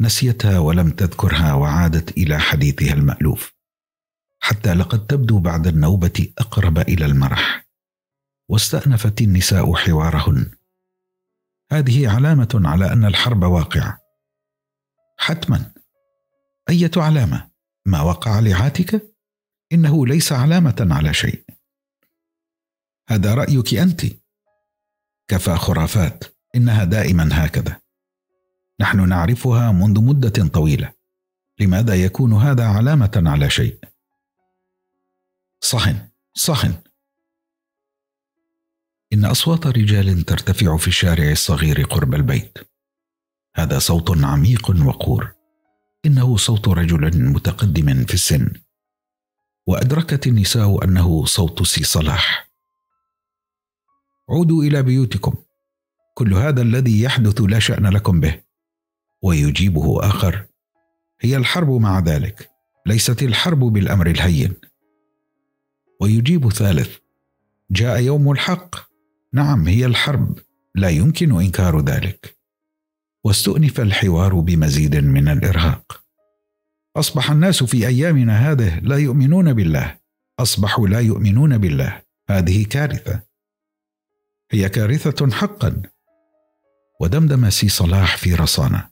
[SPEAKER 1] نسيتها ولم تذكرها وعادت إلى حديثها المألوف. حتى لقد تبدو بعد النوبة أقرب إلى المرح. واستأنفت النساء حوارهن. هذه علامة على أن الحرب واقعة حتما. أية علامة؟ ما وقع لعاتك إنه ليس علامة على شيء. هذا رأيك أنت. كفى خرافات. إنها دائما هكذا. نحن نعرفها منذ مدة طويلة. لماذا يكون هذا علامة على شيء؟ صهن صهن إن أصوات رجال ترتفع في الشارع الصغير قرب البيت. هذا صوت عميق وقور. إنه صوت رجل متقدم في السن. وأدركت النساء أنه صوت سي صلاح. عودوا إلى بيوتكم. كل هذا الذي يحدث لا شأن لكم به. ويجيبه آخر. هي الحرب مع ذلك. ليست الحرب بالأمر الهين. ويجيب ثالث. جاء يوم الحق. نعم هي الحرب. لا يمكن إنكار ذلك. واستؤنف الحوار بمزيد من الإرهاق. أصبح الناس في أيامنا هذه لا يؤمنون بالله. أصبحوا لا يؤمنون بالله. هذه كارثة. هي كارثة حقا. ودمدم سي صلاح في رصانة.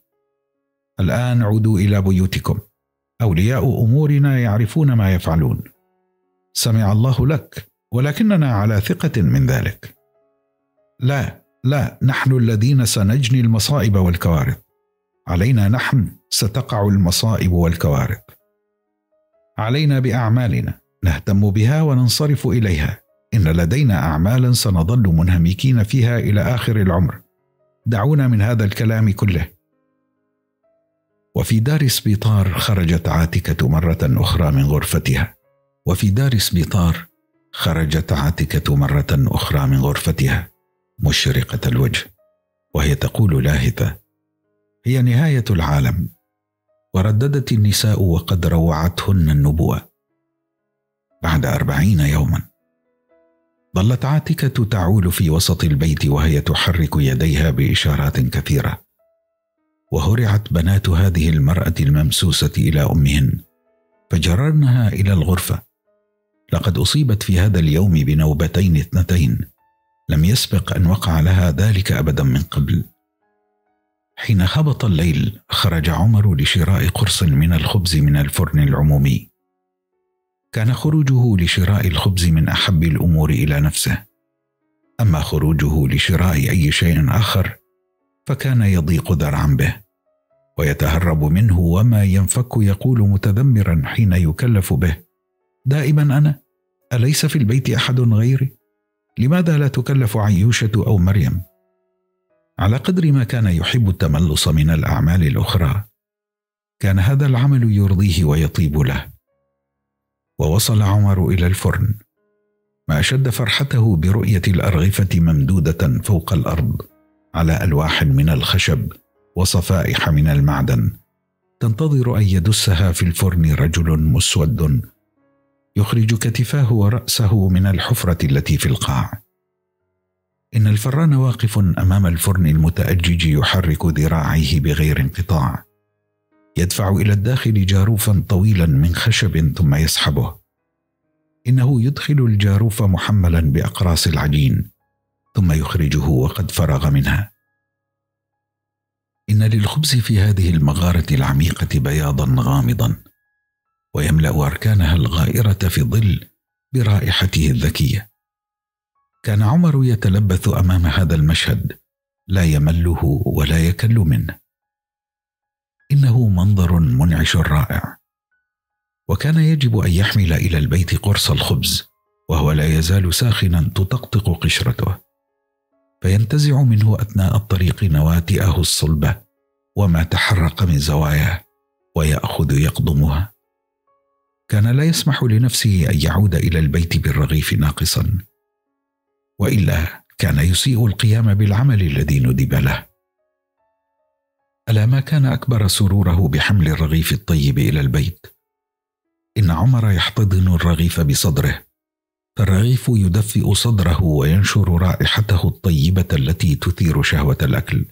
[SPEAKER 1] الآن عودوا إلى بيوتكم. أولياء أمورنا يعرفون ما يفعلون. سمع الله لك ولكننا على ثقة من ذلك. لا لا نحن الذين سنجني المصائب والكوارث. علينا نحن ستقع المصائب والكوارث. علينا بأعمالنا نهتم بها وننصرف إليها. إن لدينا اعمالا سنظل منهمكين فيها إلى آخر العمر. دعونا من هذا الكلام كله. وفي دار سبيطار خرجت عاتكة مرة أخرى من غرفتها. وفي دار سبيطار خرجت عاتكة مرة أخرى من غرفتها. مشرقة الوجه. وهي تقول لاهثة هي نهاية العالم. ورددت النساء وقد روعتهن النبوة. بعد أربعين يوما. ظلت عاتكة تعول في وسط البيت وهي تحرك يديها بإشارات كثيرة. وهرعت بنات هذه المرأة الممسوسة إلى أمهن فجررنها إلى الغرفة. لقد أصيبت في هذا اليوم بنوبتين اثنتين لم يسبق أن وقع لها ذلك أبدا من قبل. حين هبط الليل خرج عمر لشراء قرص من الخبز من الفرن العمومي. كان خروجه لشراء الخبز من أحب الأمور إلى نفسه. أما خروجه لشراء أي شيء آخر فكان يضيق ذرعا به ويتهرب منه وما ينفك يقول متذمرا حين يكلف به. دائما أنا أليس في البيت أحد غيري؟ لماذا لا تكلف عيوشة أو مريم؟ على قدر ما كان يحب التملص من الأعمال الأخرى كان هذا العمل يرضيه ويطيب له. ووصل عمر إلى الفرن ما أشد فرحته برؤية الأرغفة ممدودة فوق الأرض على ألواح من الخشب وصفائح من المعدن. تنتظر أن يدسها في الفرن رجل مسود يخرج كتفاه ورأسه من الحفرة التي في القاع. إن الفران واقف أمام الفرن المتأجج يحرك ذراعيه بغير انقطاع. يدفع إلى الداخل جاروفا طويلا من خشب ثم يسحبه. إنه يدخل الجاروف محملا بأقراص العجين ثم يخرجه وقد فرغ منها. إن للخبز في هذه المغارة العميقة بياضا غامضا ويملأ أركانها الغائرة في الظل برائحته الذكية. كان عمر يتلبث أمام هذا المشهد لا يمله ولا يكل منه. إنه منظر منعش رائع. وكان يجب أن يحمل إلى البيت قرص الخبز وهو لا يزال ساخنا تطقطق قشرته. فينتزع منه أثناء الطريق نواتئه الصلبة وما تحرق من زواياه ويأخذ يقضمها. كان لا يسمح لنفسه أن يعود إلى البيت بالرغيف ناقصا. وإلا كان يسيء القيام بالعمل الذي ندب له. ألا ما كان أكبر سروره بحمل الرغيف الطيب إلى البيت؟ إن عمر يحتضن الرغيف بصدره فالرغيف يدفئ صدره وينشر رائحته الطيبة التي تثير شهوة الأكل.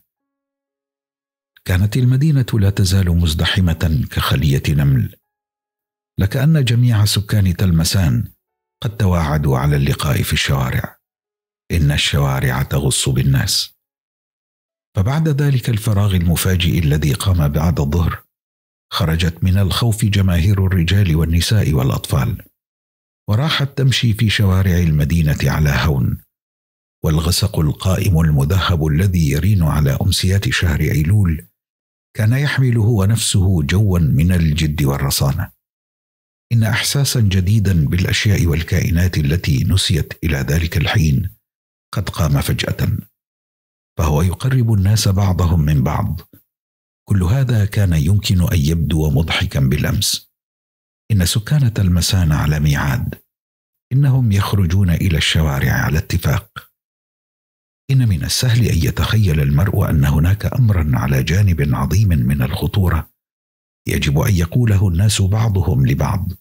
[SPEAKER 1] كانت المدينة لا تزال مزدحمة كخلية نمل. لكأن جميع سكان تلمسان قد تواعدوا على اللقاء في الشوارع. إن الشوارع تغص بالناس. فبعد ذلك الفراغ المفاجئ الذي قام بعد الظهر خرجت من الخوف جماهير الرجال والنساء والأطفال وراحت تمشي في شوارع المدينة على هون والغسق القائم المذهب الذي يرين على أمسيات شهر أيلول كان يحمل هو نفسه جوا من الجد والرصانة. إن احساسا جديدا بالأشياء والكائنات التي نسيت إلى ذلك الحين قد قام فجأة. فهو يقرب الناس بعضهم من بعض. كل هذا كان يمكن أن يبدو مضحكا بالأمس. إن سكان تلمسان على ميعاد. إنهم يخرجون إلى الشوارع على اتفاق. إن من السهل أن يتخيل المرء أن هناك امرا على جانب عظيم من الخطورة. يجب أن يقوله الناس بعضهم لبعض.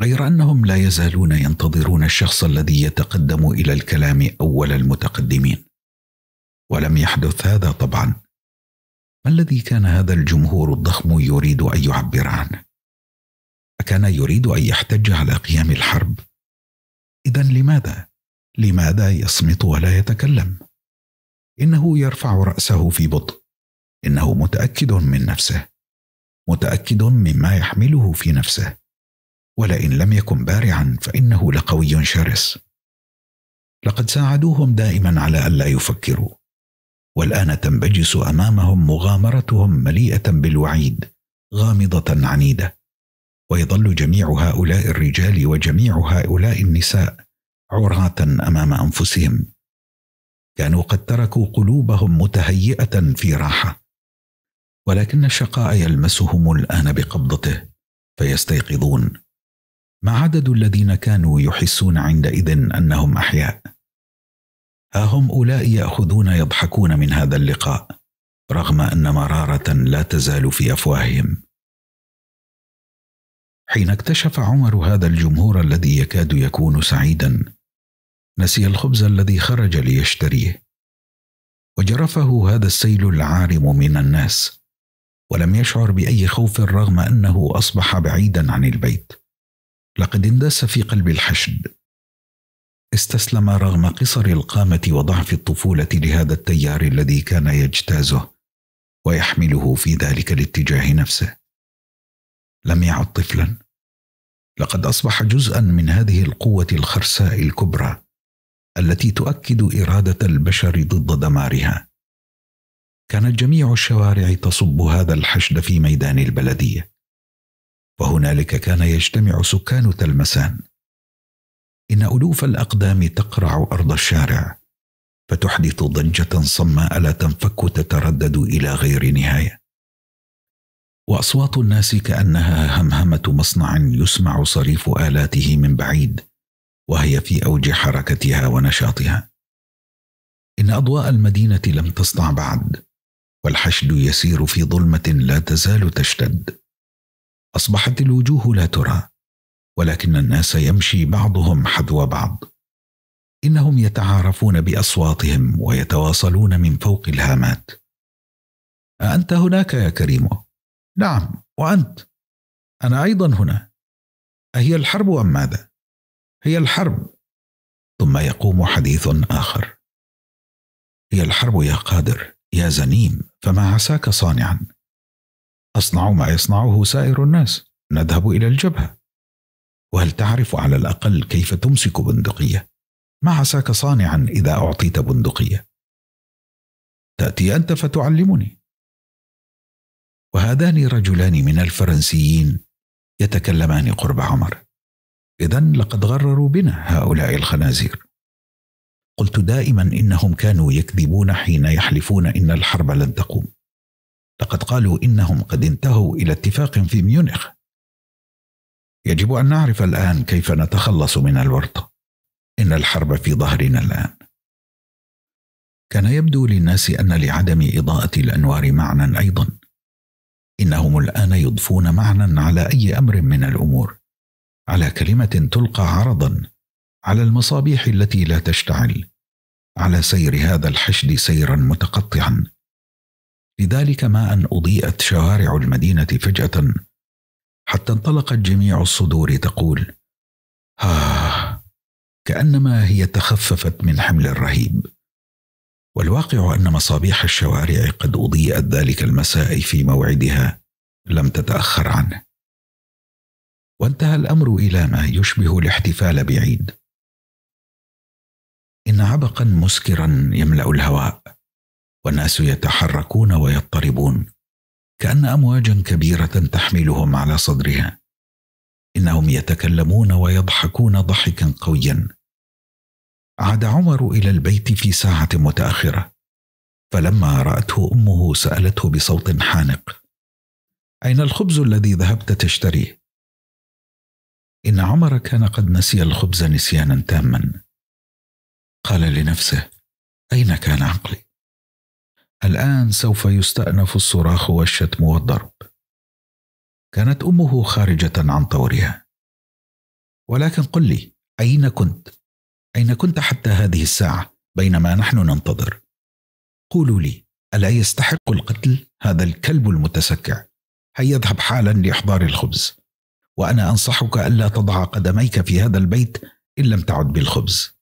[SPEAKER 1] غير أنهم لا يزالون ينتظرون الشخص الذي يتقدم إلى الكلام أول المتقدمين. ولم يحدث هذا طبعا. ما الذي كان هذا الجمهور الضخم يريد أن يعبر عنه أكان يريد أن يحتج على قيام الحرب؟ اذا لماذا؟ لماذا يصمت ولا يتكلم؟ إنه يرفع رأسه في بطء. إنه متأكد من نفسه. متأكد مما يحمله في نفسه. ولئن لم يكن بارعا فإنه لقوي شرس. لقد ساعدوهم دائما على ألا يفكروا. والآن تنبجس أمامهم مغامرتهم مليئة بالوعيد غامضة عنيدة. ويظل جميع هؤلاء الرجال وجميع هؤلاء النساء عراة أمام أنفسهم. كانوا قد تركوا قلوبهم متهيئة في راحة. ولكن الشقاء يلمسهم الآن بقبضته فيستيقظون. ما عدد الذين كانوا يحسون عندئذ أنهم أحياء؟ ها هم اولئك يأخذون يضحكون من هذا اللقاء رغم أن مرارة لا تزال في أفواههم. حين اكتشف عمر هذا الجمهور الذي يكاد يكون سعيدا نسي الخبز الذي خرج ليشتريه. وجرفه هذا السيل العارم من الناس ولم يشعر بأي خوف رغم أنه أصبح بعيدا عن البيت. لقد اندس في قلب الحشد. استسلم رغم قصر القامة وضعف الطفولة لهذا التيار الذي كان يجتازه ويحمله في ذلك الاتجاه نفسه. لم يعد طفلا. لقد أصبح جزءا من هذه القوة الخرساء الكبرى التي تؤكد إرادة البشر ضد دمارها. كانت جميع الشوارع تصب هذا الحشد في ميدان البلدية. وهنالك كان يجتمع سكان تلمسان. إن ألوف الأقدام تقرع أرض الشارع فتحدث ضجه صماء لا تنفك تتردد إلى غير نهاية. وأصوات الناس كأنها همهمة مصنع يسمع صريف آلاته من بعيد وهي في أوج حركتها ونشاطها. إن أضواء المدينة لم تصدع بعد والحشد يسير في ظلمة لا تزال تشتد. أصبحت الوجوه لا ترى ولكن الناس يمشي بعضهم حذو بعض. إنهم يتعارفون بأصواتهم ويتواصلون من فوق الهامات. أأنت هناك يا كريم؟ نعم وأنت؟ أنا أيضا هنا. أهي الحرب أم ماذا؟ هي الحرب. ثم يقوم حديث آخر. هي الحرب يا قادر يا زنيم فما عساك صانعا؟ أصنع ما يصنعه سائر الناس. نذهب إلى الجبهة. وهل تعرف على الأقل كيف تمسك بندقية؟ ما عساك صانعا إذا أعطيت بندقية؟ تأتي أنت فتعلمني. وهذان رجلان من الفرنسيين يتكلمان قرب عمر. اذا لقد غرروا بنا هؤلاء الخنازير. قلت دائما إنهم كانوا يكذبون حين يحلفون إن الحرب لن تقوم. لقد قالوا إنهم قد انتهوا إلى اتفاق في ميونخ. يجب أن نعرف الآن كيف نتخلص من الورطة. إن الحرب في ظهرنا الآن. كان يبدو للناس أن لعدم إضاءة الأنوار معنى أيضا. إنهم الآن يضفون معنى على أي أمر من الأمور. على كلمة تلقى عرضا على المصابيح التي لا تشتعل. على سير هذا الحشد سيرا متقطعا. لذلك ما أن أضيئت شوارع المدينة فجأة حتى انطلقت جميع الصدور تقول ها كأنما هي تخففت من حمل الرهيب. والواقع أن مصابيح الشوارع قد أضيئت ذلك المساء في موعدها لم تتأخر عنه. وانتهى الأمر إلى ما يشبه الاحتفال بعيد. إن عبقا مسكرا يملأ الهواء والناس يتحركون ويضطربون. كأن امواجا كبيرة تحملهم على صدرها. إنهم يتكلمون ويضحكون ضحكا قويا. عاد عمر إلى البيت في ساعة متأخرة. فلما رأته أمه سألته بصوت حانق. أين الخبز الذي ذهبت تشتريه؟ إن عمر كان قد نسي الخبز نسيانا تاما. قال لنفسه أين كان عقلي؟ الآن سوف يستأنف الصراخ والشتم والضرب. كانت أمه خارجة عن طورها. ولكن قل لي أين كنت؟ أين كنت حتى هذه الساعة بينما نحن ننتظر؟ قولوا لي ألا يستحق القتل هذا الكلب المتسكع؟ هيا اذهب حالا لإحضار الخبز؟ وأنا أنصحك ألا تضع قدميك في هذا البيت إن لم تعد بالخبز.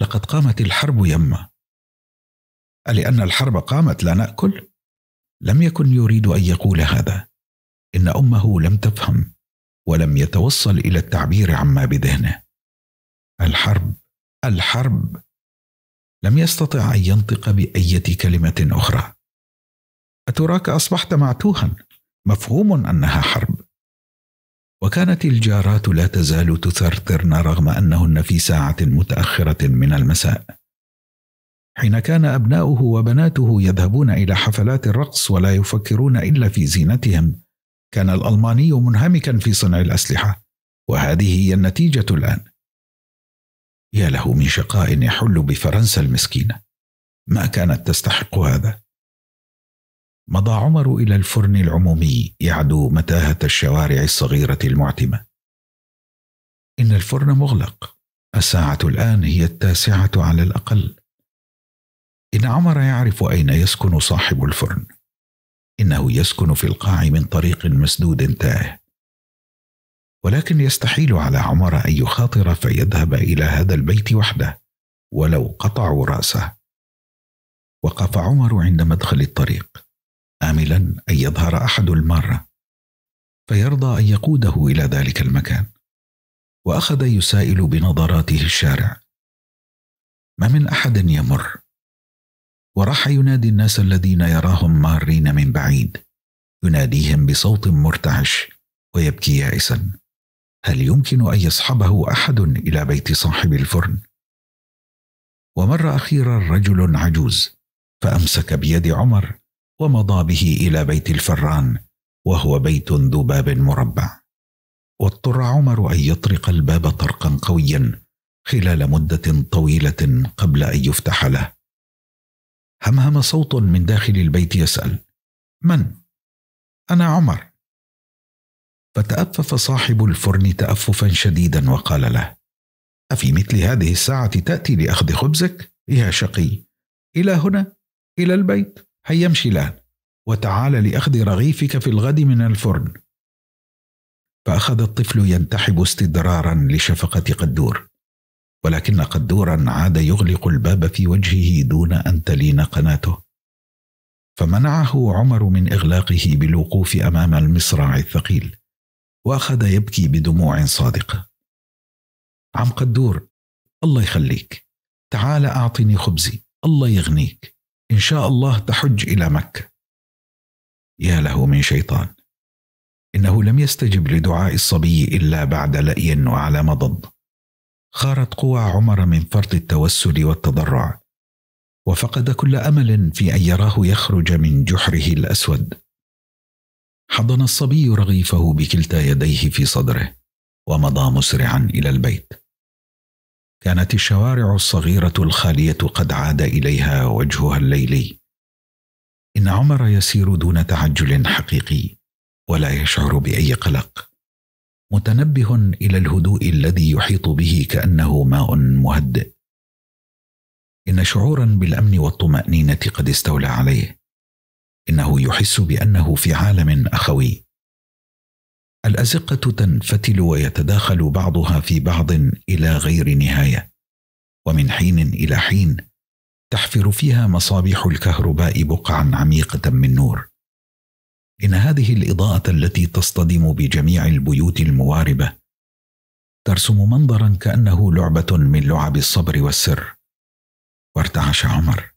[SPEAKER 1] لقد قامت الحرب يما ألأن الحرب قامت لا نأكل؟ لم يكن يريد أن يقول هذا. إن أمه لم تفهم ولم يتوصل إلى التعبير عما بذهنه. الحرب الحرب. لم يستطع أن ينطق بأية كلمة أخرى. أتراك أصبحت معتوها. مفهوم أنها حرب. وكانت الجارات لا تزال تثرثرن رغم أنهن في ساعة متأخرة من المساء. حين كان أبناؤه وبناته يذهبون إلى حفلات الرقص ولا يفكرون إلا في زينتهم. كان الألماني منهمكا في صنع الأسلحة وهذه هي النتيجة الآن. يا له من شقاء يحل بفرنسا المسكينة. ما كانت تستحق هذا؟ مضى عمر إلى الفرن العمومي يعدو متاهة الشوارع الصغيرة المعتمة. إن الفرن مغلق. الساعة الآن هي التاسعة على الأقل. إن عمر يعرف أين يسكن صاحب الفرن. إنه يسكن في القاع من طريق مسدود تاه. ولكن يستحيل على عمر أن يخاطر فيذهب إلى هذا البيت وحده ولو قطعوا رأسه. وقف عمر عند مدخل الطريق آملا أن يظهر أحد المارة. فيرضى أن يقوده إلى ذلك المكان. وأخذ يسائل بنظراته الشارع. ما من أحد يمر وراح ينادي الناس الذين يراهم مارين من بعيد. يناديهم بصوت مرتعش ويبكي يائسا. هل يمكن أن يصحبه أحد إلى بيت صاحب الفرن؟ ومر أخيرا رجل عجوز فأمسك بيد عمر ومضى به إلى بيت الفران وهو بيت ذو باب مربع. واضطر عمر أن يطرق الباب طرقا قويا خلال مدة طويلة قبل أن يفتح له. همهم صوت من داخل البيت يسأل من أنا عمر فتأفف صاحب الفرن تأففا شديدا وقال له: أفي مثل هذه الساعة تأتي لأخذ خبزك؟ يا شقي، إلى هنا، إلى البيت. هيا امشي الآن وتعال لأخذ رغيفك في الغد من الفرن فأخذ الطفل ينتحب استدرارا لشفقة قدور ولكن قدورا عاد يغلق الباب في وجهه دون أن تلين قناته. فمنعه عمر من إغلاقه بالوقوف أمام المصراع الثقيل وأخذ يبكي بدموع صادقة. عم قدور الله يخليك. تعال أعطني خبزي الله يغنيك. إن شاء الله تحج إلى مكة. يا له من شيطان إنه لم يستجب لدعاء الصبي إلا بعد لأي وعلى مضض. خارت قوى عمر من فرط التوسل والتضرع وفقد كل أمل في أن يراه يخرج من جحره الأسود. حضن الصبي رغيفه بكلتا يديه في صدره ومضى مسرعا إلى البيت. كانت الشوارع الصغيرة الخالية قد عاد إليها وجهها الليلي. إن عمر يسير دون تعجل حقيقي ولا يشعر بأي قلق. متنبه إلى الهدوء الذي يحيط به كأنه ماء مهدئ. إن شعورا بالأمن والطمأنينة قد استولى عليه. إنه يحس بأنه في عالم أخوي. الأزقة تنفتل ويتداخل بعضها في بعض إلى غير نهاية. ومن حين إلى حين تحفر فيها مصابيح الكهرباء بقعا عميقة من نور. إن هذه الإضاءة التي تصطدم بجميع البيوت المواربة ترسم منظرا كأنه لعبة من لعب الصبر والسر. وارتعش عمر.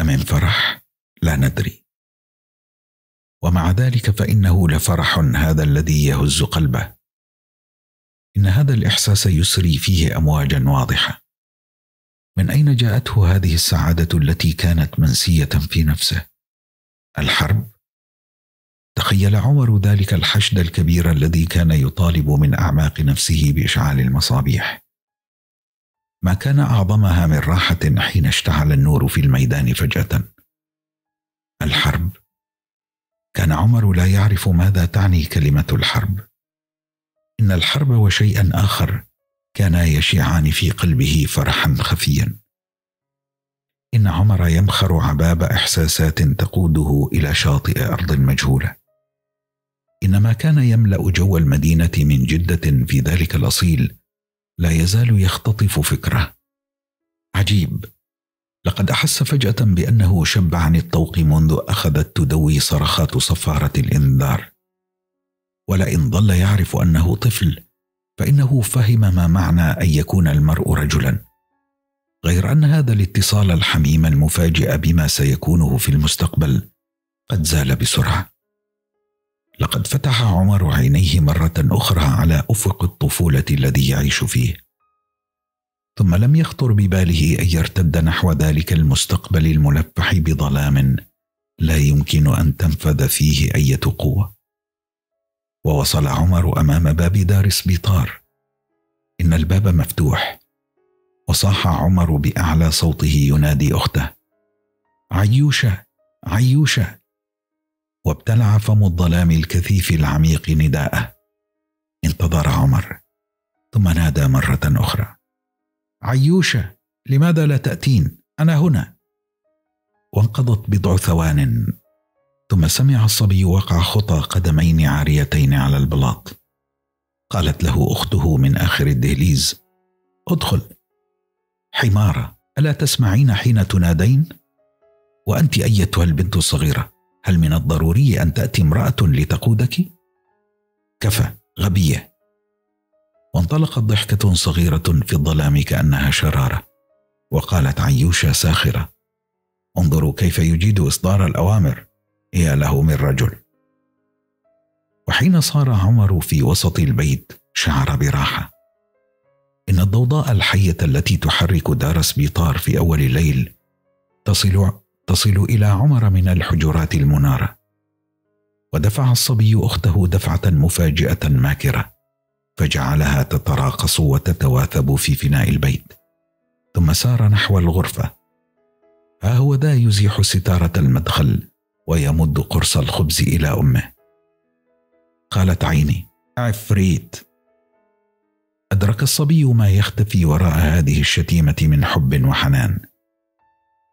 [SPEAKER 1] امن فرح لا ندري. ومع ذلك فإنه لفرح هذا الذي يهز قلبه. إن هذا الإحساس يسري فيه امواجا واضحة. من أين جاءته هذه السعادة التي كانت منسية في نفسه؟ الحرب؟ تخيل عمر ذلك الحشد الكبير الذي كان يطالب من أعماق نفسه بإشعال المصابيح. ما كان أعظمها من راحة حين اشتعل النور في الميدان فجأة. الحرب. كان عمر لا يعرف ماذا تعني كلمة الحرب. إن الحرب وشيئا آخر كانا يشيعان في قلبه فرحا خفيا. إن عمر يمخر عباب إحساسات تقوده إلى شاطئ أرض مجهولة. إنما كان يملأ جو المدينة من جدة في ذلك الأصيل. لا يزال يختطف فكره. عجيب. لقد أحس فجأة بأنه شب عن الطوق منذ أخذت تدوي صرخات صفارة الإنذار. ولئن ظل يعرف أنه طفل فإنه فهم ما معنى أن يكون المرء رجلا. غير أن هذا الاتصال الحميم المفاجئ بما سيكونه في المستقبل قد زال بسرعة. لقد فتح عمر عينيه مرة أخرى على أفق الطفولة الذي يعيش فيه. ثم لم يخطر بباله أن يرتد نحو ذلك المستقبل الملفح بظلام لا يمكن أن تنفذ فيه إيه قوه ووصل عمر أمام باب دار سبيطار. إن الباب مفتوح. وصاح عمر بأعلى صوته ينادي أخته. عيوشة! عيوشة! وابتلع فم الظلام الكثيف العميق نداءه. انتظر عمر ثم نادى مرة أخرى. عيوشة لماذا لا تأتين؟ أنا هنا. وانقضت بضع ثوان ثم سمع الصبي وقع خطى قدمين عاريتين على البلاط. قالت له أخته من آخر الدهليز أدخل. حمارة ألا تسمعين حين تنادين؟ وأنت أيتها البنت الصغيرة. هل من الضروري أن تأتي امرأة لتقودك؟ كفى غبية. وانطلقت ضحكة صغيرة في الظلام كأنها شرارة. وقالت عيوشة ساخرة انظروا كيف يجيد إصدار الأوامر. يا له من رجل. وحين صار عمر في وسط البيت شعر براحة. إن الضوضاء الحية التي تحرك دار سبيطار في أول الليل تصل تصل إلى عمر من الحجرات المنارة. ودفع الصبي أخته دفعة مفاجئة ماكرة فجعلها تتراقص وتتواثب في فناء البيت. ثم سار نحو الغرفة. ها هو ذا يزيح ستارة المدخل ويمد قرص الخبز إلى أمه. قالت عيني عفريت. أدرك الصبي ما يختفي وراء هذه الشتيمة من حب وحنان.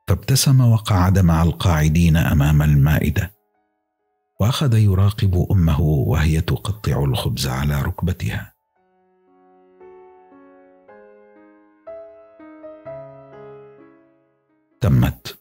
[SPEAKER 1] فابتسم وقعد مع القاعدين أمام المائدة. وأخذ يراقب أمه وهي تقطع الخبز على ركبتها. تمت.